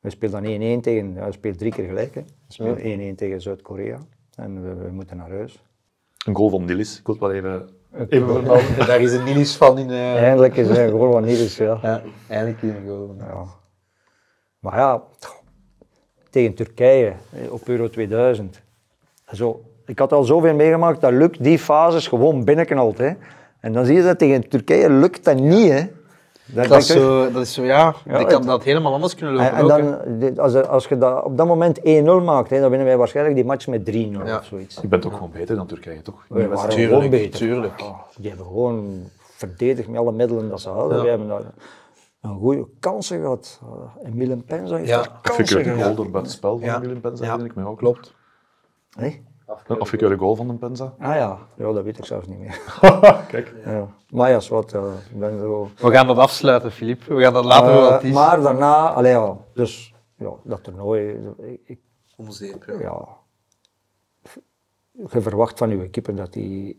wij spelen dan 1-1 tegen, ja, we spelen drie keer gelijk. Hè. We spelen 1-1 tegen Zuid-Korea en we, we moeten naar huis. Een goal van Dillis, ik wil het wel even, even vermelden. Daar is een Nilis van in. eh, Eindelijk is er gewoon wat nieuws. Ja. Ja, eindelijk in een goal. Ja. Maar ja, tegen Turkije eh, op Euro 2000. Zo, ik had al zoveel meegemaakt dat lukt die fases gewoon binnenknalt. Hè. En dan zie je dat tegen Turkije lukt dat niet. Hè. Dat, Dat is dat- zo, dat is zo ja, Ja, ik kan het- dat helemaal anders kunnen En, lopen. en dan, als, als je dat op dat moment 1-0 maakt, hè, dan winnen wij waarschijnlijk die match met 3-0 Ja. of zoiets. Je bent ook gewoon beter dan Turkije, toch? We waren Tuurlijk, gewoon beter. tuurlijk. Ja, die hebben gewoon verdedigd met alle middelen dat ze hadden. We hebben daar een goede kansen gehad. Uh, Emile Penza heeft Ja. daar Of ik kansen de goal gehad. door buiten spel van Ja. Willem Penza, Ja. ik me ook. Klopt. Of ik de goal van de Penza. Ah ja. ja, dat weet ik zelfs niet meer. Kijk. ja. Maar ja, wat. ja, ik ben zo... We gaan dat afsluiten, Filip. We gaan dat later wel Eh, wat is. maar daarna, allee, ja, dus ja, dat toernooi, ik, ik, Om zeep, ja. ja, je verwacht van je keeper dat hij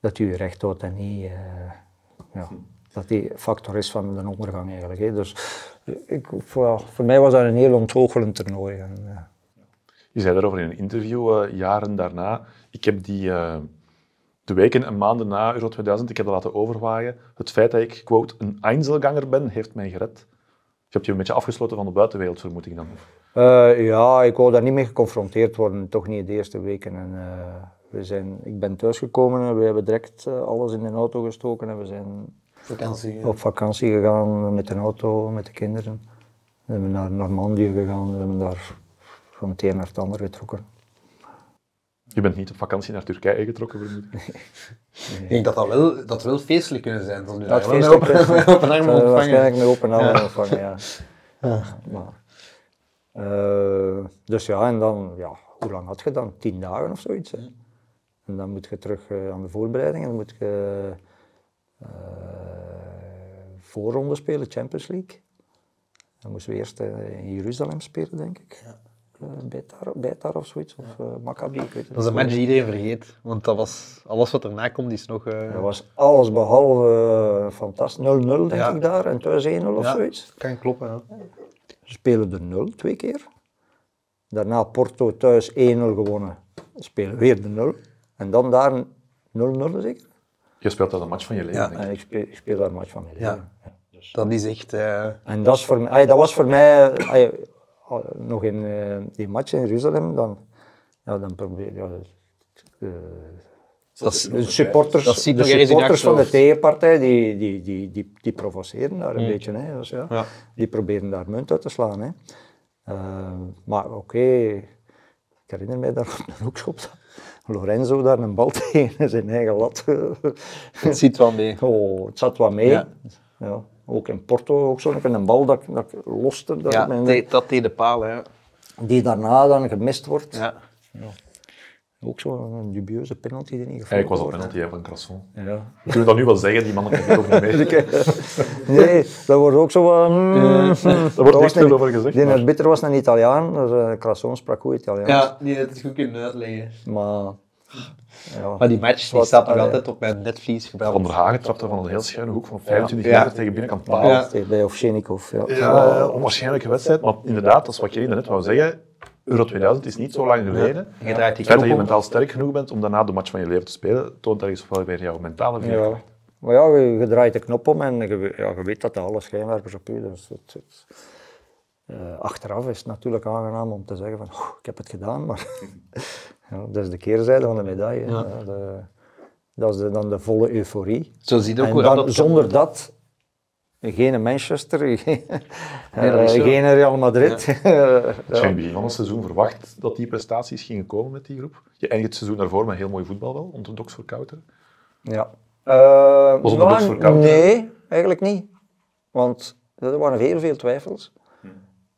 dat recht houdt en niet, eh, ja, dat die factor is van de ondergang eigenlijk. Hè. Dus ik, voor, voor mij was dat een heel ontgoochelend toernooi. En, eh, Je zei daarover in een interview eh, jaren daarna. Ik heb die eh, de weken en maanden na Euro 2000, ik heb dat laten overwaaien. Het feit dat ik, quote, een Einzelganger ben, heeft mij gered. Je hebt je een beetje afgesloten van de buitenwereld, vermoed ik dan. Eh, ja, ik wou daar niet mee geconfronteerd worden, toch niet de eerste weken. En, we zijn, ik ben thuisgekomen en we hebben direct alles in de auto gestoken en we zijn Vakantie. op vakantie gegaan met een auto, met de kinderen. We hebben naar Normandië gegaan, we hebben daar van het een naar het ander getrokken. Je bent niet op vakantie naar Turkije getrokken, vermoed ik. Ik denk dat dat wel, dat wel feestelijk kunnen zijn. Dat, Dat wel feestelijk met open, is. met open armen ontvangen. Waarschijnlijk met open armen ontvangen, ja. Maar, eh, dus ja, en dan, ja, hoe lang had je dan? Tien dagen of zoiets. Hè? En dan moet je terug eh, aan de voorbereiding en dan moet je eh voorronde spelen, Champions League. Dan moesten we eerst eh, in Jeruzalem spelen, denk ik. Eh, Beitar, Beitar of zoiets, of eh, Maccabi, ik weet het Dat is een match die iedereen vergeet. Want dat was, alles wat erna komt is nog... eh, Dat was alles behalve eh, fantastisch. 0-0 denk Ja. ik daar en thuis 1-0 of ja, zoiets. Kan kloppen, ja. Ze spelen de 0 twee keer. Daarna Porto thuis 1-0 gewonnen. Spelen weer de 0. En dan daar een 0-0 zeker. Je speelt dat een match van je leven, Ja. denk ik. Ik speel, ik speel daar een match van mee. Ja. Dat is echt... eh, En dat, is voor mij, ay, dat was voor mij, ay, nog in eh, die match in Jeruzalem, dan, ja, dan probeer ja, eh, Dat De supporters, dat de supporters van de tegenpartij, die, die, die, die, die provoceren daar een beetje. Hè. Dus ja, Ja. Die proberen daar munt uit te slaan. Hè. Maar oké, ik herinner mij daar op een hoekschop Lorenzo daar een bal tegen zijn eigen lat. Het ziet wel mee. oh, het zat wat mee. Ja. Ja. Ook in Porto, ook zo'n een bal dat, dat ik loste, dat, Ja, dat- deed de paal, hè. die daarna dan gemist wordt. Ja. Ook zo'n dubieuze penalty die niet gefloten Eigenlijk was dat wordt. penalty hè, van Crasson. Ja. We kunnen dat nu wel zeggen, die mannen kijken ook niet mee. Nee, dat wordt ook zo wat... mm, mm. Daar wordt was niks veel een- over gezegd. Die maar- arbiter was een Italiaan, dus uh, Crasson sprak goed Italiaans. Ja, die had het goed kunnen uitleggen. Maar... Ja. Maar die match die staat nog altijd op mijn netvlies gebrand. Van der Hagen trapte van een heel schuine hoek van 25 Ja. meter tegen binnenkant paal. Ja. Tegen Bij ja. Ja, eh, onwaarschijnlijke wedstrijd, maar inderdaad, dat is wat je net wou zeggen. Euro 2000 is niet zo lang geleden. Je draait die Het feit dat je mentaal sterk genoeg bent om daarna de match van je leven te spelen, toont ergens wel weer jouw mentale Ja. veerkracht. Maar ja, je, je draait de knop om en je, ja, je weet dat alle schijnwerpers op je. Dus het, het, eh, achteraf is het natuurlijk aangenaam om te zeggen van, "Oeh, ik heb het gedaan, maar ja, dat is de keerzijde van de medaille. Ja, de, dat is de- dan de volle euforie. Zo zie je ook En dan, dat zonder dat, geen Manchester, geen, eh, geen Real Madrid. Had je in het begin van het seizoen verwacht dat die prestaties gingen komen met die groep? Je eindigt het seizoen daarvoor met heel mooi voetbal wel, onder voor Kouter. Ja. Eh, Was het nou, een box voor koud, hè? Nee, eigenlijk niet. Want er waren heel veel twijfels.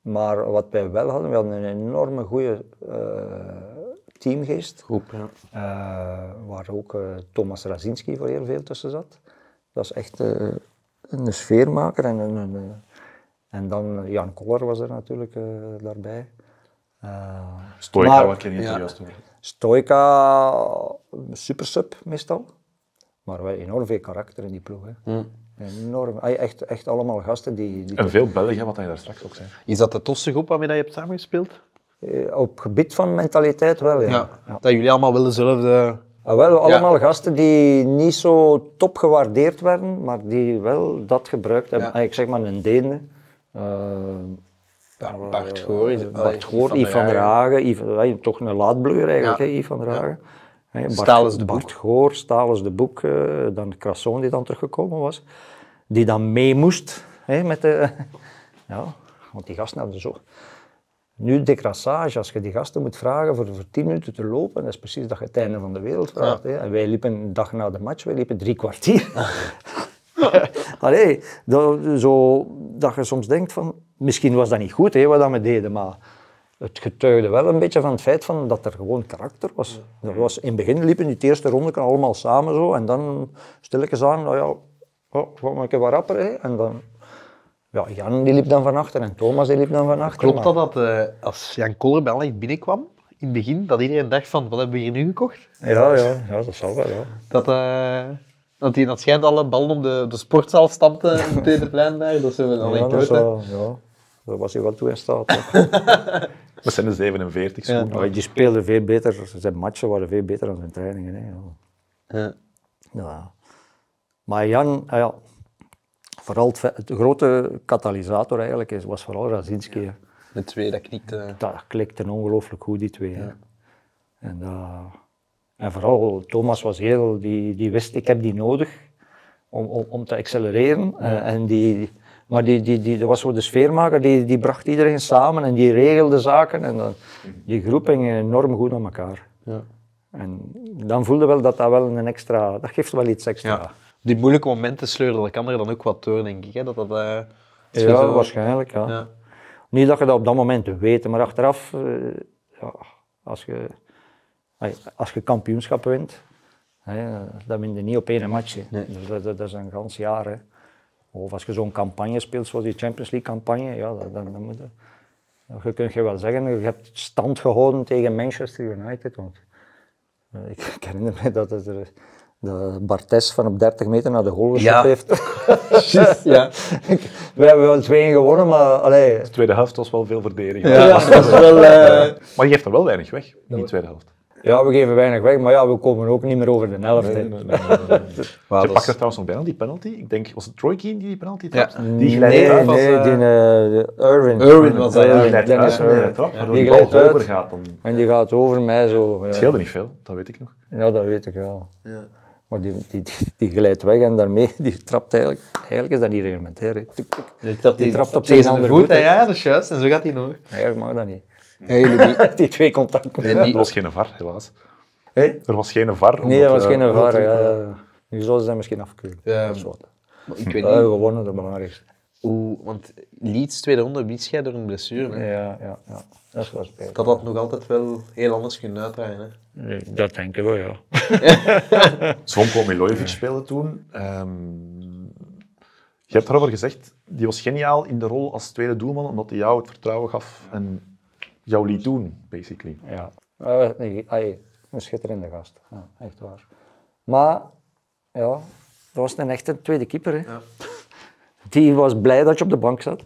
Maar wat wij wel hadden, we hadden een enorme goede eh, teamgeest. Groep, ja. Eh, waar ook eh, Thomas Razinski voor heel veel tussen zat. Dat is echt eh, een sfeermaker. En, een, een, eh, en dan Jan Koller was er natuurlijk eh, daarbij. Eh, Stoica, Maar- wat ken je niet ja. juist over? Stoica, super sub meestal. Maar wel enorm veel karakter in die ploeg. Hè. Enorm. Ah, Echt, echt allemaal gasten die, die En veel Belgen, wat je daar straks ook zei. Is dat de tofste groep waarmee dat je hebt samengespeeld? eh, op gebied van mentaliteit wel. Ja. Ja. Dat jullie allemaal wel dezelfde... Ah, wel, allemaal gasten die niet zo top gewaardeerd werden, maar die wel dat gebruikt hebben. Ja. Ah, Ik zeg maar een eh, Ja, Bart Goor. is- Bart Goor, Yves van der Hagen, Yves, eh, toch een laadbleuer eigenlijk, hè, Yves van der Hagen. Bart, Stalens de Boek. Bart Goor, Stalens de Boek, eh, dan Crasson die dan teruggekomen was, die dan mee moest met de... Ja, want die gasten hadden zo... Nu, decrassage, als je die gasten moet vragen voor, voor 10 minuten te lopen, dat is precies dat je het einde van de wereld vraagt. Hè. En wij liepen een dag na de match, wij liepen drie kwartier. Allee, dat, zo, dat je soms denkt van, misschien was dat niet goed hè, wat dat we deden, maar het getuigde wel een beetje van het feit van dat er gewoon karakter was. Dat was in het begin liepen die eerste ronde allemaal samen zo, en dan stilletjes aan, nou ja, oh, gewoon een keer wat rapper. Hè, en dan, ja, Jan die liep dan van achter en Thomas die liep dan van achter. Klopt dat dat eh, als Jan Koller bij Anderlecht binnenkwam, in het begin, dat iedereen dacht van, wat hebben we hier nu gekocht? Ja, ja, ja, dat zal wel, ja. Dat, eh dat hij dat schijnt alle ballen op de, de sportzaal stampte in het tweede plein daar. Dat is een Ja, dat, ja, daar was hij wel toe in staat. Dat zijn de 47 Ja. schoenen. Maar die speelde veel beter, zijn matchen waren veel beter dan zijn trainingen. Hè, ja. Ja. Ja. Maar Jan, ah ja, vooral het, grote katalysator eigenlijk is, was vooral Razinski. Met twee, dat knikte. Dat klikte ongelooflijk goed, die twee. hè. En, vooral Thomas was heel, die, die wist, ik heb die nodig om, om, om te accelereren. Eh, en die, maar die, die, die, dat was zo de sfeermaker, die, die bracht iedereen samen en die regelde zaken. En dan, die groep ging enorm goed aan elkaar. Ja. En dan voelde wel dat dat wel een extra, dat geeft wel iets extra. Die moeilijke momenten sleurde elkaar dan ook wat door, denk ik. Hè? Dat dat, je Ja, zo- waarschijnlijk. Ja. Ja. Niet dat je dat op dat moment weet, maar achteraf, eh, ja, als, je, als je kampioenschap wint, hè, dan win je niet op één match. dat, dat, dat is een gans jaar. Hè. Of als je zo'n campagne speelt, zoals die Champions League campagne, ja, dan, dan, dan moet je, je kunt je wel zeggen, je hebt stand gehouden tegen Manchester United. Want, eh, ik, ik herinner me dat het er, de Bartes van op 30 meter naar de goal geschoten Ja. heeft. ja. We hebben wel twee gewonnen, maar allee, De tweede helft was wel veel verdediging. Ja, dat is wel... eh, Maar je geeft er wel weinig weg in die tweede helft. Ja, we geven weinig weg, maar ja, we komen ook niet meer over de helft. hè. Maar Je pakt er trouwens nog bijna die penalty. Ik denk, was het Troy Keane die die penalty Ja. trapte? Die glijdt Nee, uit. was, nee, die eh, Irwin. Irwin was dat, ja. Die glijdt uit met Irwin. de trap, waardoor Die bal glijdt uit. hoger gaat. Dan... En die gaat over mij zo. Het Ja, scheelde niet veel, dat weet ik nog. ja dat weet ik wel. Maar die, die, die, glijdt weg en daarmee, die trapt eigenlijk, eigenlijk is dat niet reglementair. hè. Tuk, tuk. Die trapt, Die trapt op zijn andere voet, voet, ja, dat is juist. En zo gaat hij nog. Eigenlijk mag dat niet. Die twee contacten. Nee, Er was geen VAR, helaas. Hé? Er was geen VAR. Nee, dat was omdat, geen eh, VAR. Ja. Nu zouden ze dat misschien afkeuren. Ja. Dat is wat. Ik weet niet gewonnen, dat belangrijkste. Hoe... Want Leeds, tweede ronde, wist jij door een blessure. Hè? Ja, ja, ja. Dat wel spijtig. Dat had nog altijd wel heel anders kunnen uitdraaien. Hè? Nee, Dat denk ik wel, ja. Zvonko Milojevic speelde toen. Ehm, je hebt daarover gezegd, die was geniaal in de rol als tweede doelman, omdat hij jou het vertrouwen gaf en jou liet doen, basically. Ja, uh, nee, ai, een schitterende gast. Ja, echt waar. Maar, ja, dat was een echte tweede keeper. Hè. Die was blij dat je op de bank zat.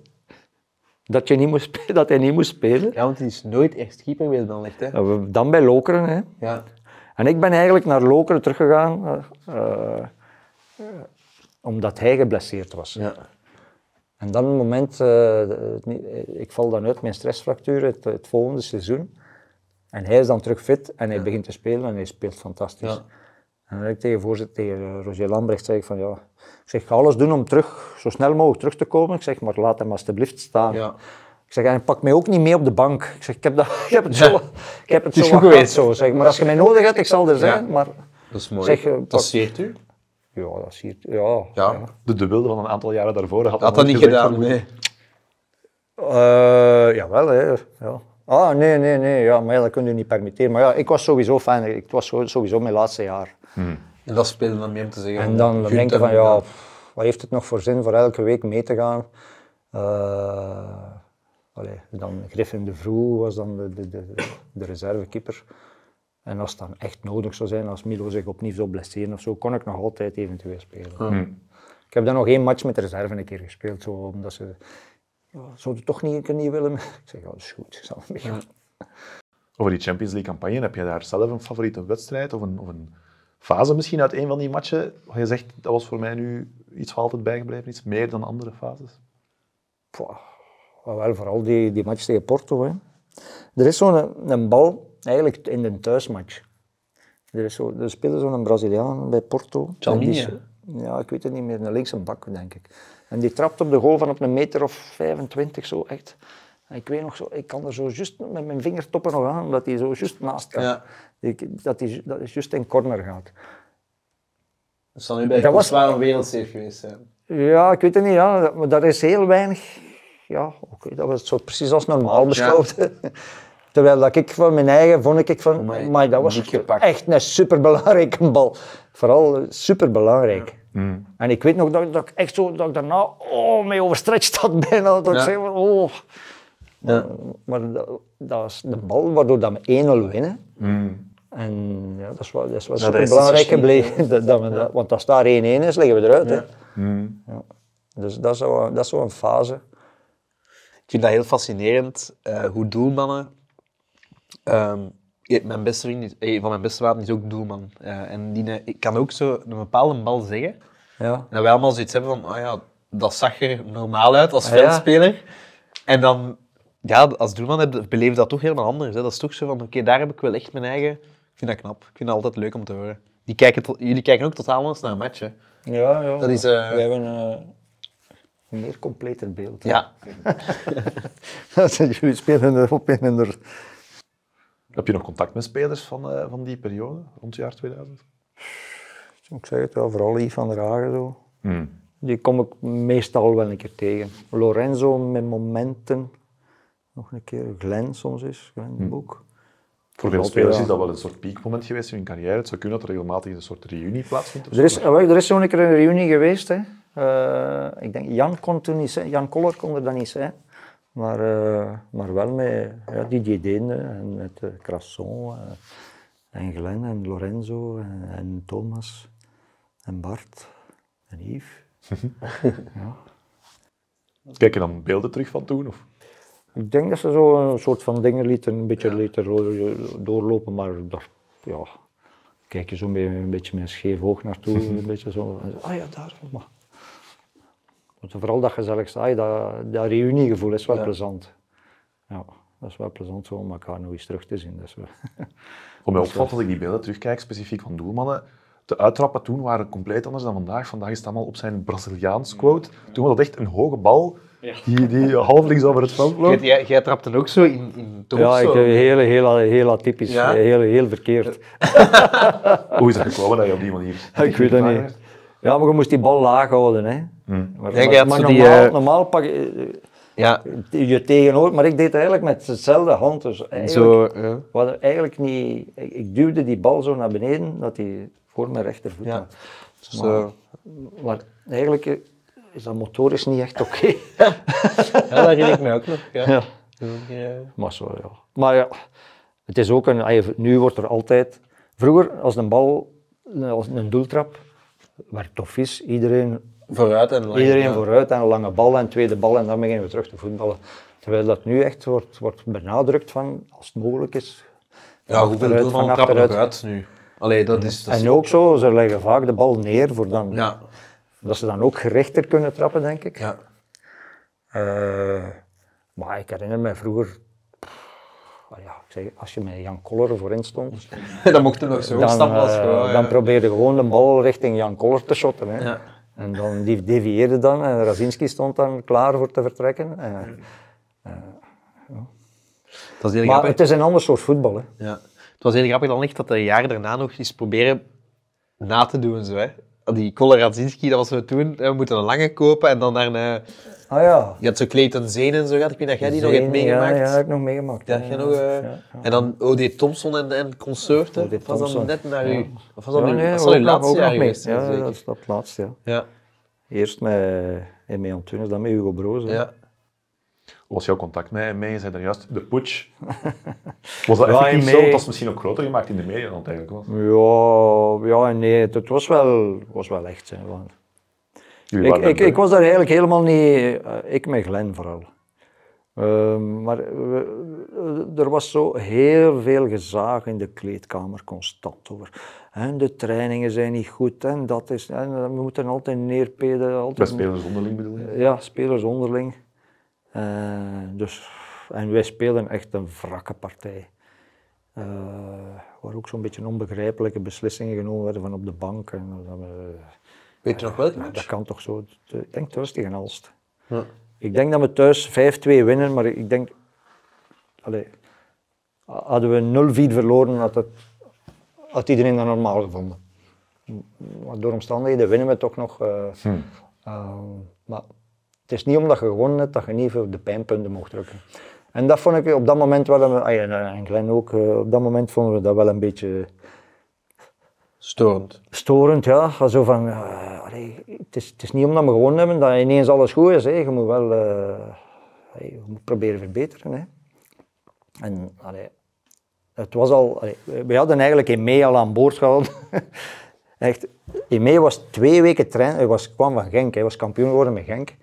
Dat, je niet moest, dat hij niet moest spelen. Ja, want hij is nooit echt keeper geweest dan echt. Hè? Ja, we- Dan bij Lokeren. Hè. Ja. En ik ben eigenlijk naar Lokeren teruggegaan, eh, omdat hij geblesseerd was. ja. En dan een moment, eh, ik val dan uit mijn stressfractuur het, het volgende seizoen. En hij is dan terug fit en hij begint te spelen en hij speelt fantastisch. Ja. En dan heb ik tegen, voorzitter, tegen eh, Roger Lambrecht zeg ik van ja, ik zeg, ik ga alles doen om terug, zo snel mogelijk terug te komen. Ik zeg, maar laat hem alstublieft staan. Ja. Ik zeg, en pak mij ook niet mee op de bank. Ik zeg, ik heb, dat, ik heb het zo, ik heb het zo goed gehad. Zo, zeg, maar als je mij nodig hebt, ik zal er zijn. Ja. Maar Dat is mooi. Zeg, eh, dat zeert u? ja, dat zie je. Ja, Ja. De, de wilde van een aantal jaren daarvoor had, Had dat niet gedaan, van, nee. Eh, jawel, hè. Ja. Ah, nee, nee, nee. Ja, maar ja, dat kun je niet permitteren. Maar ja, ik was sowieso fan. Het was sowieso mijn laatste jaar. En dat speelde dan mee om te zeggen. En dan denk je van, ja, pff, wat heeft het nog voor zin voor elke week mee te gaan? Eh, allee, dan Griffin de Vroe was dan de, de, de, de reservekeeper. En als het dan echt nodig zou zijn, als Milo zich opnieuw zou blesseren of zo, kon ik nog altijd eventueel spelen. Ik heb dan nog één match met de reserve een keer gespeeld, zo, omdat ze... Ja, zou je toch niet een keer niet willen? Ik zeg, ja, dat is goed, ik zal meegaan. Over die Champions League campagne, heb je daar zelf een favoriete wedstrijd of een, of een fase misschien uit een van die matchen? Waar je zegt, dat was voor mij nu iets wat altijd bijgebleven is, meer dan andere fases? Maar wel vooral die, die match tegen Porto. Hè. Er is zo'n een, bal, eigenlijk in de thuismatch. Er, is zo, er speelde zo'n Braziliaan bij Porto. Chalmini, En die is- Ja, ik weet het niet meer. Een linkse bak, denk ik. En die trapt op de goal van op een meter of 25, zo echt. Ik weet nog zo, ik kan er zo juist met mijn vingertoppen nog aan, dat hij zo juist naast kan. Ja. Ik, dat hij dat hij juist in corner gaat. Dat zal nu bij Dat was- een wereldsteef geweest zijn. Ja, ik weet het niet, ja. Dat- maar dat is heel weinig. Ja, oké, dat was zo precies als normaal beschouwd. Terwijl dat ik van mijn eigen vond ik van, maar dat was echt een superbelangrijke bal. Vooral superbelangrijk. En ik weet nog dat, dat ik echt zo, dat ik daarna, oh, mee overstretched had bijna. Dat ik zei oh. Ja. Maar dat, dat is de bal waardoor dat we 1-0 winnen. En ja, dat is wel, dat is wel dat het verschil. gebleven. Dat, dat we dat- want als daar 1-1 is, liggen we eruit. Hè. Ja. Dus dat is, zo, dat is zo'n fase. Ik vind dat heel fascinerend, eh, hoe doelmannen... ehm, mijn beste vriend, is, een van mijn beste is ook doelman. Eh, en die eh, ik kan ook zo een bepaalde bal zeggen. Ja. En wij allemaal zoiets hebben van, ah ja, dat zag er normaal uit als Ah, ja. veldspeler. En dan, ja, als doelman heb, beleef dat toch helemaal anders. Hè. Dat is toch zo van, oké, daar heb ik wel echt mijn eigen... Ik vind dat knap. Ik vind dat altijd leuk om te horen. Die kijken tot- jullie kijken ook totaal anders naar een match, hè. Ja, ja. Dat is, eh, We hebben eh, een meer completer beeld. hè. Ja. Jullie spelen erop in en er... Heb je nog contact met spelers van, eh, van die periode, rond het jaar 2000? Ik zeg het wel, vooral Yves van der Hagen zo. Hmm. Die kom ik meestal wel een keer tegen. Lorenzo met momenten. Nog een keer Glenn soms is, Glenn de Boek. Voor veel spelers ja. is dat wel een soort piekmoment geweest in hun carrière. Het zou kunnen dat er regelmatig een soort reunie plaatsvindt. Er is, er is zo'n keer een reunie geweest. Hè. Eh, ik denk, Jan kon toen niet zijn, Jan Koller kon er dan niet zijn. Maar, eh, maar wel met ja, Didier Deende en met uh, Crasson eh, en Glenn en Lorenzo en, en Thomas en Bart en Yves. Kijk je dan beelden terug van toen? Of? Ik denk dat ze zo een soort van dingen lieten, een beetje lieten ro- doorlopen, maar daar ja, kijk je zo met, een beetje met een scheef oog naartoe, een beetje zo. Ah ja, daar. Maar. Want vooral dat gezelligste, ah, dat, dat reuniegevoel is wel plezant. Ja, dat is wel plezant zo om elkaar nog eens terug te zien. Dus, Wat mij opvalt als ik die beelden terugkijk, specifiek van doelmannen, de uittrappen toen waren compleet anders dan vandaag. Vandaag is het allemaal op zijn Braziliaans quote. Toen was dat echt een hoge bal die, die halflings over het veld loopt. Jij, jij trapte ook zo in, in ja, ik, eh, heel, heel, heel atypisch, Ja? heel, heel verkeerd. Hoe is dat gekomen dat je op die manier... Ik weet dat niet. Ja, maar je moest die bal laag houden. Hè. Maar, Ja, jij maar, had die, normaal, eh, normaal pak je Ja, eh, je tegenover, maar ik deed het eigenlijk met dezelfde hand. Dus eigenlijk, zo. Ja. eigenlijk niet, ik, ik duwde die bal zo naar beneden, dat hij voor mijn rechtervoet Ja. Zo. Maar eigenlijk eh, is dat motorisch niet echt oké. ja, dat herinner ik me ook nog. Ja. Maar zo, ja. Maar ja, het is ook een, nu wordt er altijd, vroeger als een bal, als een doeltrap, werd toch vies, iedereen Vooruit en lang. Iedereen ja. vooruit en een lange bal en tweede bal en dan beginnen we terug te voetballen. Terwijl dat nu echt wordt, wordt benadrukt van, als het mogelijk is. Ja, hoeveel trappen nog uit nu? Allee, dat is... Dat is En ook zo, ze leggen vaak de bal neer voor dan, Ja, dat ze dan ook gerichter kunnen trappen, denk ik. ja. Eh, maar ik herinner me vroeger, ja, ik zeg, als je met Jan Koller voorin stond, dat mocht er nog zo dan, stappen als eh, gewoon. dan probeerde je gewoon de bal richting Jan Koller te shotten. Hè. Ja. En dan die devieerde dan en Razinski stond dan klaar voor te vertrekken. Eh, heel maar grappig. het is een ander soort voetbal. Hè. Ja. Het was heel grappig dan echt dat de jaar daarna nog eens proberen na te doen. Zo, hè. Die Koloradzinski, dat was zo toen, we moeten een lange kopen en dan daarna... Ah ja. Je had zo Clayton Zeen en zo gehad, ik weet dat jij die nog hebt meegemaakt. Ja, ja, heb ik nog meegemaakt. Ja, jij nog, eh, En dan O.D. Thompson en, en. O.D. Of was dat Thompson. net naar u? Of was Ja, dat, nu, nee, dat uw laatste jaar geweest Ja, dat is dat laatste, ja. Ja, Eerst met, met Antunes, dan met Hugo Broos. ja. Was jouw contact met mee? Je zei daar juist, de putsch. Was dat Ja, effectief zo? Dat was misschien ook groter gemaakt in de media dan het eigenlijk was. Ja, ja nee, het, was, wel, was wel echt. Hè, want ik, ik, ik was daar eigenlijk helemaal niet, eh, ik met Glenn vooral. Ehm, maar we- er was zo heel veel gezaag in de kleedkamer, constant over. En de trainingen zijn niet goed en dat is, en we moeten altijd neerpeden. Bij Altijd, spelers onderling bedoel je? Ja, spelers onderling. Eh, dus, en wij speelden echt een wrakke partij. Eh, waar ook zo'n beetje onbegrijpelijke beslissingen genomen werden van op de bank. En, dat we- Weet je nog welke dat kan toch zo. Ik denk thuis tegen Alst. Ja. Ik denk dat we thuis 5-2 winnen, maar ik denk... Allee, hadden we 0-4 verloren, had, het, had iedereen dat normaal gevonden. Maar door omstandigheden winnen we toch nog. eh, eh, maar het is niet omdat je gewonnen hebt dat je niet voor de pijnpunten mocht drukken. En dat vond ik op dat moment wel, een, ah ja, en Glenn ook, eh, op dat moment vonden we dat wel een beetje Storend. storend, ja. Zo van, eh, allee, het, is, het is niet omdat we gewonnen hebben dat ineens alles goed is. Hè. Je moet wel allee, je moet proberen verbeteren. Hè. En allee, het was al, we hadden eigenlijk in mei al aan boord gehad. Echt, in mei was twee weken trainen. Hij was, kwam van Genk, hij was kampioen geworden met Genk.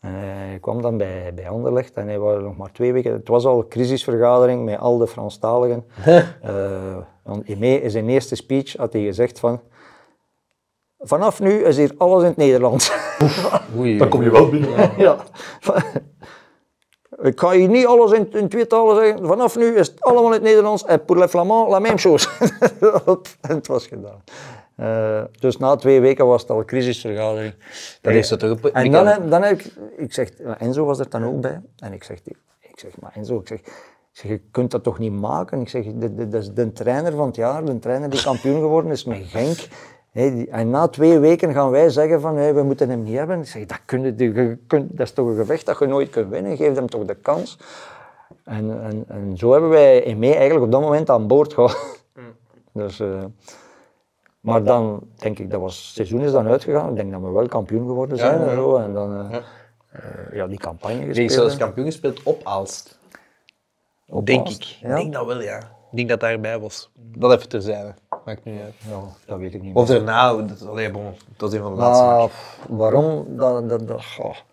En hij kwam dan bij, bij Anderlecht en hij was nog maar twee weken. Het was al een crisisvergadering met al de Franstaligen. Eh, want in zijn eerste speech had hij gezegd van vanaf nu is hier alles in het Nederlands. Oei. Dan kom je wel binnen. ja. Ik ga hier niet alles in, in twee talen zeggen. Vanaf nu is het allemaal in het Nederlands. En pour les Flamands, la même chose. en het was gedaan. Eh, dus na twee weken was het al een crisisvergadering. Dat heeft ze toch op... En dan, heb- dan heb ik, ik zeg, Enzo was er dan ook bij. En ik zeg, ik zeg maar Enzo, ik zeg, ik zeg, je kunt dat toch niet maken? Ik zeg, dat is de trainer van het jaar, de trainer die kampioen geworden is met Genk. En na twee weken gaan wij zeggen van, hé, we moeten hem niet hebben. Ik zeg, dat, kun je, je kunt, dat is toch een gevecht dat je nooit kunt winnen, geef hem toch de kans. En, en, en zo hebben wij in mei eigenlijk op dat moment aan boord gehad. Dus, eh, maar dan denk ik, dat was, het seizoen is dan uitgegaan. Ik denk dat we wel kampioen geworden zijn ja, en zo. En dan, eh, ja, die campagne Ik gespeeld. zelfs hè. kampioen gespeeld op Aalst. Op Denk Aalst. ik. Ja? Denk dat wel, ja. Ik denk dat daarbij was. Dat even terzijde. Maakt niet uit. Ja, dat weet ik niet Of daarna, dat, allee, bon, dat is een van de laatste. Maar matchen. waarom? Dat, dat,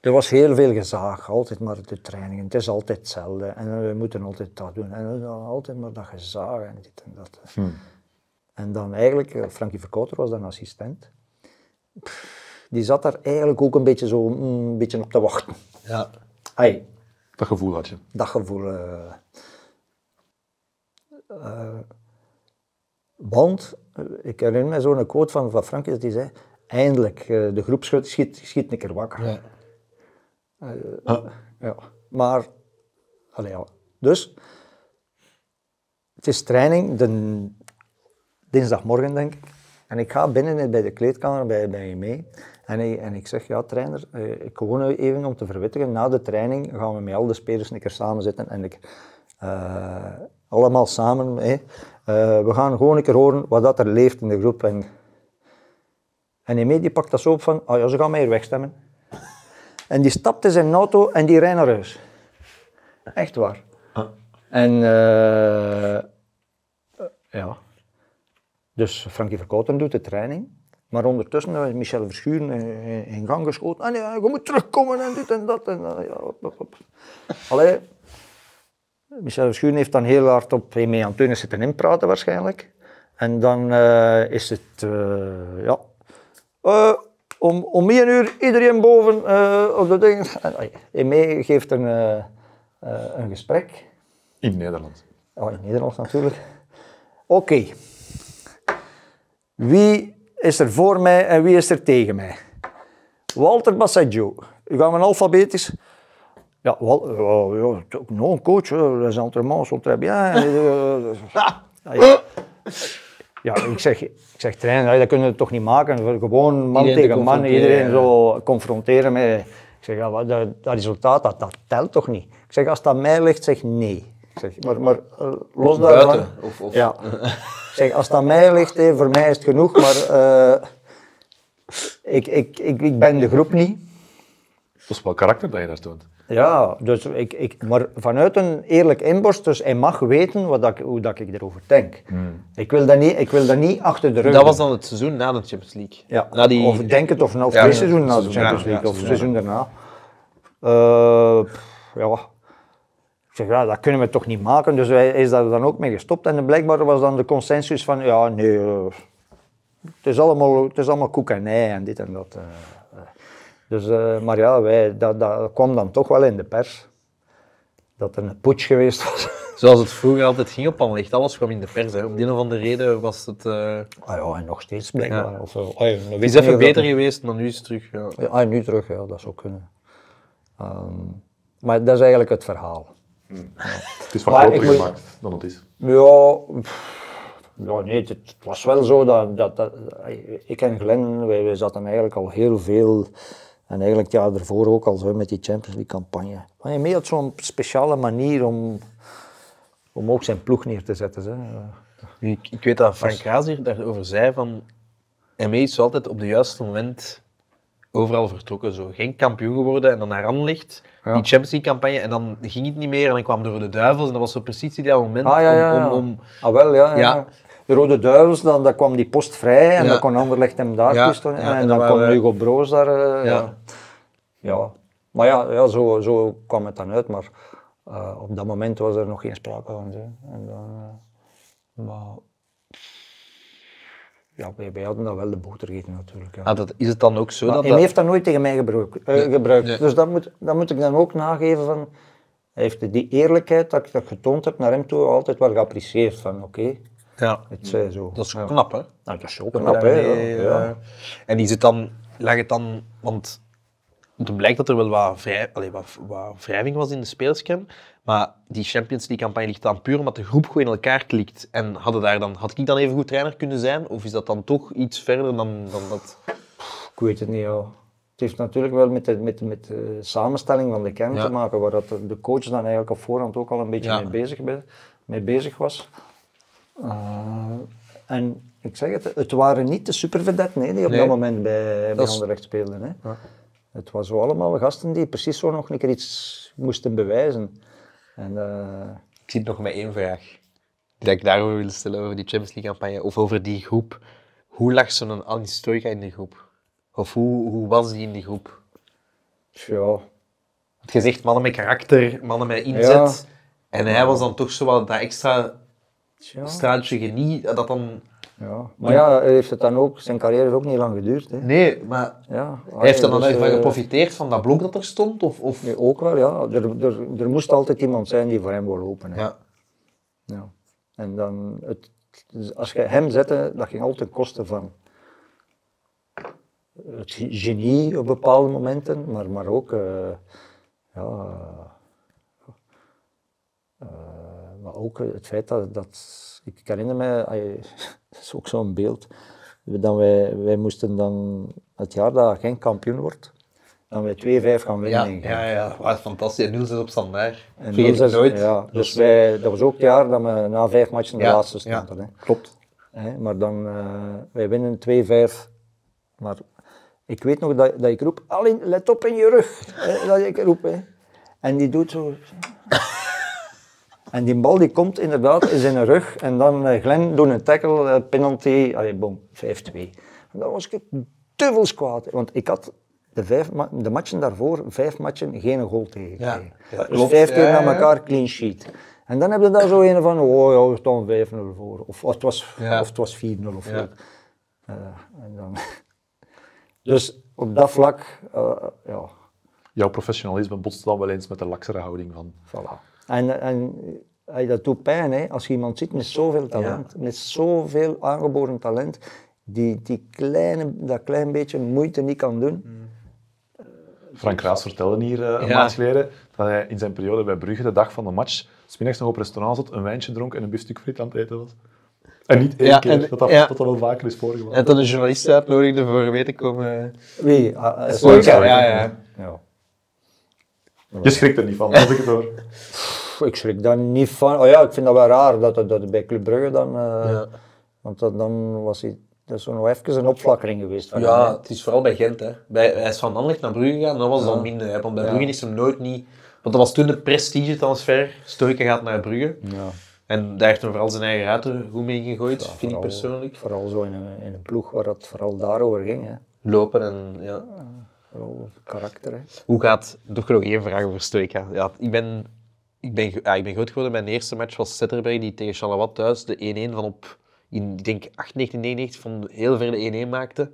er was heel veel gezaag, altijd maar de trainingen. Het is altijd hetzelfde en we moeten altijd dat doen. En altijd maar dat gezaag en dit en dat. En dan eigenlijk, eh, Frankie Verkouter was dan assistent. Pff, Die zat daar eigenlijk ook een beetje zo mm, een beetje op te wachten. Ja. Ai, Dat gevoel had je. dat gevoel. eh. Eh, want, ik herinner me zo'n quote van, van Frankie hij zei, eindelijk, de groep schiet, schiet, schiet een keer wakker. Ja. Ah, Ja, maar, allee, ja. dus, het is training, de, dinsdagmorgen denk ik. En ik ga binnen bij de kleedkamer bij, bij je mee. En ik, en ik zeg, ja trainer, eh, ik gewoon even om te verwittigen, na de training gaan we met al de spelers een keer samen zitten en ik, eh, allemaal samen, eh, we gaan gewoon een keer horen wat dat er leeft in de groep. En, en Eme die pakt dat zo op van, oh ja, ze gaan mij hier wegstemmen. En die stapt in zijn auto en die rijdt naar huis. Echt waar. En eh, ja. Dus Frankie Verkouten doet de training. Maar ondertussen is Michel Verschuren in, in gang geschoten. En ja, je moet terugkomen en dit en dat. En, eh, ja, op, op, op. Allee, Michel Verschuren heeft dan heel hard op Eme Antunes zitten inpraten waarschijnlijk. En dan eh, is het, eh, ja... Eh, om, om één uur iedereen boven eh, op de dingen. Ai, Eme geeft een, eh, eh, een gesprek. In Nederland. Ja, in Nederlands natuurlijk. Oké. Wie is er voor mij en wie is er tegen mij? Walter Bassaggio. U gaan we alfabetisch. Ja, Wal, ja, ja, het is ook nog een coach. Les entraînements sont très bien. Ja, ja. Ja, ik zeg, ik zeg trainer, ja, dat kunnen we toch niet maken. Gewoon man Iedereen tegen man, iedereen ja. zo confronteren met... Ik zeg, ja, dat, dat resultaat, dat, dat telt toch niet? Ik zeg, als dat mij ligt, zeg nee. Ik zeg, maar, maar eh, los daarvan... Buiten. Of, of, Ja. Ik zeg, als dat mij ligt, hè, voor mij is het genoeg, maar eh, ik, ik, ik, ik ben de groep niet. Dat is wel karakter dat je daar toont. Ja, dus ik, ik, maar vanuit een eerlijk inborst, dus hij mag weten wat dat, hoe dat ik erover denk. Ik, wil dat niet, ik wil dat niet achter de rug Dat doen. was dan het seizoen na de Champions League. Ja, Na die, of denk het, of, of Ja, seizoenen na de seizoen Champions League, ja, of seizoen seizoen daarna. Eh, ja. Zeg, ja, dat kunnen we toch niet maken, dus hij is daar dan ook mee gestopt. En blijkbaar was dan de consensus van, ja, nee, eh, het, is allemaal, het is allemaal koek en ei en dit en dat. eh, eh. Dus, maar ja, wij, dat, dat kwam dan toch wel in de pers. Dat er een putsch geweest was. Zoals het vroeger altijd ging op Anderlecht, alles kwam in de pers. Hè. Om die een of andere reden was het... Ah ja, en nog steeds blijkbaar. Ja. Of, ja, dan weet het ik is even dat- beter geweest, maar nu is het terug... Ja. Ja, ah, nu terug, ja, dat zou kunnen. Ehm, maar dat is eigenlijk het verhaal. Het is van Maar groter ik moet- gemaakt dan het is. Ja, ja nee, het, het was wel zo dat, dat, dat ik en Glenn, wij, wij zaten eigenlijk al heel veel, en eigenlijk ja, daarvoor ook al zo met die Champions League campagne. Maar je mee had zo'n speciale manier om, om ook zijn ploeg neer te zetten. Hè. Ik, ik weet dat Frank Raas hier daarover zei van... ME is altijd op het juiste moment overal vertrokken. Zo. Geen kampioen geworden en dan naar Anderlecht. Die Champions League campagne en dan ging het niet meer en dan kwam de duivels en dat was zo precies die moment Ah ja, ja, ja. om... om, om ah, wel, ja, ja. Ja. De Rode Duivels, dan, dan kwam die post vrij en Ja. dan kon Anderlecht hem daar Ja, ja, en, en dan, dan we- Hugo Broos daar. eh, ja. Ja. Ja. Maar ja, ja zo, zo kwam het dan uit. Maar eh, op dat moment was er nog geen sprake van. En dan, eh, maar ja, wij, wij hadden dat wel de boter gegeten natuurlijk. Ja. Ah, dat, is het dan ook zo Maar dat... hij dat heeft dat nooit tegen mij gebruik- eh, gebruikt. nee. Dus dat moet, dat moet ik dan ook nageven van... Hij heeft die eerlijkheid dat ik dat getoond heb naar hem toe altijd wel geapprecieerd. Van oké, ja, het zij zo. dat is knap, hè? Nou, dat is ook knap, hè. Ja, eh, En is het dan, lag het dan, want het blijkt dat er wel wat, vrij, wat, wat wrijving was in de spelerscam, maar die Champions League campagne ligt dan puur omdat de groep gewoon in elkaar klikt. En hadden daar dan, had ik dan even goed trainer kunnen zijn, of is dat dan toch iets verder dan, dan dat? Ik weet het niet, ja. Het heeft natuurlijk wel met de, met, met de samenstelling van de kern Ja. te maken, waar dat de coach dan eigenlijk op voorhand ook al een beetje Ja. mee, bezig, mee bezig was. Eh, en ik zeg het, het waren niet de supervedetten hè, die op Nee. dat moment bij, bij Anderlecht speelden. Hè. Het was zo allemaal gasten die precies zo nog een keer iets moesten bewijzen. En, eh, Ik zit nog met één vraag, die ik daarover wil stellen, over die Champions League campagne, of over die groep. Hoe lag zo'n Anis Stoica in die groep? Of hoe, hoe was die in die groep? Ja, Je zegt mannen met karakter, mannen met inzet. En hij was dan toch zo wat dat extra tja, straaltje genie, dat dan... ja. Maar ja, heeft het dan ook, zijn carrière heeft ook niet lang geduurd. Hè. Nee, maar Ja, hij heeft er dan dus, van eh, geprofiteerd van dat blok dat er stond? Of, of... nee, ook wel, ja. Er, er, er moest altijd iemand zijn die voor hem wil lopen. Hè. Ja. Ja. En dan, het, dus als je hem zette, dat ging altijd ten koste van het genie op bepaalde momenten, maar, maar ook, eh, ja, eh, maar ook het feit dat, dat ik herinner me, dat is ook zo'n beeld, dat wij, wij moesten dan het jaar dat geen kampioen wordt, dan wij 2-5 gaan winnen. Ja, ja, ja. Wat fantastisch. En 0-6 op standaard. En Vergeet dat ik is- nooit. Ja, Dat dus is- wij, dat was ook het jaar dat we na vijf matchen de Ja, laatste ja. stonden. Hè. Klopt. Hè, maar dan, eh, wij winnen 2-5. Maar ik weet nog dat, dat ik roep, Alin, let op in je rug. Hè, dat ik roep. Hè. En die doet zo. En die bal die komt inderdaad in zijn rug. En dan eh, Glenn doet een tackle, eh, penalty, allee, boom, 5-2. En dan was ik duivels kwaad. Want ik had de, vijf, ma- de matchen daarvoor, vijf matchen, geen goal tegengekregen. Ja, dus klopt. vijf keer Ja, naar ja, ja. elkaar clean sheet. En dan heb je daar zo een van, oh ja, we staan 5-0 voor. Of, het was, Ja. of het was 4-0 of Ja. zo. Eh, en dan... Dus op dat vlak, eh, ja, Jouw professionalisme botst dan wel eens met de laksere houding van... voilà. En, en eh, dat doet pijn, hè, als je iemand ziet met zoveel talent, met zoveel aangeboren talent, die, die kleine, dat klein beetje moeite niet kan doen. Frank Raas vertelde hier eh, een Ja. maand geleden dat hij in zijn periode bij Brugge de dag van de match smiddags nog op restaurant zat, een wijntje dronk en een biefstuk friet aan het eten was. En niet één Ja, keer, en- dat, dat, ja. dat dat wel vaker is voorgekomen. En toen een journalist uitnodigde voor mee te komen... Wie? Eh, Stoica, Stoica. ja, ja. ja. Je schrikt er niet van, als ik het hoor. Ik schrik daar niet van. Oh ja, ik vind dat wel raar dat het, dat het bij Club Brugge dan... eh, Ja. Want dat, dan was hij... Dat is zo nog even een opflakkering geweest. van Ja, het is vooral bij Gent. Hè. Bij, hij is van Anderlecht naar Brugge gegaan dat was dan minder. Hè. Want bij Ja. Brugge is hem nooit niet... Want dat was toen de prestige transfer. Stoica gaat naar Brugge. Ja. En daar heeft hij vooral zijn eigen ruiter goed mee gegooid, vind ik Vooral- persoonlijk. Vooral zo in een, in een ploeg waar het vooral daarover ging. Hè. Lopen en ja. Karakter. Hè. Hoe gaat... Toch nog één vraag over Stoica. Ja, ik ben... Ik ben, ja, ik ben groot geworden. Mijn eerste match was Zetterberg, die tegen Charleroi thuis de 1-1 van op, in, ik denk 98, 99 van heel ver de 1-1 maakte. En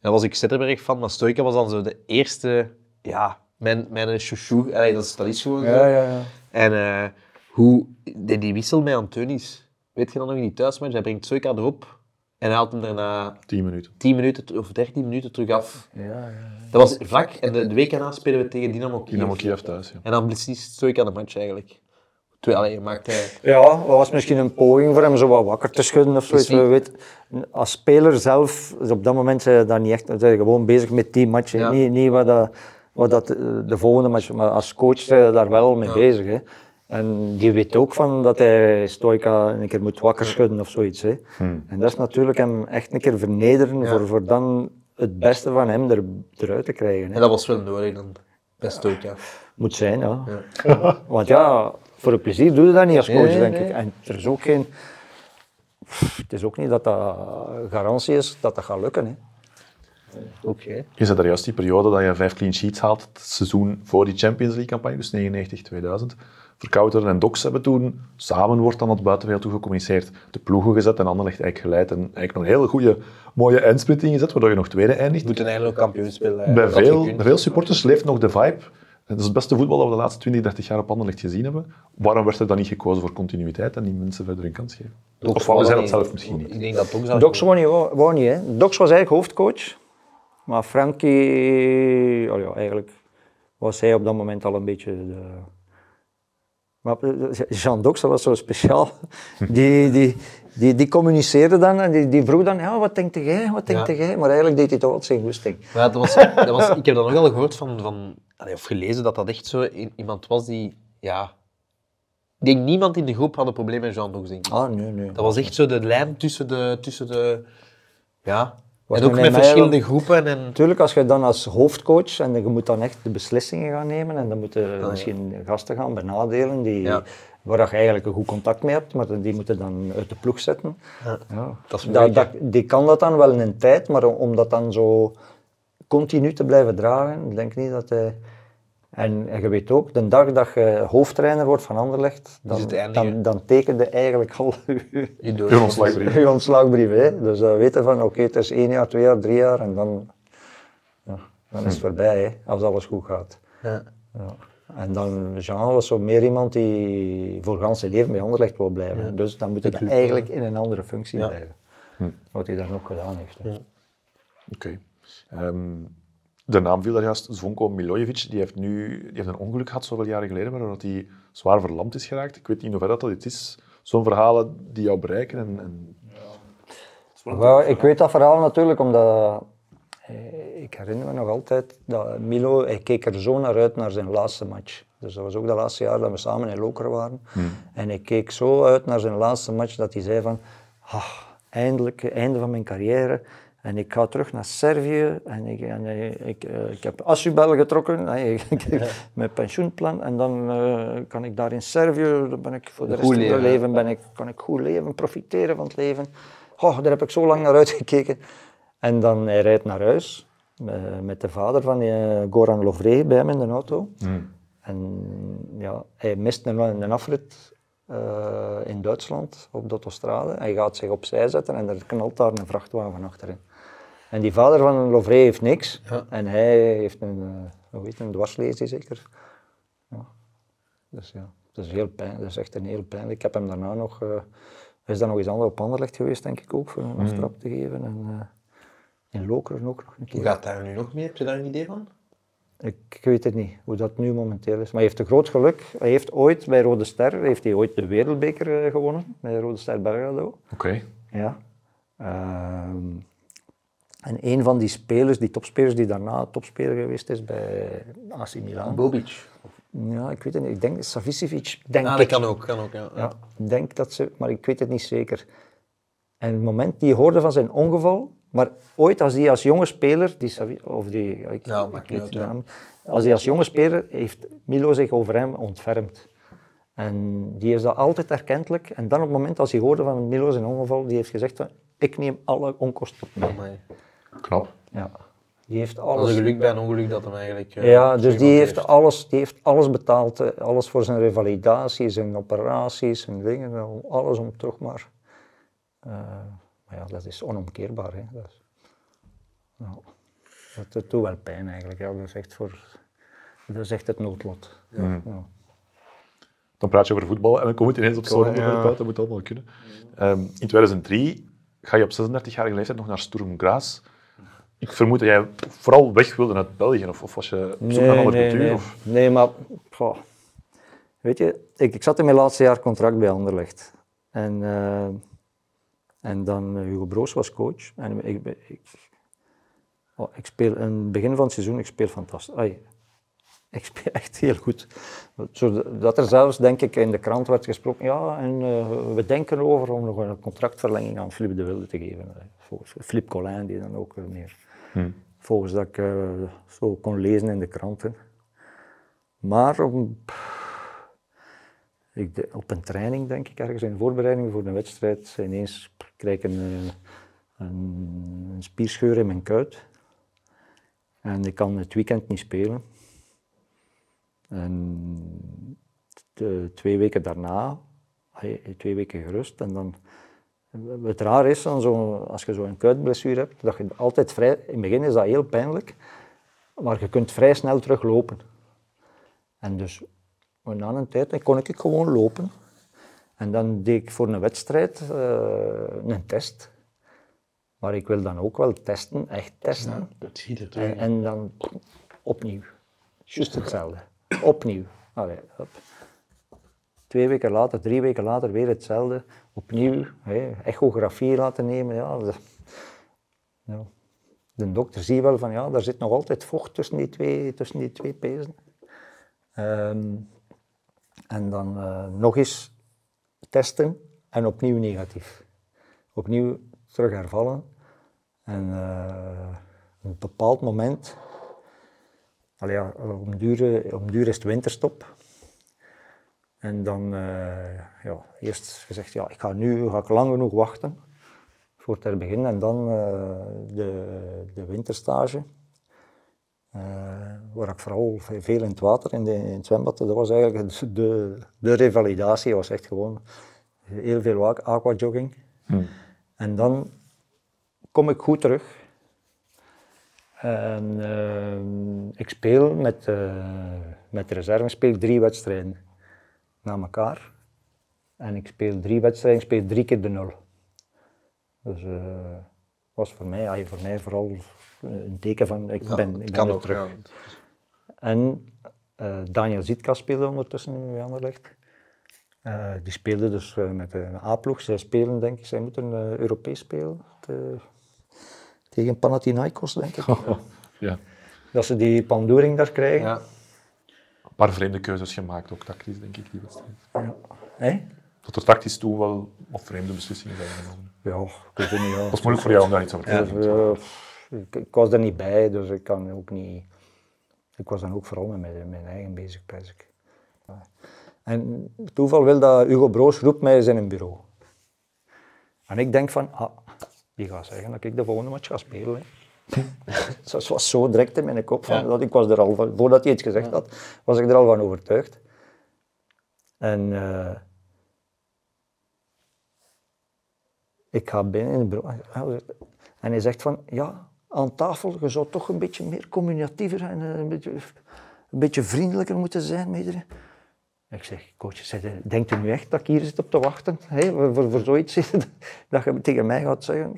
dan was ik Zetterberg van, maar Stoica was dan zo de eerste, ja, mijn, mijn chouchou. Allee, dat, is, dat is gewoon zo. Ja, ja, ja. En eh, hoe, die, die wissel met Antonis, weet je dan nog in die thuismatch? Hij brengt Stoica erop en hij haalt hem daarna 10 minuten. 10 minuten of 13 minuten terug af. ja, ja. Dat was vlak en de, de week erna spelen we tegen Dynamo Kiev. Dynamo Kiev thuis, ja. En dan beslist Stoica de match eigenlijk. Terwijl hij maakt hij... Ja, dat was misschien een poging voor hem zo wat wakker te schudden of zoiets. We weten, als speler zelf, is op dat moment zijn je daar niet echt, dan zijn gewoon bezig met die match. Niet, niet wat, dat, wat dat eh, de volgende match, maar als coach zijn je daar wel mee bezig. Hè. En die weet ook van dat hij Stoica een keer moet wakker schudden of zoiets. Hè. En dat is natuurlijk hem echt een keer vernederen voor, voor dan het beste van hem er, eruit te krijgen. Hè. En dat was wel nodig dan, bij Stoica. Moet zijn, ja. Want ja, voor het plezier doe je dat niet als coach, Nee, denk nee. ik. En er is ook geen... Pff, Het is ook niet dat dat garantie is dat dat gaat lukken. Hè. Oké. Je zei daar juist die periode dat je vijf clean sheets haalt, het seizoen voor die Champions League campagne, dus 99-2000. Verkouteren en Docs hebben toen, samen wordt dan het buitenwereld toe gecommuniceerd, de ploegen gezet en Anderlecht eigenlijk geleid en eigenlijk nog een hele goede, mooie eindsprint ingezet, waardoor je nog tweede eindigt. We moeten eigenlijk ook kampioen spelen. Bij veel, bij veel supporters leeft nog de vibe. Dat is het beste voetbal dat we de laatste 20, 30 jaar op Anderlecht gezien hebben. Waarom werd er dan niet gekozen voor continuïteit en die mensen verder een kans geven? Of wouden zij dat zelf misschien niet? Ik denk dat Docs dat Docs wou niet, wou, niet. Hè. Docs was eigenlijk hoofdcoach. Maar Frankie, oh ja, eigenlijk was hij op dat moment al een beetje de... Maar eh, Jean Docs, dat was zo speciaal. Die, die, die, die communiceerde dan en die, die vroeg dan, ja, wat denkt jij, wat denkt Ja. jij? Maar eigenlijk deed hij toch wat zijn goesting. Dat was, dat was, ik heb dat nogal gehoord van, van of gelezen dat dat echt zo iemand was die, ja, ik denk niemand in de groep had een probleem met Jean Docs, denk ik. Ah, nee, nee. Dat was echt zo de lijn tussen de, tussen de ja, en ook met verschillende groepen en Natuurlijk, als je dan als hoofdcoach en je moet dan echt de beslissingen gaan nemen en dan moeten misschien gasten gaan benadelen die, Ja. waar je eigenlijk een goed contact mee hebt, maar die moeten dan uit de ploeg zetten. Ja. dat is Dat, moeilijk, dat, die kan dat dan wel in een tijd, maar om dat dan zo continu te blijven dragen, ik denk niet dat hij... En, en je weet ook, de dag dat je hoofdtrainer wordt van Anderlecht, dan, het dan, dan tekende eigenlijk al je, ontslagbrief. je ontslagbrief. Hè? Dus dan weten van, oké, het is één jaar, twee jaar, drie jaar en dan, ja, dan is het voorbij, hè, als alles goed gaat. Ja. Ja. En dan, Jean was zo meer iemand die voor gans zijn leven bij Anderlecht wil blijven. Dus dan moet hij eigenlijk in een andere functie Ja. blijven. Wat hij dan ook gedaan heeft. Oké. Ehm, de naam viel daar juist, Zvonko Milojevic, die heeft nu die heeft een ongeluk gehad zoveel jaren geleden, waardoor dat hij zwaar verlamd is geraakt. Ik weet niet hoeverre dat dit is. Zo'n verhalen die jou bereiken en... en... Wel, ik weet dat verhaal natuurlijk omdat eh, ik herinner me nog altijd dat Milo, hij keek er zo naar uit naar zijn laatste match. Dus dat was ook de laatste jaar dat we samen in Lokeren waren. En hij keek zo uit naar zijn laatste match dat hij zei van, ah, eindelijk, einde van mijn carrière. En ik ga terug naar Servië en ik, en eh, ik, ik heb Assubel getrokken, mijn pensioenplan. En dan eh, kan ik daar in Servië, dan ben ik voor de rest Goed van mijn leven, leven, ben ik, kan ik goed leven, profiteren van het leven. Oh, daar heb ik zo lang naar uitgekeken. En dan hij rijdt naar huis eh, met de vader van Goran Lovre bij hem in de auto. En ja, hij mist een, een afrit in Duitsland op de autostrade. Hij gaat zich opzij zetten en er knalt daar een vrachtwagen achterin. En die vader van Lovre heeft niks. Ja. En hij heeft een, eh, hoe heet het, een dwarslesie zeker. Ja. Dus ja, dat is, heel pijn, dat is echt een heel pijnlijk. Ik heb hem daarna nog... hij is dan nog eens anders op Anderlecht geweest, denk ik ook, voor een aftrap te geven. En, eh, in Lokeren ook nog een keer. Hoe gaat daar nu nog mee? Heb je daar een idee van? Ik, weet het niet, hoe dat nu momenteel is. Maar hij heeft een groot geluk. Hij heeft ooit bij Rode Ster heeft hij ooit de wereldbeker gewonnen, bij Rode Ster Belgrado. Oké. Ja. Ehm, en een van die spelers, die topspelers die daarna topspeler geweest is bij AC Milan. Bobic. Ja, ik weet het niet. Ik denk Savicevic, denk Ah, ik. dat kan ook. Kan ook ja. Ja, ik denk dat ze, maar ik weet het niet zeker. En het moment die hoorde van zijn ongeval, maar ooit als hij als jonge speler, die, Savi- of die, ik, Ja, ik weet de naam, als hij als jonge speler heeft Milo zich over hem ontfermd. En die is dat altijd erkentelijk. En dan op het moment als hij hoorde van Milo zijn ongeval, die heeft gezegd van, ik neem alle onkosten op mij. Knap. Ja. Die heeft Dat is alles. een geluk bij een ongeluk dat hem eigenlijk... eh, Ja, dus die heeft, alles, die heeft alles betaald. eh, Alles voor zijn revalidatie, zijn operaties, zijn dingen. om- Alles om toch maar... eh, maar ja, dat is onomkeerbaar. Hè. Dat, is, nou, dat, dat doet wel pijn eigenlijk. Ja. Dat, is echt voor, dat is echt het noodlot. Ja. Dan praat je over voetbal en dan kom je ineens op zo'n onderwerp ja. uit. Dat moet allemaal kunnen. Ehm, in 2003 ga je op 36-jarige leeftijd nog naar Sturm Graz. Ik vermoed dat jij vooral weg wilde uit België. Of, of was je op zoek naar een andere nee, cultuur? nee. Of... nee, maar goh, weet je, ik, ik zat in mijn laatste jaar contract bij Anderlecht. En, eh, en dan eh, Hugo Broos was coach. En ik, ik, oh, ik speel in het begin van het seizoen, ik speel fantastisch. Ai, ik speel echt heel goed. Zodat er zelfs, denk ik, in de krant werd gesproken, ja, en eh, we denken over om nog een contractverlenging aan Philippe de Wilde te geven. Volgens Philippe Collin, die dan ook weer meer volgens dat ik eh, zo kon lezen in de kranten. Maar op, ik, op een training, denk ik, ergens in voorbereiding voor een wedstrijd, ineens krijg ik een, eh, een, spierscheur in mijn kuit. En ik kan het weekend niet spelen. En de, twee weken daarna, twee weken gerust, en dan het raar is, dan zo, als je zo'n kuitblessure hebt, dat je altijd vrij... In het begin is dat heel pijnlijk, maar je kunt vrij snel teruglopen. En dus na een tijd kon ik gewoon lopen. En dan deed ik voor een wedstrijd eh, een test. Maar ik wil dan ook wel testen, echt testen. Dat zie je En, en dan opnieuw. Juist hetzelfde. Opnieuw. Allee. Twee weken later, drie weken later weer hetzelfde. Opnieuw. echografie laten nemen. Ja, de, ja. de dokter ziet wel van ja, daar zit nog altijd vocht tussen die twee, tussen die twee pezen. Ehm, en dan eh, nog eens testen en opnieuw negatief. Opnieuw terug hervallen. En eh, op een bepaald moment, ja, om, om duur is het winterstop. En dan, eh, ja, eerst gezegd, ja, ik ga nu ga ik lang genoeg wachten voor het beginnen. En dan eh, de, de winterstage. Eh, waar ik vooral ve- veel in het water, in, de, in het zwembad, dat was eigenlijk de, de, de revalidatie. was echt gewoon heel veel aquajogging. En dan kom ik goed terug. En eh, ik speel met, met de reserve, speel drie wedstrijden na elkaar. En ik speel drie wedstrijden, ik speel drie keer de nul. Dus eh was voor mij, ja, voor mij vooral een teken van ik ben, ik ben kan ook, terug. ja. En eh, Daniel Zitka speelde ondertussen bij Anderlecht. Eh, die speelde dus eh, met een A-ploeg. Zij spelen, denk ik, zij moeten eh, Europees spelen. te- tegen Panathinaikos, denk ik. Ja. Dat ze die pandoering daar krijgen. Ja. Paar vreemde keuzes gemaakt, ook tactisch, denk ik, die wedstrijd. Hé? Dat er tactisch toe wel wat vreemde beslissingen zijn genomen. Ja, ik weet niet. Ja. Dat is moeilijk voor jou om daar iets over te Ja, zeggen. ja, pff, ik, ik was er niet bij, dus ik kan ook niet. Ik was dan ook vooral met mijn, mijn eigen bezig, pijs ik. Ja. En toeval wil dat Hugo Broos roept mij eens in een bureau. En ik denk van, ah, die gaat zeggen dat ik de volgende match ga spelen. hè. Het was zo direct in mijn kop, van, dat ik was er al van, voordat hij iets gezegd had, was ik er al van overtuigd. En eh, ik ga binnen in bureau. En hij zegt van, ja, aan tafel, je zou toch een beetje meer communicatiever en eh, een beetje, een beetje vriendelijker moeten zijn met iedereen. Ik zeg, coach, denkt u nu echt dat ik hier zit op te wachten? voor, voor, voor zoiets dat je tegen mij gaat zeggen.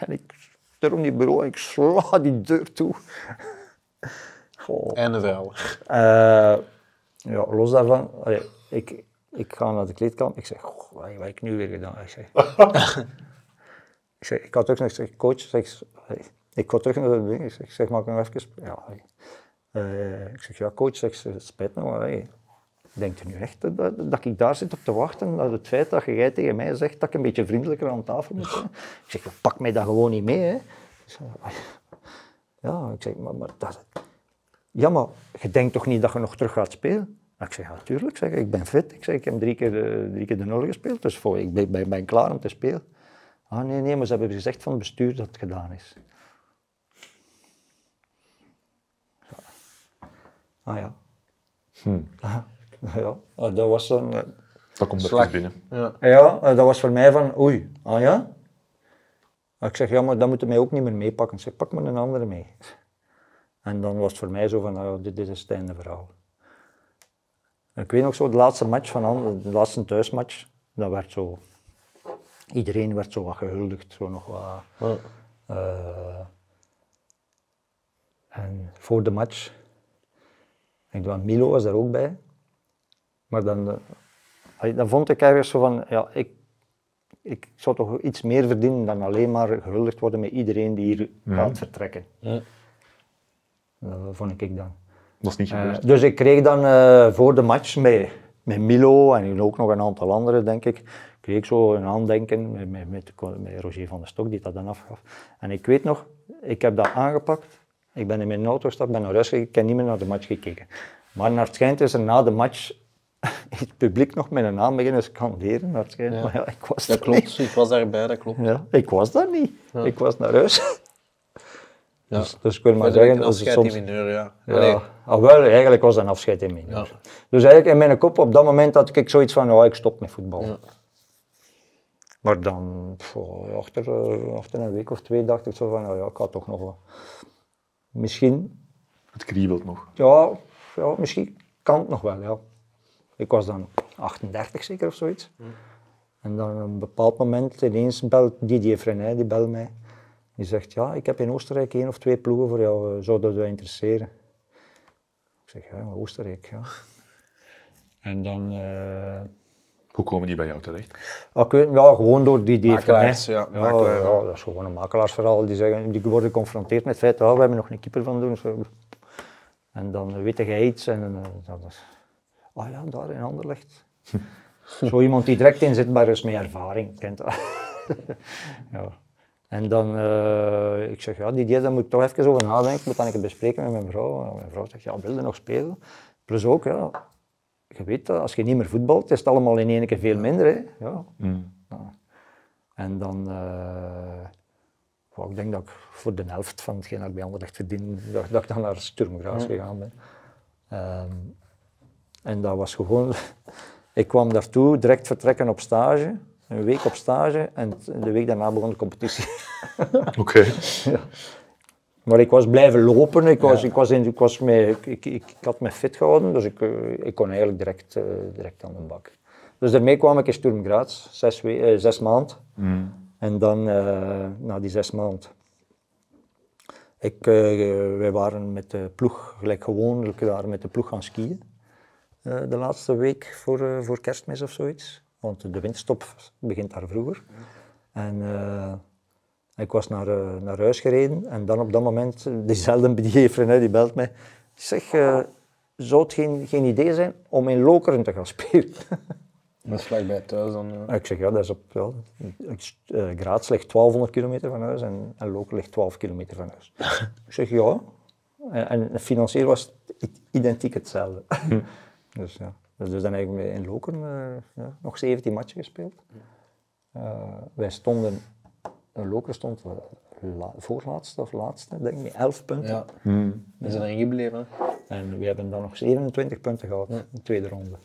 En ik storm die bureau en ik sla die deur toe. Einde verhaal. Eh, ja, los daarvan, allee, ik, ik ga naar de kleedkamer. Ik zeg, goh, wat heb ik nu weer gedaan? Ik zeg, ik, zeg, ik had terug naar, ik zeg, coach, zeg, ik ga terug naar de ding. Ik zeg, ik nog even? Ja. Eh, ik zeg, ja coach, zeg, spijt me, maar denkt u nu echt dat, dat ik daar zit op te wachten? Dat het feit dat jij tegen mij zegt dat ik een beetje vriendelijker aan tafel moet zijn? Ik zeg, pak mij dat gewoon niet mee, hè. Ja, ik zeg, maar, maar dat, ja, maar je denkt toch niet dat je nog terug gaat spelen? Maar ik zeg, ja, natuurlijk. Ik, zeg, ik ben fit. Ik, zeg, ik heb drie keer, eh, drie keer de nul gespeeld, dus voor, ik ben, ben, ben klaar om te spelen. Ah, nee, nee, maar ze hebben gezegd van het bestuur dat het gedaan is. Ja. Ah ja. Ah, ja, dat was dan... Dat komt er Slag. binnen. Ja. ja, dat was voor mij van, oei, ah ja? Ik zeg, ja, maar dat moet je mij ook niet meer meepakken. Ik zeg, pak maar een andere mee. En dan was het voor mij zo van, nou, dit, dit is het einde verhaal. Ik weet nog zo, de laatste match van An- de laatste thuismatch, dat werd zo, iedereen werd zo wat gehuldigd, zo nog wat. eh, en voor de match, ik dacht, Milo was daar ook bij, maar dan, eh, dan vond ik ergens zo van, ja, ik, ik zou toch iets meer verdienen dan alleen maar gehuldigd worden met iedereen die hier gaat vertrekken. Dat vond ik dan. Dat is niet Eh, gebeurd. dus ik kreeg dan eh, voor de match met, met Milo en ook nog een aantal anderen, denk ik, kreeg ik zo een aandenken met, met, met, met Roger van der Stok, die dat dan afgaf. En ik weet nog, ik heb dat aangepakt. Ik ben in mijn auto gestapt, ben naar huis gegaan, ik heb niet meer naar de match gekeken. Maar naar het schijnt is er na de match het publiek nog met een naam beginnen scanderen, schijnt. Ja. Maar ja, ik was Dat niet. klopt, ik was daarbij, dat klopt. Ja, ik was daar niet. Ik was naar huis. Ja. Dus, dus ik wil maar zeggen, een afscheid soms... in mineur, ja. Ja, ah, wel, eigenlijk was dat een afscheid in mineur. Ja. Dus eigenlijk in mijn kop op dat moment had ik zoiets van, oh, ik stop met voetbal. Ja. Maar dan, achter, eh, achter een week of twee, dacht ik zo van, oh, ja, ik ga toch nog wel. Misschien, Het kriebelt nog. ja, ja, misschien kan het nog wel, ja. Ik was dan 38 zeker of zoiets. En dan op een bepaald moment ineens belt Didier Frenet, die belt mij. Die zegt, ja, ik heb in Oostenrijk één of twee ploegen voor jou, eh, zou dat je interesseren? Ik zeg, ja, Oostenrijk, ja. En dan, eh, Hoe komen die bij jou terecht? ah, ik weet, ja, gewoon door die, die Makelaars, Frenet. ja, Ja, makelaar. ja, dat is gewoon een makelaarsverhaal. Die, zeggen, die worden geconfronteerd met het feit, ja, we hebben nog een keeper van doen. En dan weet jij iets en eh, dat is, ah ja, daar in Anderlecht. Zo iemand die direct inzetbaar is met ervaring, kent dat. ja. En dan, eh, ik zeg, ja, die idee, daar moet ik toch even over nadenken, moet dan ik het bespreken met mijn vrouw. Mijn vrouw zegt, ja, wil je nog spelen? Plus ook, ja, je weet dat, als je niet meer voetbalt, is het allemaal in één keer veel minder. Hè? Ja. Ja. En dan, eh, ik denk dat ik voor de helft van hetgeen dat ik bij Anderlecht verdien, dat, dat ik dan naar Sturm Graz gegaan ben. Ehm, en dat was gewoon... Ik kwam daartoe, direct vertrekken op stage, een week op stage en de week daarna begon de competitie. Oké. Maar ik was blijven lopen, ik, was, ik, was in, ik, was ik, ik, had me fit gehouden, dus ik, eh, ik kon eigenlijk direct, eh, direct aan de bak. Dus daarmee kwam ik in Sturm Graz, zes, eh, zes maanden. En dan, na die zes maanden, ik, wij waren met de ploeg, gelijk gewoonlijk, we waren met de ploeg gaan skiën. Eh, de laatste week voor, eh, voor kerstmis of zoiets. Want de windstop begint daar vroeger. En eh, ik was naar, naar huis gereden en dan op dat moment, diezelfde bediever hè, die belt mij. Zeg, zou het geen, geen idee zijn om in Lokeren te gaan spelen? Dat is vlakbij thuis dan. ja. Ik zeg, ja, dat is op... Ja, ik- Graz ligt 1200 kilometer van huis en, en Lokeren ligt 12 kilometer van huis. ik zeg, ja. En, en financieel was het identiek hetzelfde. Dus ja. Dus, dus dan heb ik me in Lokeren eh, ja, nog 17 matchen gespeeld. Eh, wij stonden... Lokeren stond la, voorlaatste of laatste, denk ik, met 11 punten. Ja. We zijn erin gebleven. En we hebben dan nog 27 punten gehad in de tweede ronde.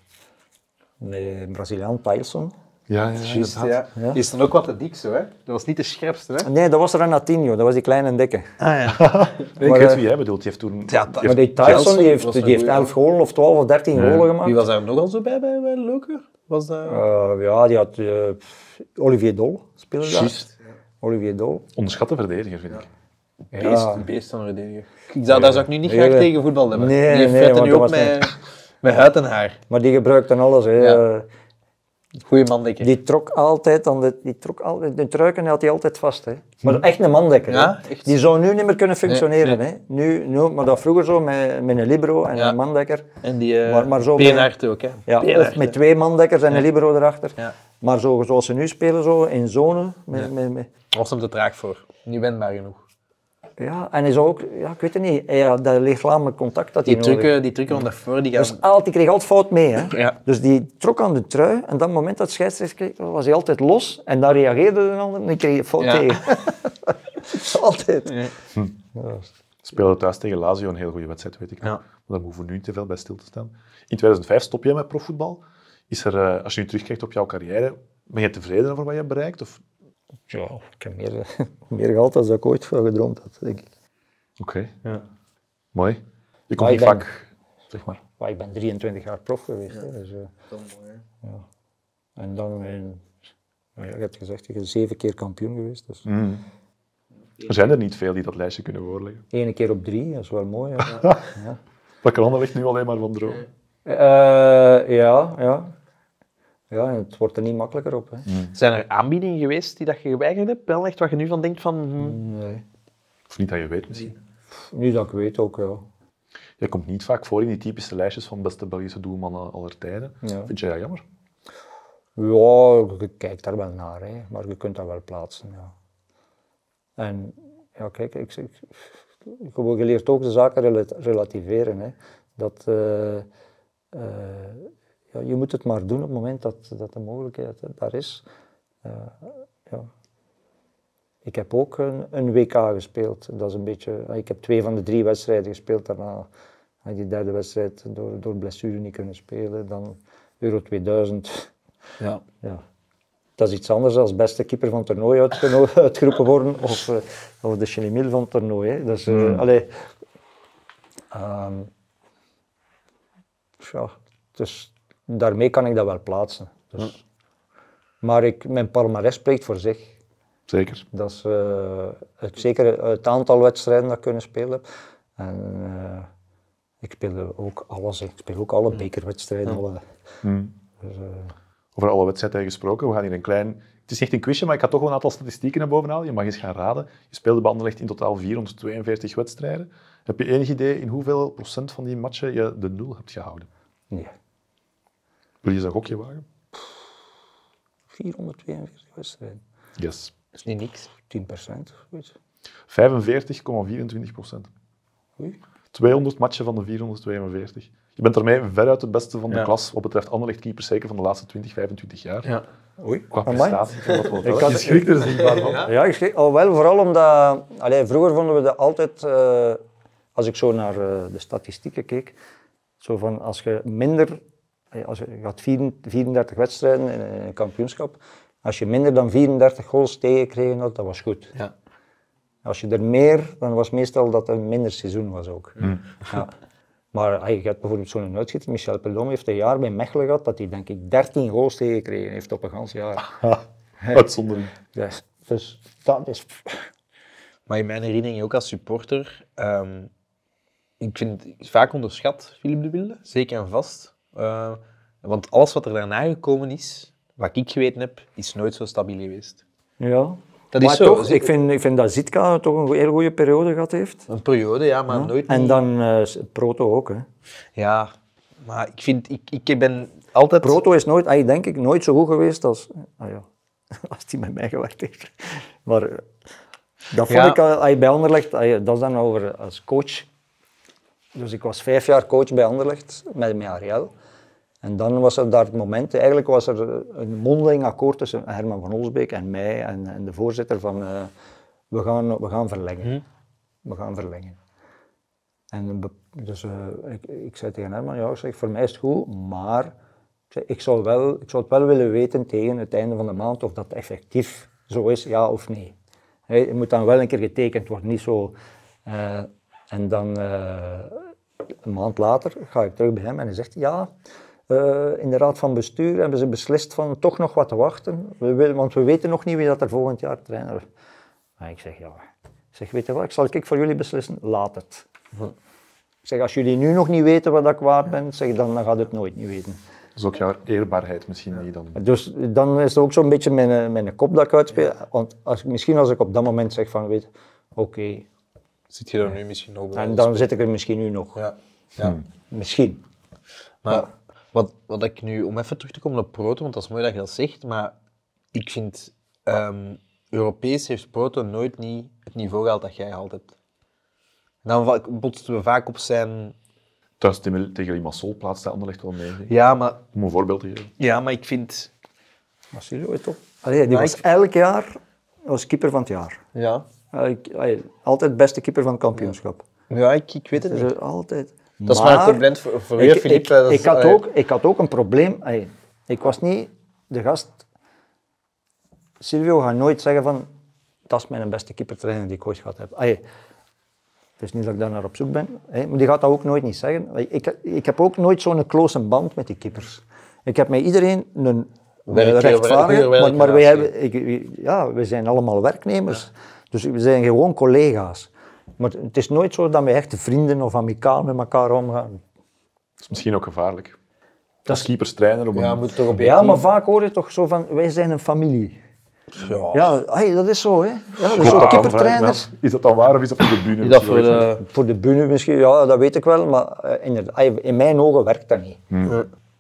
De Braziliaan Tyson. Ja, ja, ja. Ja. Die is dan ook wat te dik zo, hè? Dat was niet de scherpste, hè? Nee, dat was Renatinho, dat was die kleine en dikke. Ah ja. Ik Maar, weet eh, wie jij bedoelt. Die heeft toen... Ja, die Maar die Tyson die heeft, die heeft goeie, 11 golen of 12 of 13 golen gemaakt. Wie was daar nogal zo bij, bij, bij Loker? Was dat... Eh, ja, die had eh, Olivier Dol speelde daar. Juist. Olivier Dol. Onderschatte verdediger, vind ik. Beest, Ja. beest van verdediger. Ik zou, daar zou ik nu niet Nee, graag nee. tegen voetbal hebben. Nee, die nee, want nu ook was met, met huid en haar. Maar die gebruikte alles. Hè. Eh, Goeie man, denk ik. Die trok altijd, aan de, die trok altijd, de truiken had hij altijd vast. Hè. Maar echt een mandekker. hè. Ja, echt. Die zou nu niet meer kunnen functioneren. nee. Hè. Nu, nu, maar dat vroeger zo met, met een libero en Ja. een mandekker. En die uh, Maar- maar zo Beenhard ook, hè. Ja, of met twee mandekkers en een libero erachter. Maar zo, zoals ze nu spelen, zo, in zone. Met, met, met, was hem te traag voor. Niet wendbaar genoeg. Ja, en hij zou ook, ja, ik weet het niet, hij had dat lichamelijk contact dat hij Die nodig trucken, die trucken van daarvoor, die gaan... Dus altijd, die kreeg altijd fout mee. Hè? Ja. Dus die trok aan de trui en dat moment dat scheidsrechter kreeg, was hij altijd los en dan reageerde de ander en die kreeg je fout Ja. tegen. altijd. Speelde thuis tegen Lazio een heel goede wedstrijd, weet ik nog. Ja. Maar daar hoeven we nu niet te veel bij stil te staan. In 2005 stop jij met profvoetbal. Is er, eh, als je nu terugkijkt op jouw carrière, ben je tevreden over wat je hebt bereikt? Of... Ja, ik heb meer, meer gehad dan dat ik ooit van gedroomd had, denk ik. Oké, Ja. mooi. Je komt niet ik ben- vaak... Zeg maar. Maar ik ben 23 jaar prof geweest. Hè, dus, eh, ja. En dan, ben, ja, je hebt gezegd, je bent zeven keer kampioen geweest. Dus Er zijn er niet veel die dat lijstje kunnen voorleggen. Eén keer op drie, dat is wel mooi. hè. ja. Daar kan Anderlecht nu alleen maar van dromen. Eh, ja, ja. Ja, en het wordt er niet makkelijker op. Hè. Zijn er aanbiedingen geweest die dat je geweigerd hebt? Wel echt wat je nu van denkt van... hm, Nee. Of niet dat je weet misschien. Nu dat ik weet ook, ja. Je komt niet vaak voor in die typische lijstjes van beste Belgische doelmannen aller tijden. Ja. Vind jij dat jammer? Ja, je kijkt daar wel naar, hè. maar je kunt dat wel plaatsen. Ja. En ja, kijk, ik, ik, ik, je leert ook de zaken rela- relativeren. Hè. Dat, eh, eh, ja, je moet het maar doen op het moment dat, dat de mogelijkheid daar is. Eh, ja. Ik heb ook een, een WK gespeeld. Dat is een beetje, ik heb twee van de drie wedstrijden gespeeld. Daarna had ik die derde wedstrijd door, door blessure niet kunnen spelen. Dan Euro 2000 Ja. ja. Dat is iets anders dan beste keeper van het toernooi uitgeroepen worden of, eh, of de Chenimil van het toernooi. Hè. Dus, eh, allee, ehm, ja, dus daarmee kan ik dat wel plaatsen. Dus, Maar ik, mijn palmarès spreekt voor zich. Zeker. Dat is eh, het, zeker het aantal wedstrijden dat ik kunnen spelen. En eh, ik speelde ook alles. Ik speel ook alle bekerwedstrijden. Alle, dus, eh, Over alle wedstrijden gesproken, we gaan hier een klein... Het is niet een quizje, maar ik ga toch wel een aantal statistieken naar boven halen. Je mag eens gaan raden. Je speelde bij Anderlecht in totaal 442 wedstrijden. Heb je enig idee in hoeveel procent van die matchen je de nul hebt gehouden? nee. Wil je eens een gokje wagen? 442 wedstrijden. Yes. Dat is niet niks. 10 procent of zoiets. 45,24 procent. Oei. 200 matchen van de 442. Je bent daarmee veruit het beste van de Ja. klas wat betreft Anderlecht-keepers, zeker van de laatste 20, 25 jaar. Ja. Oei. Qua Amai. we Ik had- Je schrikt er zichtbaar van. Ja, ik schrik al wel, vooral omdat... Allee, vroeger vonden we dat altijd, eh, als ik zo naar eh, de statistieken keek, zo van als je minder... eh, Als je, je had 34 34 wedstrijden in, een kampioenschap. Als je minder dan 34 goals tegengekregen had, dat was goed. Ja. Als je er meer, dan was meestal dat het een minder seizoen was ook. Ja. Maar ah, je hebt bijvoorbeeld zo'n uitschieter, Michel Pelom heeft een jaar bij Mechelen gehad, dat hij denk ik 13 goals tegengekregen heeft op een gans jaar. Uitzondering. Dus, dus dat is... Maar in mijn herinnering ook als supporter, ehm, ik vind het vaak onderschat, Philip de Wilde, zeker en vast. Eh, want alles wat er daarna gekomen is, wat ik geweten heb, is nooit zo stabiel geweest. Ja. Dat maar is zo. toch, ik vind, ik vind dat Zitka toch een heel goede periode gehad heeft. Een periode, ja, maar nooit En dan eh, Proto ook. Hè. Ja, maar ik vind, ik, ik ben altijd... Proto is nooit, ah, denk ik, nooit zo goed geweest als, ah, ja, als die met mij gewerkt heeft. Maar eh, dat vond Ja. ik al- ah, bij Anderlecht, ah, dat is dan over als coach. Dus ik was vijf jaar coach bij Anderlecht met, met Ariel. En dan was er daar het moment, eigenlijk was er een mondeling akkoord tussen Herman van Olsbeek en mij en, en de voorzitter van eh, we, gaan, we gaan verlengen. We gaan verlengen. En dus eh, ik, ik zei tegen Herman, ja, ik zeg, voor mij is het goed, maar ik, zeg, ik, zou wel, ik zou het wel willen weten tegen het einde van de maand of dat effectief zo is, ja of nee. Hè, Het moet dan wel een keer getekend worden, niet zo. eh, en dan een maand later ga ik terug bij hem en hij zegt, ja, eh, in de raad van bestuur hebben ze beslist van toch nog wat te wachten, we willen, want we weten nog niet wie dat er volgend jaar trainer is. Maar ik zeg, ja, ik zeg, weet je wat, ik zal ik voor jullie beslissen, laat het. Ik zeg, als jullie nu nog niet weten wat ik waard ben, zeg, dan, dan gaat het nooit niet weten. Dat is ook jouw eerbaarheid misschien niet dan. Dus dan is het ook zo'n beetje mijn, mijn kop dat ik uitspeel. Want als, misschien als ik op dat moment zeg van, weet, oké, Zit je er nu misschien nog bij? en dan zit ik er misschien nu nog. Ja. ja. Misschien. Maar wat, wat ik nu, om even terug te komen op Proto, want dat is mooi dat je dat zegt, maar ik vind, ehm, Europees heeft Proto nooit niet het niveau gehaald dat jij gehaald hebt. Dan botsten we vaak op zijn... Thuis tegen tegen Limassol plaatste Anderlecht wel mee. Ja, maar, Om een voorbeeld te geven. ja, maar ik vind... Marcelo is top. Allee, die was ik- elk jaar was keeper van het jaar. Ja, Allee, allee, altijd beste keeper van het kampioenschap. ja ik, ik weet het Dus, niet. eh, altijd. Dat is maar een compliment voor, voor u, ik, Filip. ik, had ook, ik had ook een probleem. Allee, ik was niet de gast. Silvio gaat nooit zeggen van dat is mijn beste keepertrainer die ik ooit gehad heb. Allee, het is niet dat ik daar naar op zoek ben, maar die gaat dat ook nooit niet zeggen. Ik, ik heb ook nooit zo'n close band met die keepers. Ik heb met iedereen een rechtvaardige, maar, maar wij hebben, ik, ja, we zijn allemaal werknemers. Dus we zijn gewoon collega's. Maar het is nooit zo dat we echt vrienden of amicaal met elkaar omgaan. Dat is misschien ook gevaarlijk. Als keeperstrainer om Ja, een... moet toch op Ja, maar vaak hoor je toch zo van, wij zijn een familie. Ja. Ja, hey, dat is zo, hè. Ja, dat is zo dat keepertrainers. Is dat dan waar of is dat voor de bühne? Is dat voor de... Voor de bühne misschien, ja, dat weet ik wel, maar eh, ay, in mijn ogen werkt dat niet.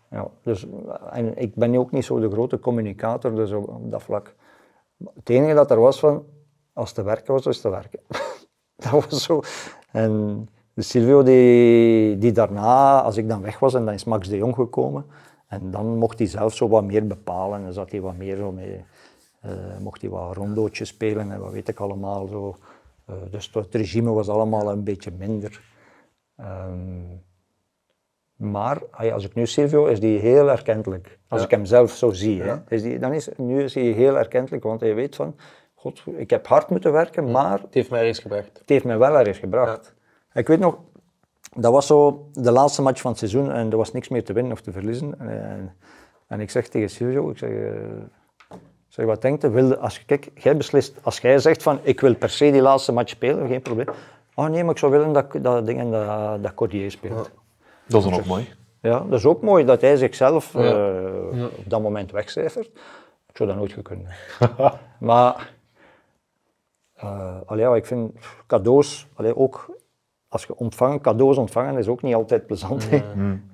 Ja, dus, en ik ben ook niet zo de grote communicator, dus op, op dat vlak. Het enige dat er was van, als te werken was, was te werken. dat was zo. En de Silvio, die, die daarna, als ik dan weg was, en dan is Max de Jong gekomen, en dan mocht hij zelf zo wat meer bepalen, en dan zat hij wat meer zo mee, eh, mocht hij wat rondootjes spelen en wat weet ik allemaal zo. Eh, dus het regime was allemaal een beetje minder. Ehm, maar als ik nu Silvio, is die heel erkentelijk. Als ik hem zelf zo zie, hè, is die, dan is, nu is hij heel erkentelijk, want hij weet van, god, ik heb hard moeten werken, maar Het heeft mij ergens gebracht. het heeft mij wel ergens gebracht. Ik weet nog, dat was zo de laatste match van het seizoen en er was niks meer te winnen of te verliezen. En, en ik zeg tegen Silvio, ik zeg, zeg wat denkt je, wilde, als kijk, jij beslist, als jij zegt van, ik wil per se die laatste match spelen, geen probleem. Oh nee, maar ik zou willen dat, dat ding en dat, dat Cordier speelt. Dat is dan ook mooi. Ja, dat is ook mooi dat hij zichzelf Ja. eh, op dat moment wegcijfert. Ik zou dat nooit hebben. maar, eh allee, ik vind cadeaus, allee, ook als je ontvangen, cadeaus ontvangen is ook niet altijd plezant. hè.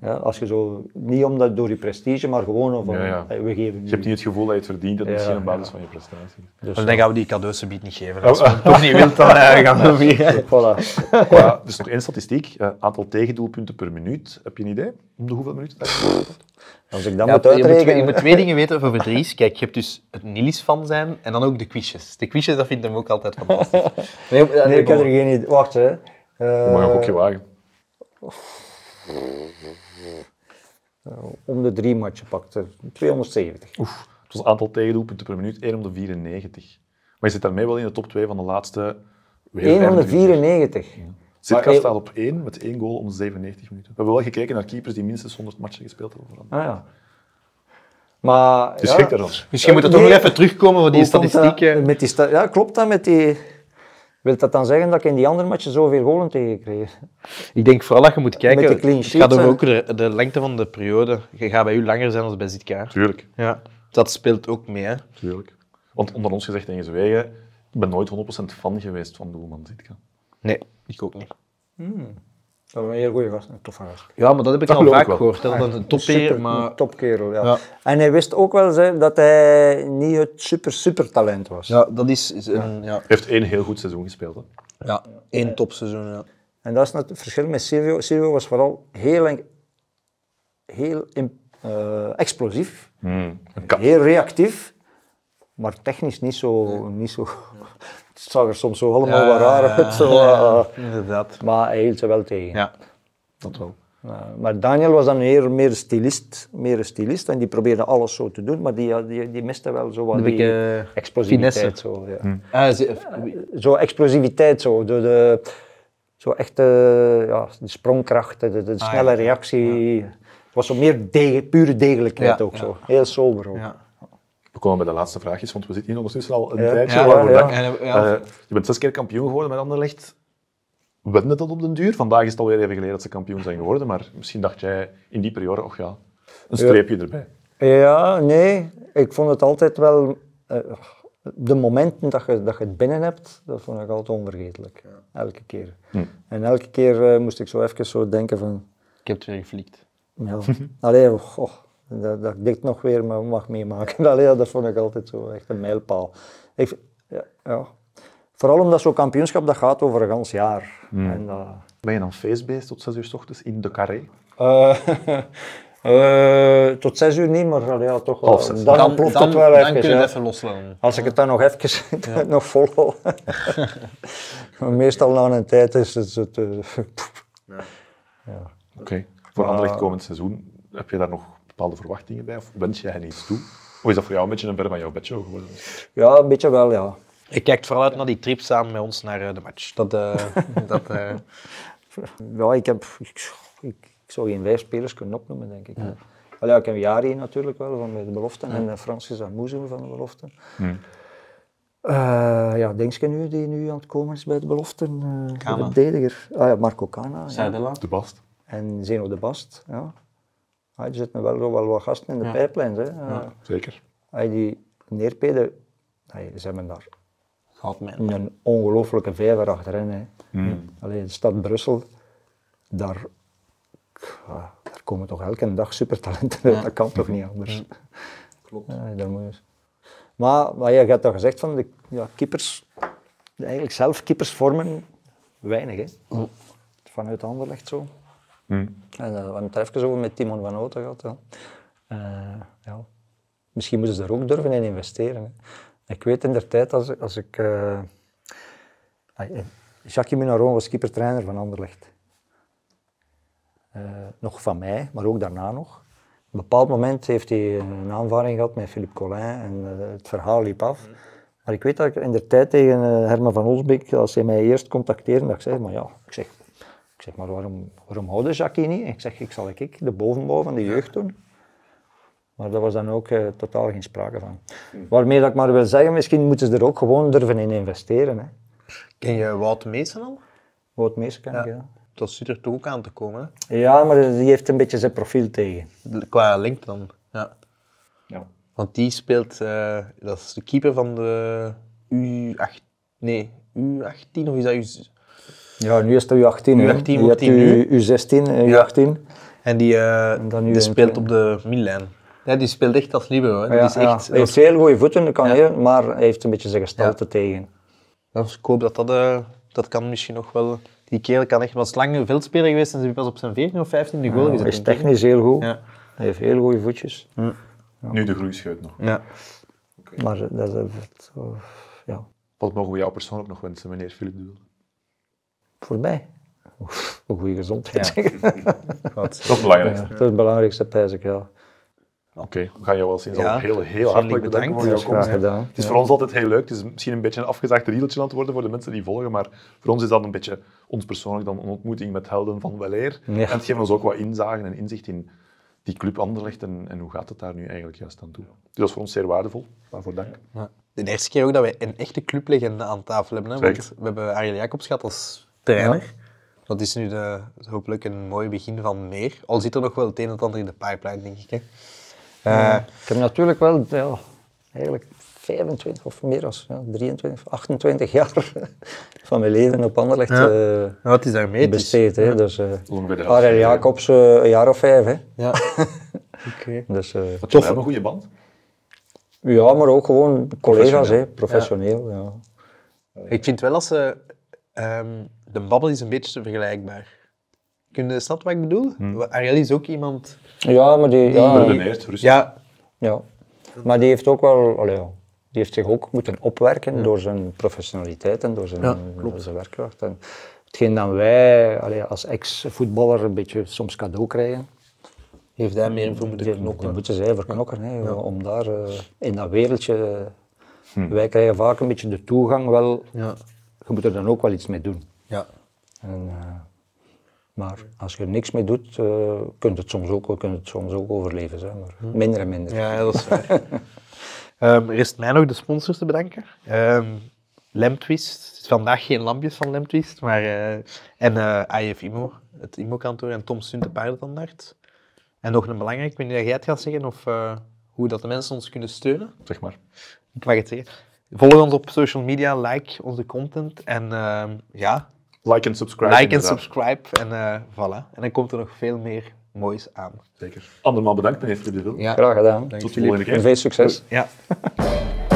Ja, als je zo, niet omdat door je prestige, maar gewoon van, Ja, ja. hey, we geven Je hebt niet het gevoel dat je het verdient, dat misschien op basis ja. van je prestaties. Dus, Dus dan gaan we die cadeaus niet geven. Als je het toch niet wilt, dan eh, gaan we weer. voilà. Ja, dus nog één statistiek. Eh, aantal tegendoelpunten per minuut. Heb je een idee? Om de hoeveel minuten? dat je gespeeld hebt? Als ik dat Ja, moet je, moet, twee- uitrekenen... je moet twee dingen weten over Dries. Kijk, je hebt dus het Nilis fan zijn en dan ook de quizjes. De quizjes, dat vindt hem ook altijd fantastisch. Nee, Nee, ik heb er geen idee. Wacht, hè. Je mag een Eh, gokje wagen. om de drie matchen pakte. 270. Oef, het was aantal tegendoelpunten per minuut 1 om de 94. Maar je zit daarmee wel in de top 2 van de laatste... weer 1 om de 25. 94. Sitka Maar- staat op 1 met één goal om de 97 minuten. We hebben wel gekeken naar keepers die minstens 100 matchen gespeeld hebben. voor Ah ja. Maar... Dus ja. Misschien moet het toch Nee. nog even terugkomen voor die statistieken. Met die sta- ja, klopt dat met die... Wil dat dan zeggen dat ik in die andere matchen zoveel golen tegenkreeg? Ik denk vooral dat je moet kijken. Met de het gaat over ook de, de lengte van de periode. Je gaat bij u langer zijn dan bij Zitka. Tuurlijk, Ja. Dat speelt ook mee. Hè. tuurlijk. Want onder ons gezegd tegen Zwegen, ik ben nooit 100% fan geweest van doelman Zitka. Nee, ik ook niet. Dat was een heel goede gast, een toffe gast. Ja, maar dat heb ik Dat al vaak wel. gehoord. Dat een Super, topper, maar... een topkerel, ja. Ja. En hij wist ook wel hè, dat hij niet het super, super talent was. Ja, dat is, is een, ja. Hij heeft één heel goed seizoen gespeeld. Hè. Ja, één topseizoen. Ja. En dat is net het verschil met Silvio. Silvio was vooral heel, heel eh, explosief, Een kat. heel reactief, maar technisch niet zo... Niet zo het zag er soms zo allemaal wat raar uit. Zo, eh, Inderdaad. maar hij hield ze wel tegen. Ja, dat wel. Uh, maar Daniel was dan meer, meer, een stilist, meer een stilist en die probeerde alles zo te doen, maar die, die, die miste wel zo wat Een die beetje, eh, explosiviteit. Zo, ja. Ah, ze- zo explosiviteit, zo, de, de, zo echt eh, ja, de sprongkracht, de, de, de snelle ja. reactie. Het was zo meer dege, pure degelijkheid Ja, ook ja. zo, heel sober ook. Komen bij de laatste vraagjes, want we zitten hier ondertussen al een Ja. tijdje. Ja, ja, ja. Eh, je bent zes keer kampioen geworden met Anderlecht. Wende dat op den duur? Vandaag is het alweer even geleden dat ze kampioen zijn geworden, maar misschien dacht jij in die periode, och ja, een streepje erbij. Ja, nee, ik vond het altijd wel. eh, de momenten dat je, dat je het binnen hebt, dat vond ik altijd onvergetelijk. Elke keer. En elke keer eh, moest ik zo even zo denken van. Ik heb het weer geflikt. Ja, allee, goh, dat, dat ik dit nog weer ma- mag meemaken. Allee, dat vond ik altijd zo echt een mijlpaal. Ik, ja, ja. Vooral omdat zo'n kampioenschap dat gaat over een gans jaar. En dat, Ben je dan feestbeest tot zes uur s ochtends in de carré? Eh, eh, tot zes uur niet, maar allee, ja, toch wel. Dan, Dan, dan, het wel dan even. kun je ja. het even loslaten. Als ik het dan nog even nog volhou. Maar Meestal na een tijd is het... het eh, Oké. Voor Anderlecht komend seizoen, heb je daar nog bepaalde verwachtingen bij? Of wens jij hen iets toe? Of is dat voor jou een beetje een ver van jouw bedshow geworden? ja, een beetje wel, ja. Ik kijk vooral uit naar die trip samen met ons naar eh, de match. Dat, eh, dat, eh, Ja, ik heb... Ik, ik, ik zou geen vijf spelers kunnen opnoemen, denk ik. Ja. ja, ik heb Jari natuurlijk wel, van de belofte. En eh, Francis Amouzou van de belofte. Eh, ja, Dingske nu, die nu aan het komen is bij de belofte. eh, de Kana. verdediger. Ah ja, Marco Cana. Ja. De Bast. En Zeno de Bast, ja. Ah, er zitten wel, wel wat gasten in de pijplijn, hè. Ja. Zeker. Als je die neerpeden, hey, ze hebben daar Gaat een ongelooflijke vijver achterin. Hè. Allee, de stad Brussel, daar, ja, daar komen toch elke dag supertalenten uit. Dat kan toch niet anders. Klopt. Ja, daar moet je... Maar, maar je hebt al gezegd van de ja, kippers, eigenlijk zelf kippers vormen weinig. Hè. Vanuit Anderlecht zo. En uh, we hebben het even met Timon van Outen gehad. Ja. Uh, ja. Misschien moeten ze er ook durven in investeren. Hè. Ik weet in der tijd, als, als ik... Uh, Jacques Munaron was keepertrainer van Anderlecht. Nog van mij, maar ook daarna nog. Op een bepaald moment heeft hij een aanvaring gehad met Philippe Collin en het verhaal liep af. Maar ik weet dat ik in der tijd tegen Herman van Olsbeek, als hij mij eerst contacteerde, dat ik zei, maar ja, ik zeg, ik zeg maar waarom, waarom houden Jacques niet? Ik zeg, ik zal ik de bovenbouw van de jeugd doen. Maar daar was dan ook uh, totaal geen sprake van. Waarmee dat ik maar wil zeggen, misschien moeten ze er ook gewoon durven in investeren. Hè. Ken je Wout Meesen al? Wout Meesen ken ik, ja. Dat zit er toch ook aan te komen, hè? Ja, maar die heeft een beetje zijn profiel tegen. Qua link dan, ja. ja. Want die speelt, uh, dat is de keeper van de U8, nee, U18 of is dat U... Ja, nu is het U18. hè. U18 je wordt hebt die U, U16 en Ja. U18. En die, eh, dan nu die speelt op de middenlijn. Ja, die speelt echt als libero. Hè. Dat is ja. echt, Hij heeft heel goede voeten, dat kan Ja. heel, maar hij heeft een beetje zijn gestalte tegen. Dus ik hoop dat dat, eh, dat kan misschien nog wel... Die kerel kan echt... was lang een veldspeler geweest en ze pas op zijn 14 of 15 de goal Hij gezet. is denk ik. technisch heel goed. Ja. Hij heeft heel goede voetjes. Nu de groeischeut nog. Ja. Maar dat is het, eh, ja, Wat mogen we jou persoonlijk nog wensen, meneer Philip de Wilde? Voorbij. Oef, Een goede gezondheid. Dat is het belangrijkste. Ja, dat is het belangrijkste, pijs ik, ja. Oké, we gaan jou wel sinds Ja, al heel, heel hartelijk bedanken bedankt. voor jouw graag komst. gedaan. Het is voor ons altijd heel leuk. Het is misschien een beetje een afgezaagd riedeltje aan het worden voor de mensen die volgen, maar voor ons is dat een beetje, ons persoonlijk, dan een ontmoeting met helden van weleer. Ja. En het geeft ons ook wat inzagen en inzicht in die club Anderlecht en, en hoe gaat het daar nu eigenlijk juist aan toe. Dus dat is voor ons zeer waardevol. Waarvoor dank. Ja. De eerste keer ook dat wij een echte clublegende aan tafel hebben. Hè? Want we hebben Ariel Jacobs gehad als trainer. Dat is nu de, hopelijk een mooi begin van meer. Al zit er nog wel het een en het ander in de pipeline, denk ik. Hè? Eh, Ik heb natuurlijk wel ja, eigenlijk 25 of meer als ja, 23, 28 jaar van mijn leven op Anderlecht Ja. wat is daarmee? Besteed. Hè. Dus, eh. Ariel Jacobs eh, een jaar of vijf. Hè. Ja. Oké. Dus, eh, Tof. We hebben een goede band. ja, maar ook gewoon collega's, Professioneel. hè, professioneel. Ja. Ik vind wel als ze... ehm, de babbel is een beetje vergelijkbaar. Kun je snappen wat ik bedoel? Ariel is ook iemand... Ja, maar die, ja, rustig. Ja, ja. maar die heeft ook wel, allee, ja, die heeft zich ook moeten opwerken door zijn professionaliteit en door zijn, Ja, door zijn werkkracht. En hetgeen dat wij allee, als ex-voetballer een beetje soms cadeau krijgen, heeft hij meer voor moeten knokken. moeten zij verknokken. Hè, Om daar eh, in dat wereldje, wij krijgen vaak een beetje de toegang wel, Ja. je moet er dan ook wel iets mee doen. Ja. En, eh, maar als je er niks mee doet, eh kun je het soms ook, kun je het soms ook overleven. Zeg, maar minder en minder. Ja, dat is waar. Ehm, er is mij nog de sponsors te bedanken. Ehm Lemtwist. Het is vandaag geen lampjes van Lemtwist, maar... eh, en eh IF Imo, het Imo-kantoor. En Tom Stunt, de paardentandaard. En nog een belangrijk, ik weet niet of jij het gaat zeggen, of eh, hoe dat de mensen ons kunnen steunen. Zeg maar. Ik mag het zeggen. Volg ons op social media, like onze content. En ehm, ja, Like en subscribe. like en subscribe. En eh, voilà. En dan komt er nog veel meer moois aan. Zeker. Andermaal bedankt, meneer Philip de Wilde. Ja. Graag gedaan. Tot de volgende keer. En veel succes. Ja.